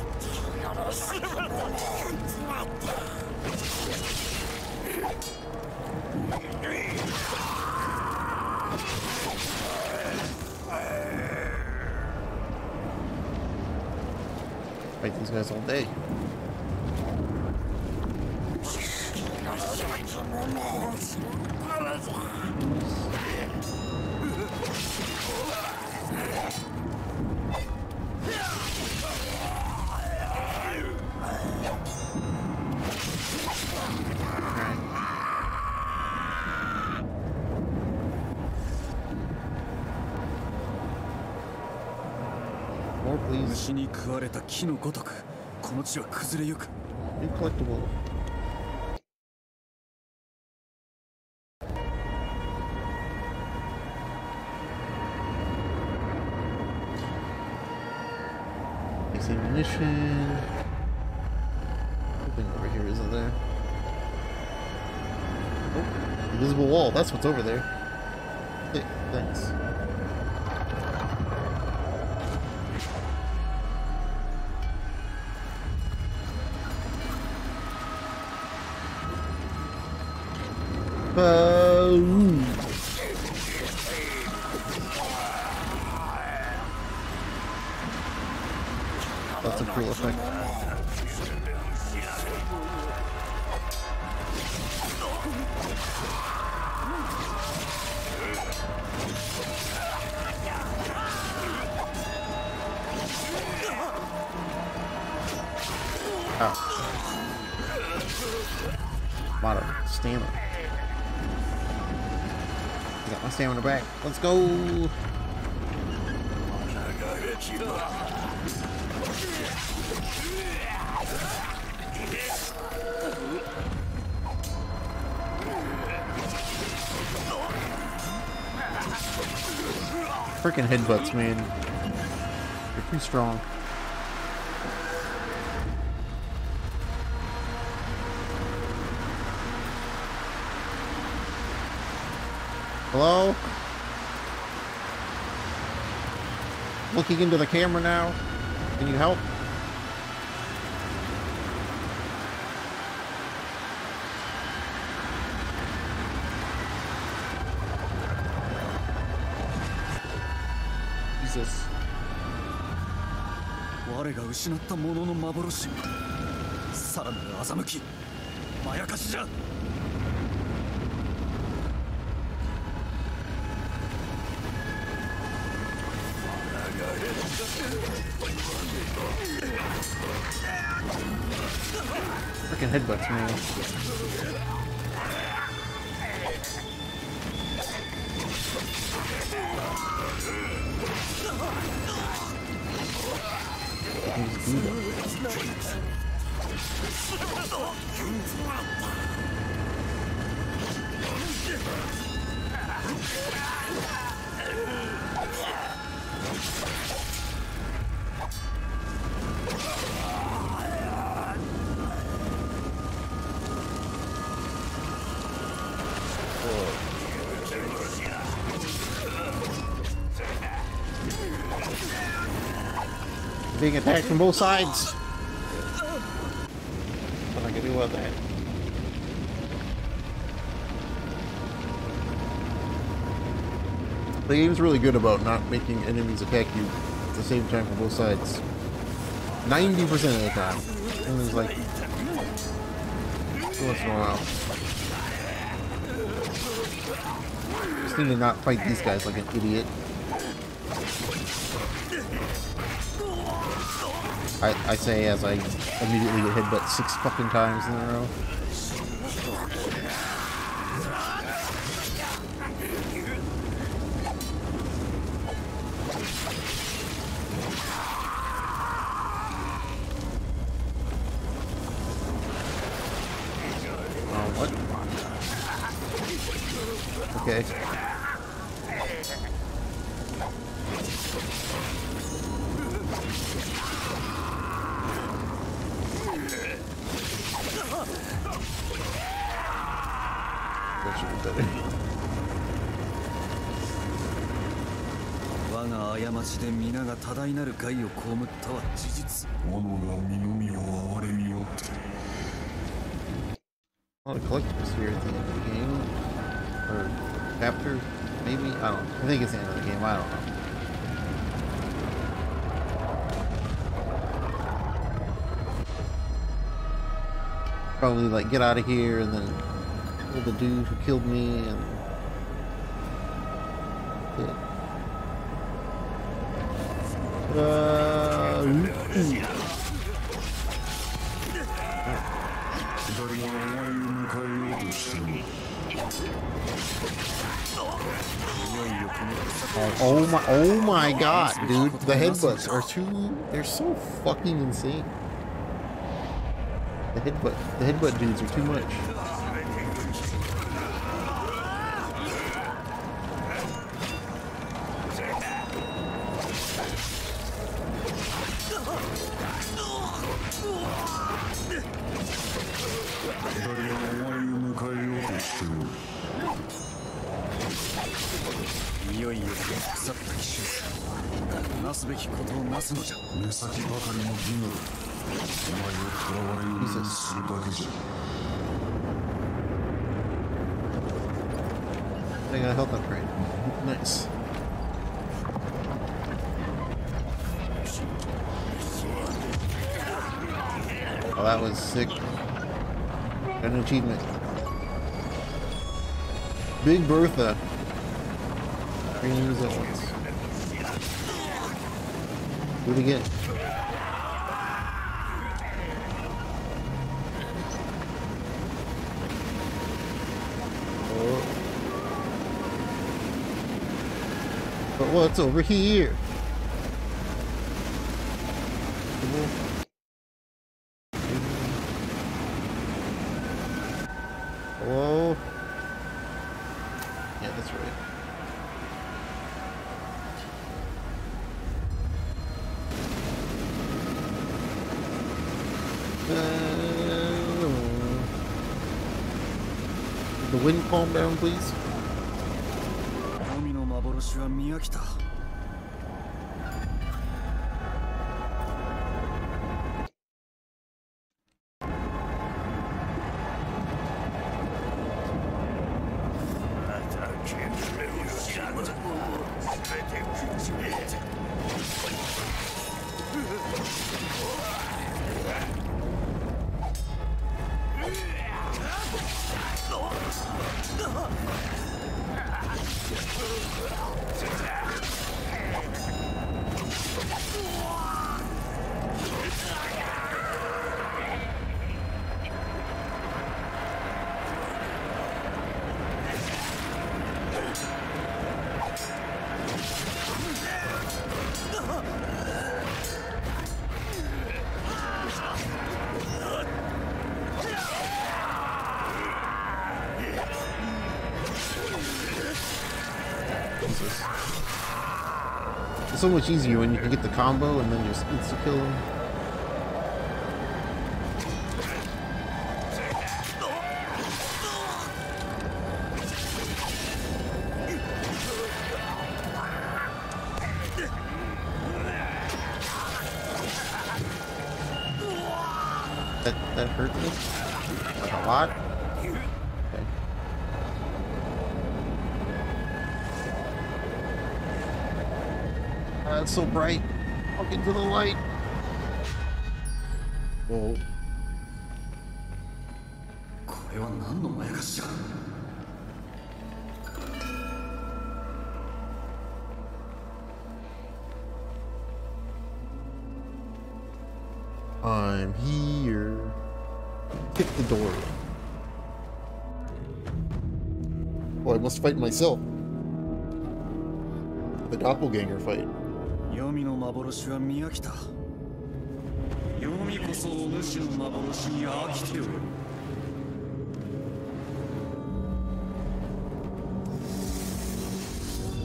guys all day. More please. 虫に食われた木のごとく この地は崩れゆく New collectible. Base ammunition. Nothing over here, isn't there? Oh, invisible wall. That's what's over there. A cool effect. Ow. A ah. lot of stamina. Got my stamina back. Let's go. Freaking headbutts, man. They're too strong. Hello? Looking into the camera now. Can you help? 失ったものの幻。さらなる欺きまやかしじゃ。Being attacked from both sides. What I can do about that? The game's really good about not making enemies attack you at the same time from both sides. 90% of the time. And there's like once in a while. Just need to not fight these guys like an idiot. I, I say as I immediately get hit but six fucking times in a row. Here at the end of the game. Or after, maybe? I don't know. I think it's the end of the game. I don't know. Probably like get out of here and then kill the dude who killed me and. Oh, my, oh my god, dude. The headbutts are too, they're so fucking insane. The headbutt, the headbutt dudes are too much. I got a health upgrade. Nice. Oh, that was sick. An achievement. Big Bertha. Three. Do it again. what's over here? Hello? Yeah, that's right. Uh, the wind calm down, please. 神の幻は見飽きた So much easier when you can get the combo and then just insta kill him. That that hurt me like a lot. Ah, it's so bright. Walk into the light. Whoa. これは何のまやかしじゃ I'm here. Kick the door. Oh, I must fight myself. The doppelganger fight. 幻は見飽きた。読みこそお主の幻に飽きておる。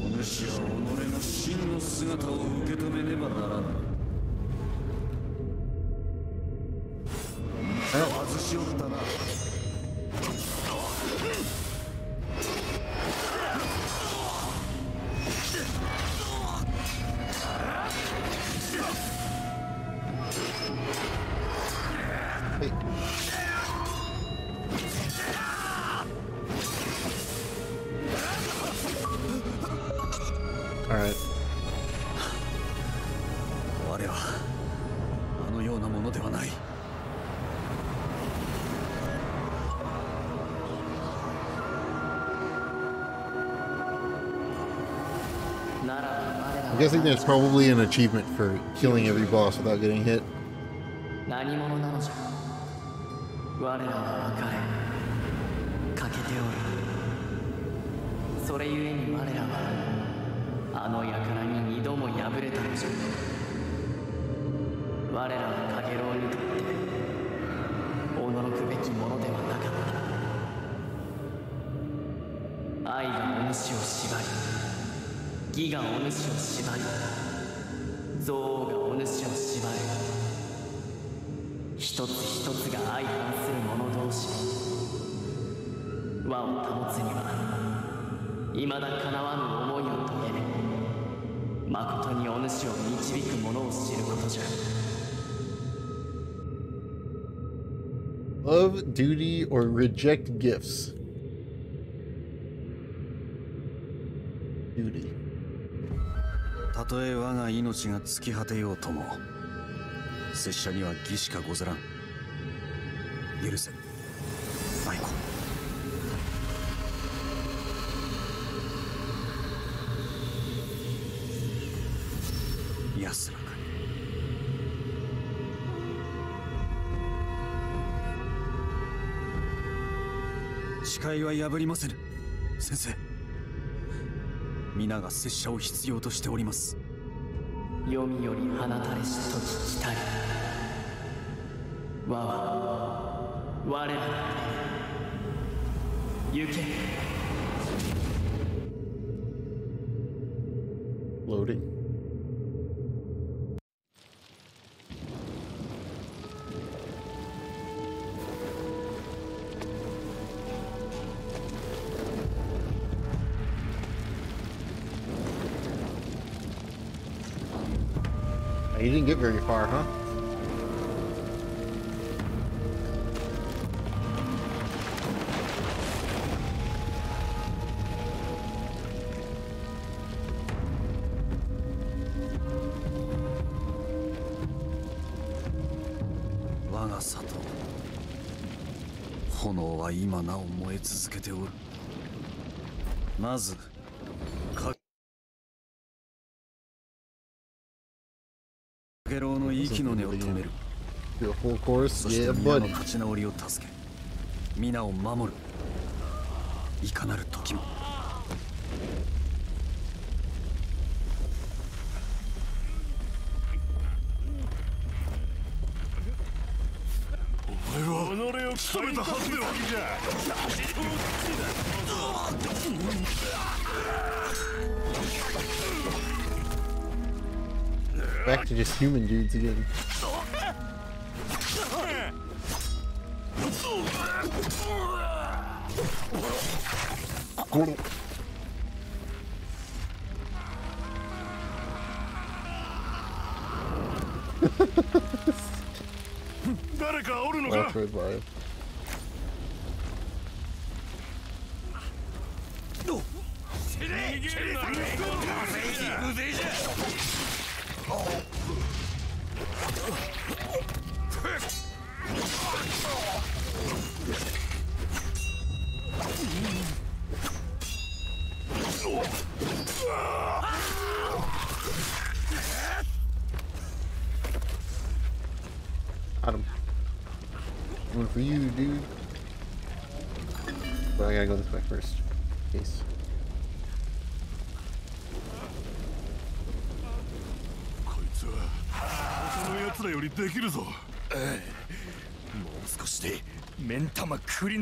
お主は己の真の姿を受け I'm guessing there's probably an achievement for killing every boss without getting hit. 義がお主を縛り憎悪がお主を縛る一つ一つが相反する者同士和を保つには未だ叶わぬ思いを遂げ誠にお主を導く者を知ることじゃ Love, duty, or reject gifts. とえ我が命が尽き果てようとも拙者には義しかござらん。許せ。舞子安らかに。誓いは破りませぬ。先生。皆が拙者を必要としております。読みより放たれしときたい我は我ら。行け。Far, huh?「我が里炎は今なお燃え続けておるまずかゲロウの息の根を止める Do a full course? そして Yeah, 皆の buddy. 立ち直りを助け皆を守るいかなる時もお前は己を務めたはずではじ Back to just human dudes again. Cool.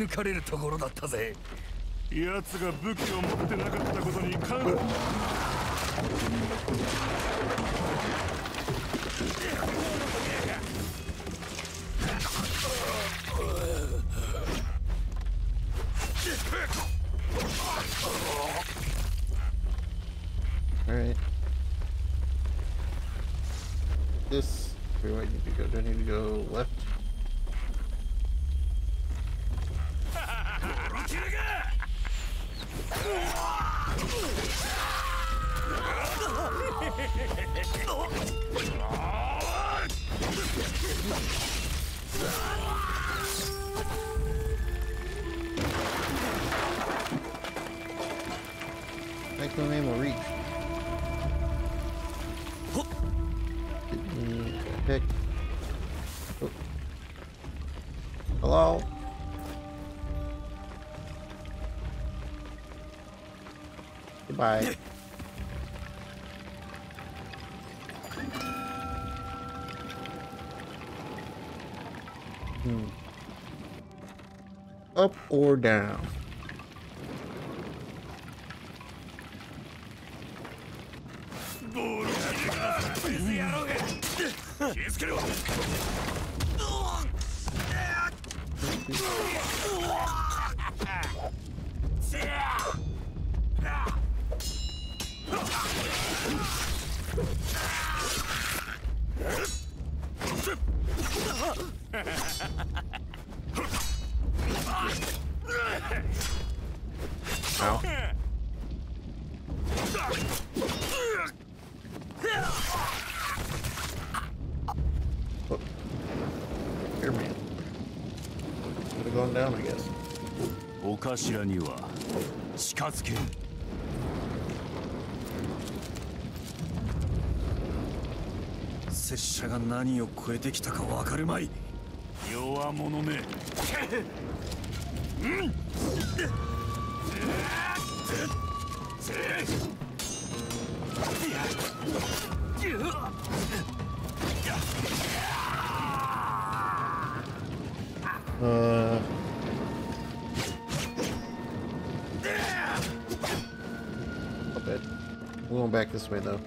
抜かれるところだったぜ。奴が武器を持ってなかったことに感 Goodbye. Hmm. Up or down? 頭には近づけん。拙者が何を超えてきたかわかるまい弱者め Uh. Up it. We're going back this way though.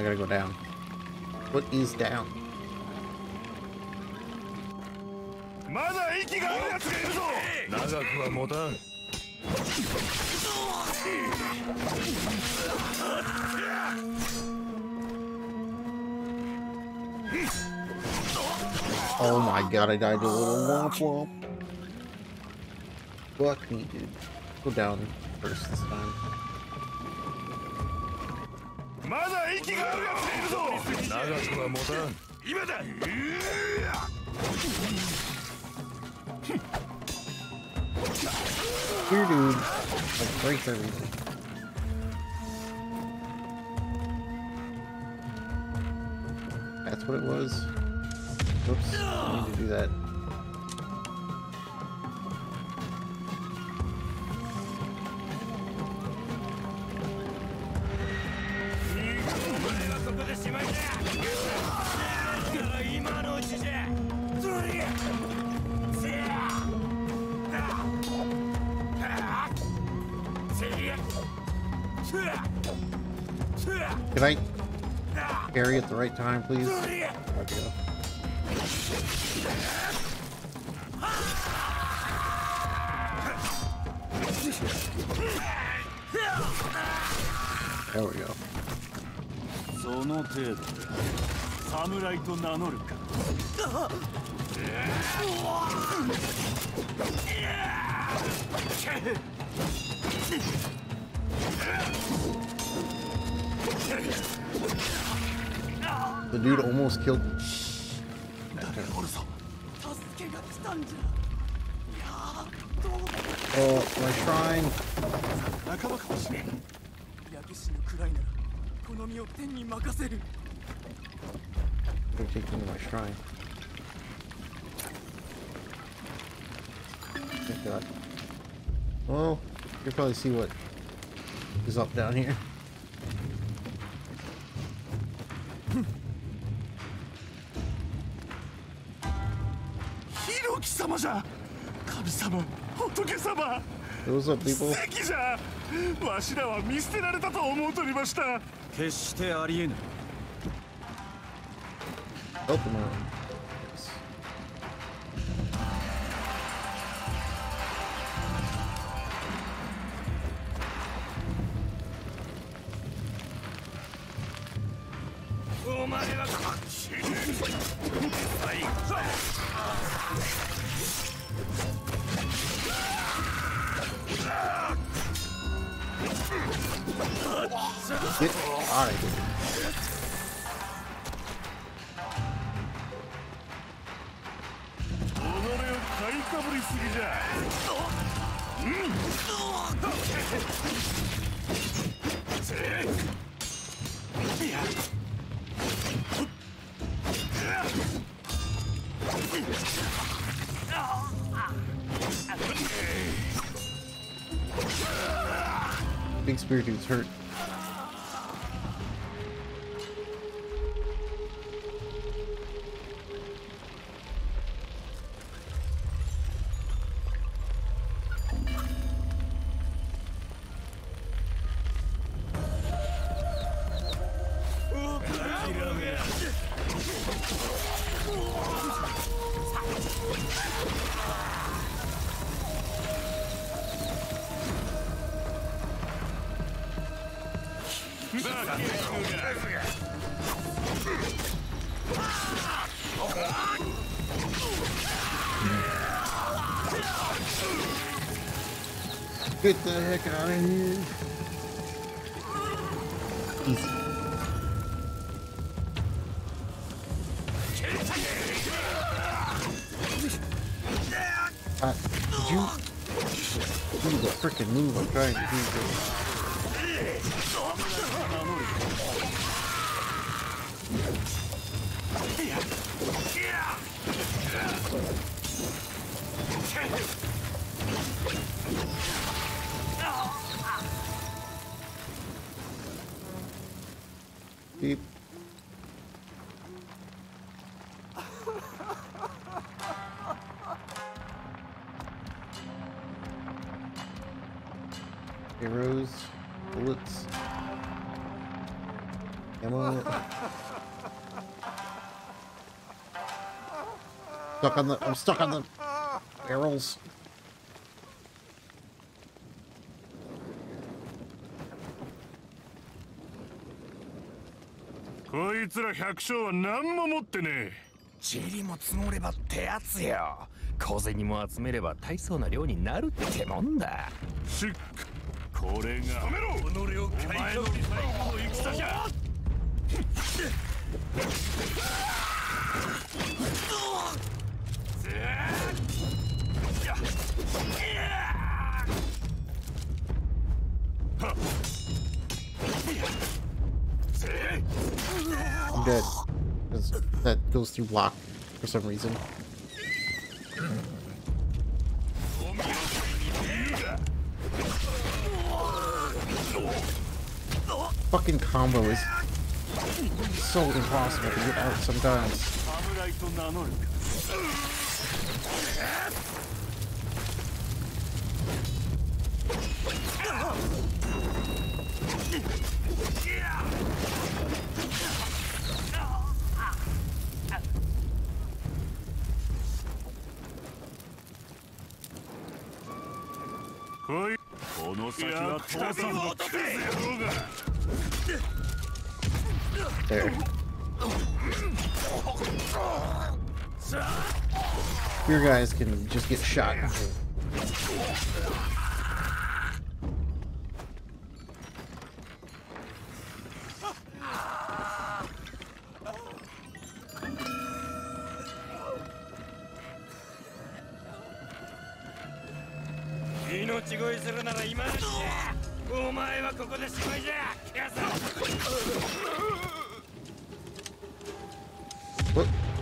I gotta go down. What is down? Oh my god, I died to a little womp womp. Fuck me, dude. Go down first this time. まだ息があるやつがいるぞ長くは持たん今だ Weird dude. Like breaks everything. That's what it was. Oops. I need to do that. Can I carry at the right time, please? Okay. There we go. その程度で侍と名乗るか The dude almost killed me. Oh, my shrine. They're taking my shrine. Thank God. Well, you'll probably see what is up down here. ヒロキ様じゃ。神様仏様。up? 奇跡じゃ。わしらは見捨てられたと思うとりました。決してありえぬ。Open one. 前は死ぬ最高えあれ己を買いかぶりすぎじゃうん Yeah. Big spear dude's hurt. Stuck on the. I'm stuck on the barrels. こいつら百姓は何も持ってねえ。塵も積もればってやつよ。小銭も集めれば大層な量になるってもんだ。しっこれが己をお前の最後の戦じゃ I'm dead. That goes through block for some reason. Fucking combo is so impossible to get out sometimes. この先は父さんのクが Your guys can just get shot.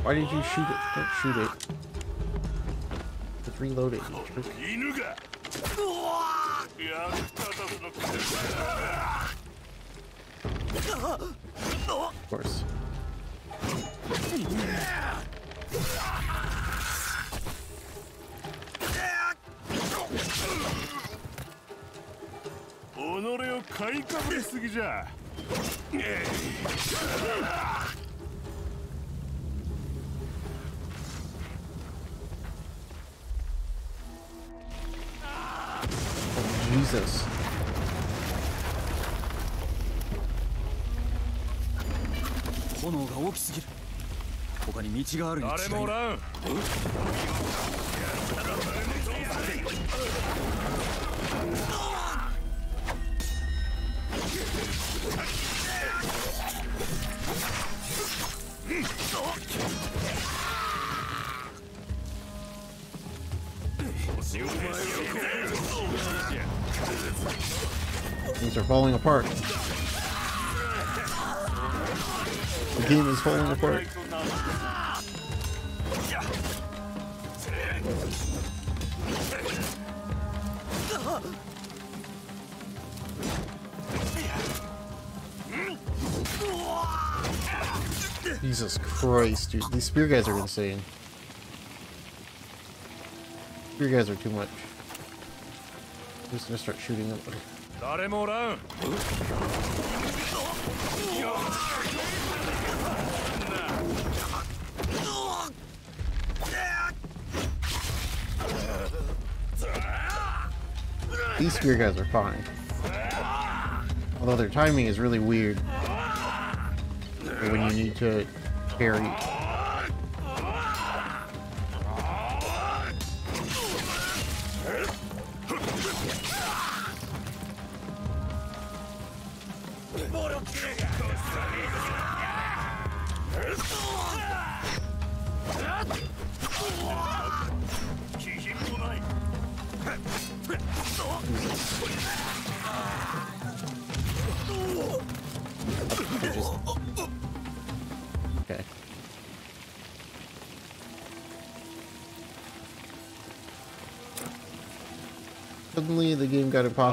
Why did you shoot it? Don't shoot it. 道路の行。道があるに違いない誰もおらん Things are falling apart. The game is falling apart. Jesus Christ, dude. These spear guys are insane. Spear guys are too much. I'm just gonna start shooting them. These spear guys are fine. Although their timing is really weird. When you need to parry.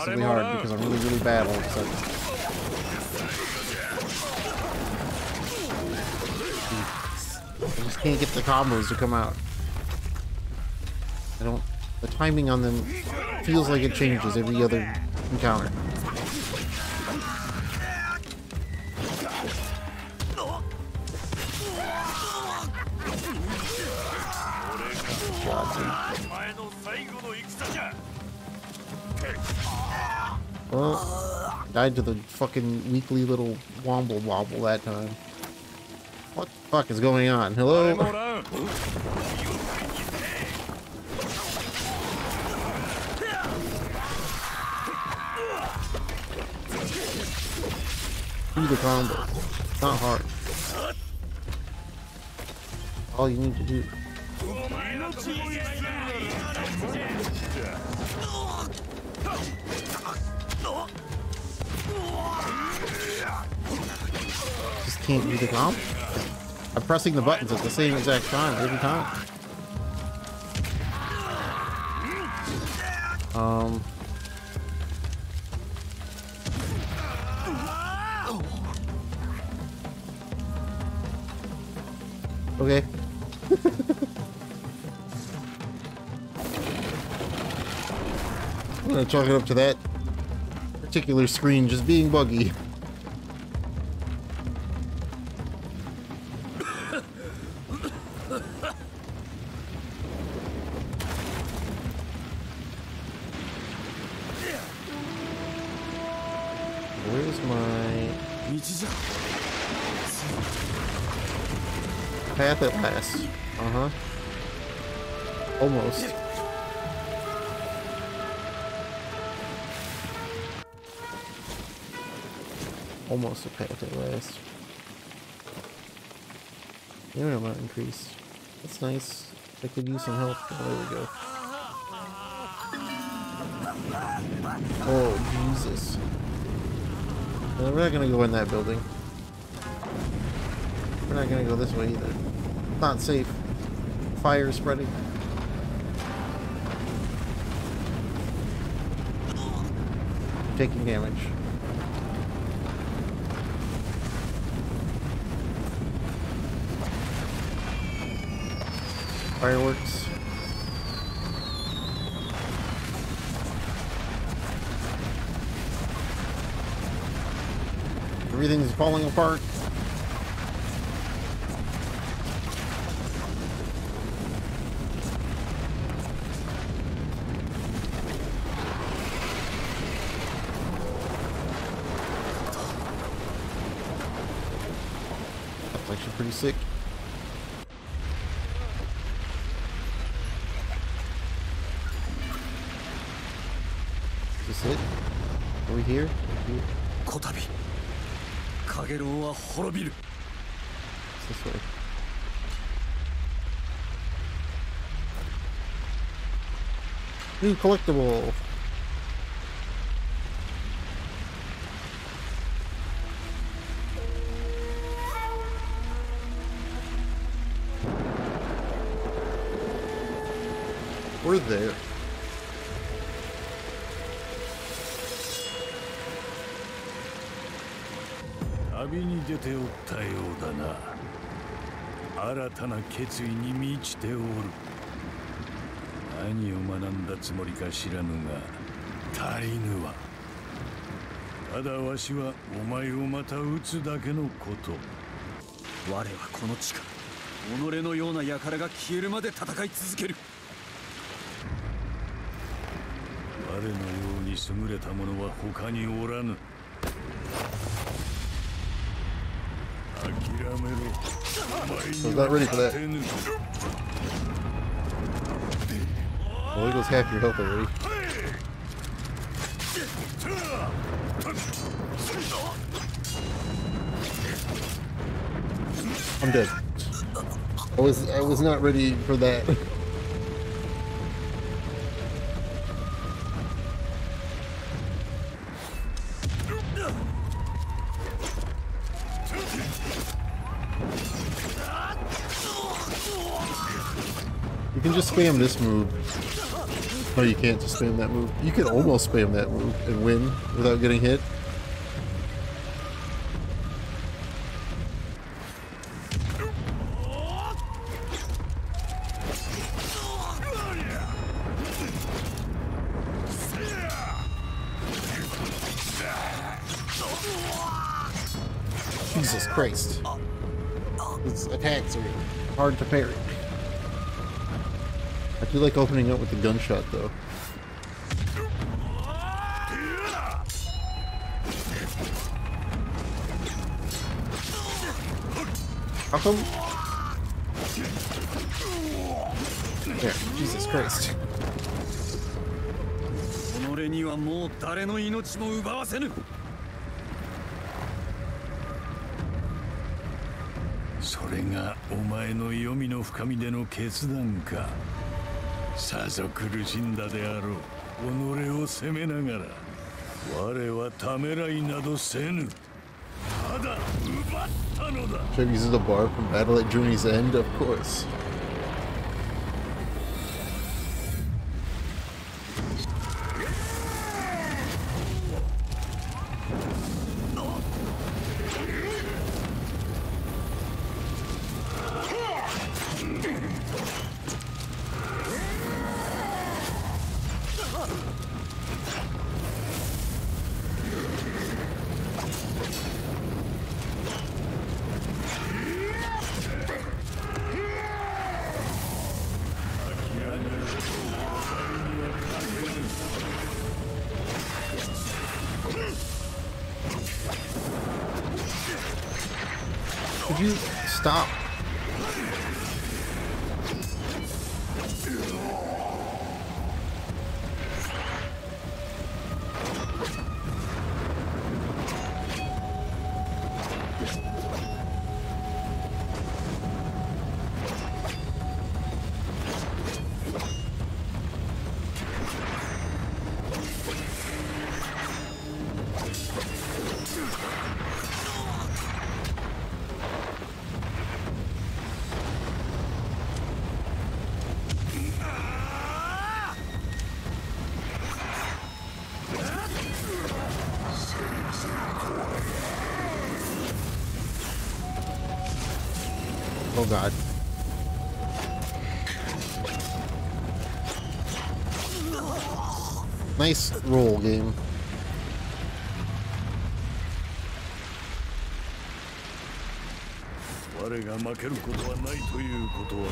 hard because I'm really, really bad all of a sudden. I just can't get the combos to come out. I don't... The timing on them feels like it changes every other encounter. Died to the fucking weekly little womble wobble that time. What the fuck is going on? Hello? Do the combo. It's not hard. All you need to do. Can't do the combo. I'm pressing the buttons at the same exact time every time. Um. Okay. I'm gonna chalk it up to that particular screen just being buggy. Almost a path at last. I'm not increased. That's nice. I could use some help. Oh, there we go. Oh, Jesus. We're not gonna go in that building. We're not gonna go this way either. Not safe. Fire spreading. Taking damage. Fireworks. Everything's falling apart. That's actually pretty sick. here? Kotabi. It's this way. New collectible. We're there. 旅に出ておったようだな。新たな決意に満ちておる。何を学んだつもりか知らぬが足りぬわ。ただわしはお前をまた撃つだけのこと。我はこの地下己のような輩が消えるまで戦い続ける。我のように優れた者は他におらぬ movie. I was not ready for that. Well, Eagle's half your health already. I'm dead. I was I was not ready for that. Spam this move. No, you can't just spam that move. You can almost spam that move and win without getting hit. do like opening up with the gunshot though. How come? There, Jesus Christ. 己にはもう誰の命も奪わせぬそれがお前の黄泉の深みでの決断か さぞ苦しんだであろう己を責めながら我はためらいなどせぬただ奪ったのだ Should I use the bar from Battle at Journey's End? Of course. 負けることはないということは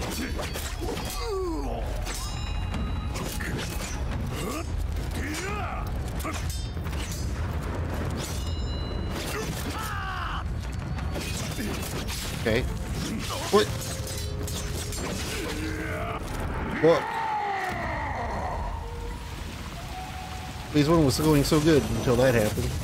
Okay. What? What? Phase one was going so good until that happened.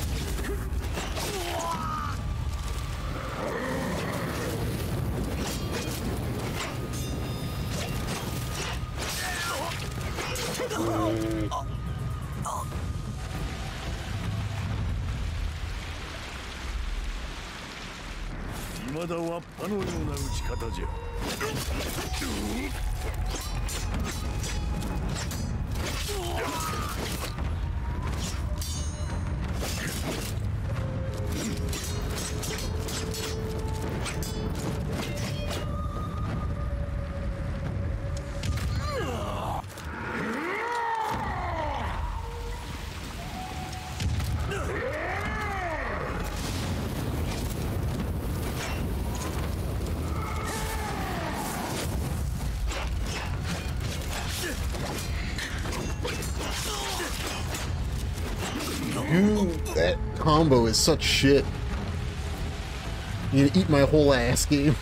Combo is such shit. You eat my whole ass game.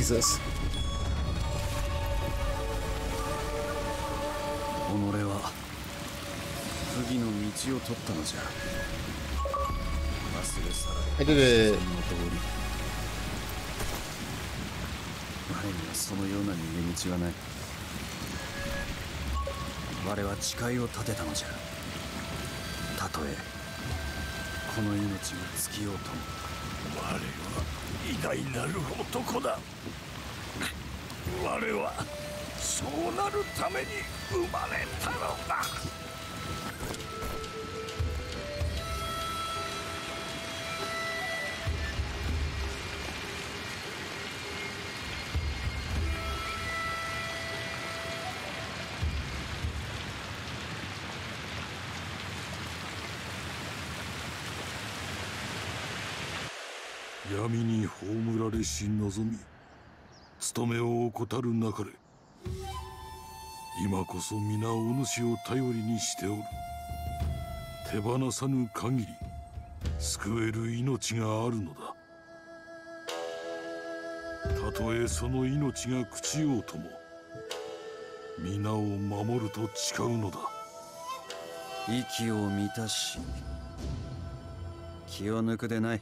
Jesus. 己は不義の道を取ったのじゃ。忘れ去られはそのような逃げ道はない。我は誓いを立てたのじゃ。たとえこの命が尽きようとも。我は偉大なる男だ我はそうなるために生まれたのだ。闇に葬られし望み。務めを怠るなかれ今こそ皆お主を頼りにしておる。手放さぬ限り救える命があるのだ。たとえその命が朽ちようとも皆を守ると誓うのだ。息を満たし気を抜くでない。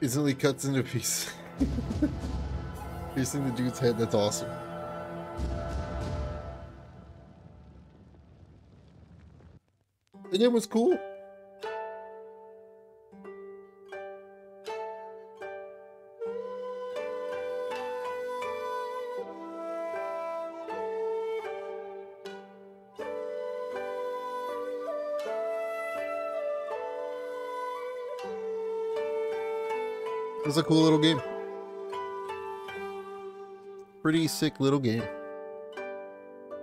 Instantly cuts into piece. Piercing the dude's head, that's awesome. The game was cool. It was a cool little game. Pretty sick little game.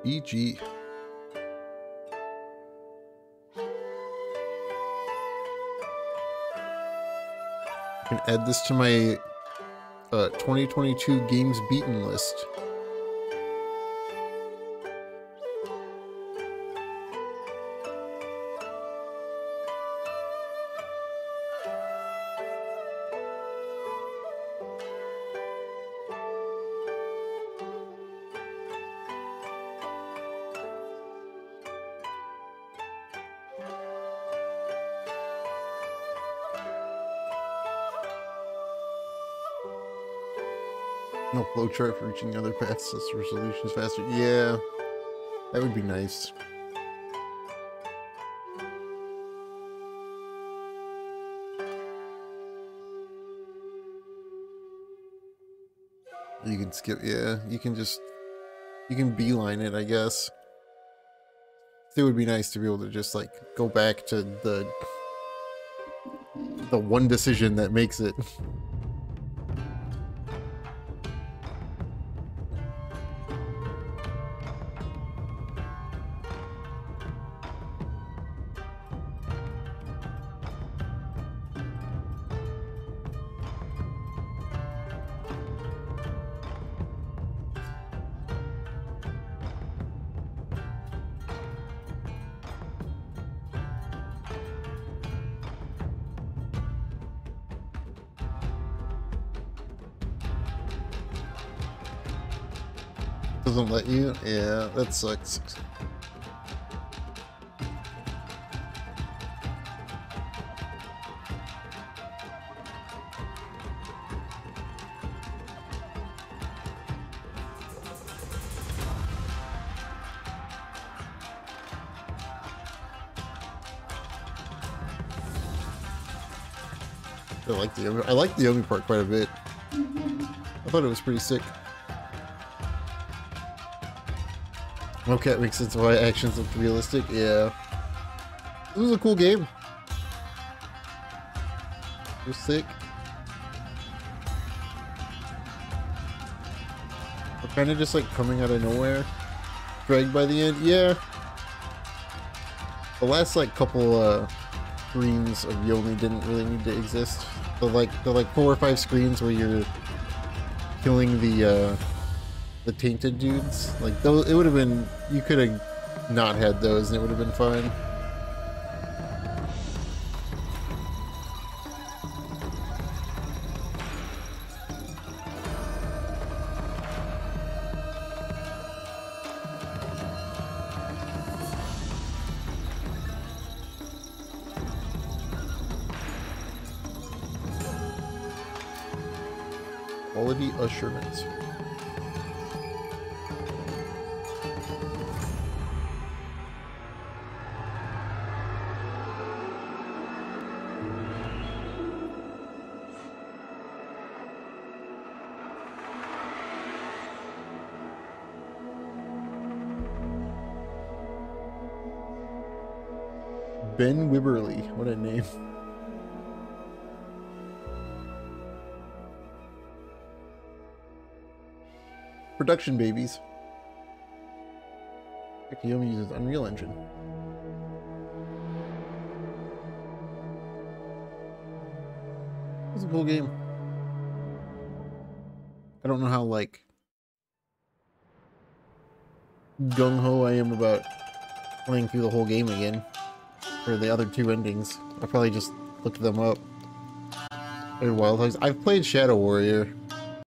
EG. I can add this to my uh, 2022 games beaten list. Flowchart for reaching other paths, so resolutions faster. Yeah, that would be nice. You can skip, yeah, you can just, you can beeline it, I guess. It would be nice to be able to just, like, go back to the, the one decision that makes it. Yeah, that sucks. I like the I like the Yomi part quite a bit. I thought it was pretty sick. Okay, it makes sense why actions look realistic. Yeah. This was a cool game. Was sick. We're kind of just like coming out of nowhere. Dragged by the end. Yeah. The last like couple uh screens of Yomi didn't really need to exist. The like the like four or five screens where you're killing the uh the tainted dudes. Like those, it would have been. You could have not had those, and it would have been fine. Production babies. Kiyomi uses Unreal Engine. It's a cool game. I don't know how like gung ho I am about playing through the whole game again for the other two endings. I probably just looked them up. Wild Hugs. I've played Shadow Warrior.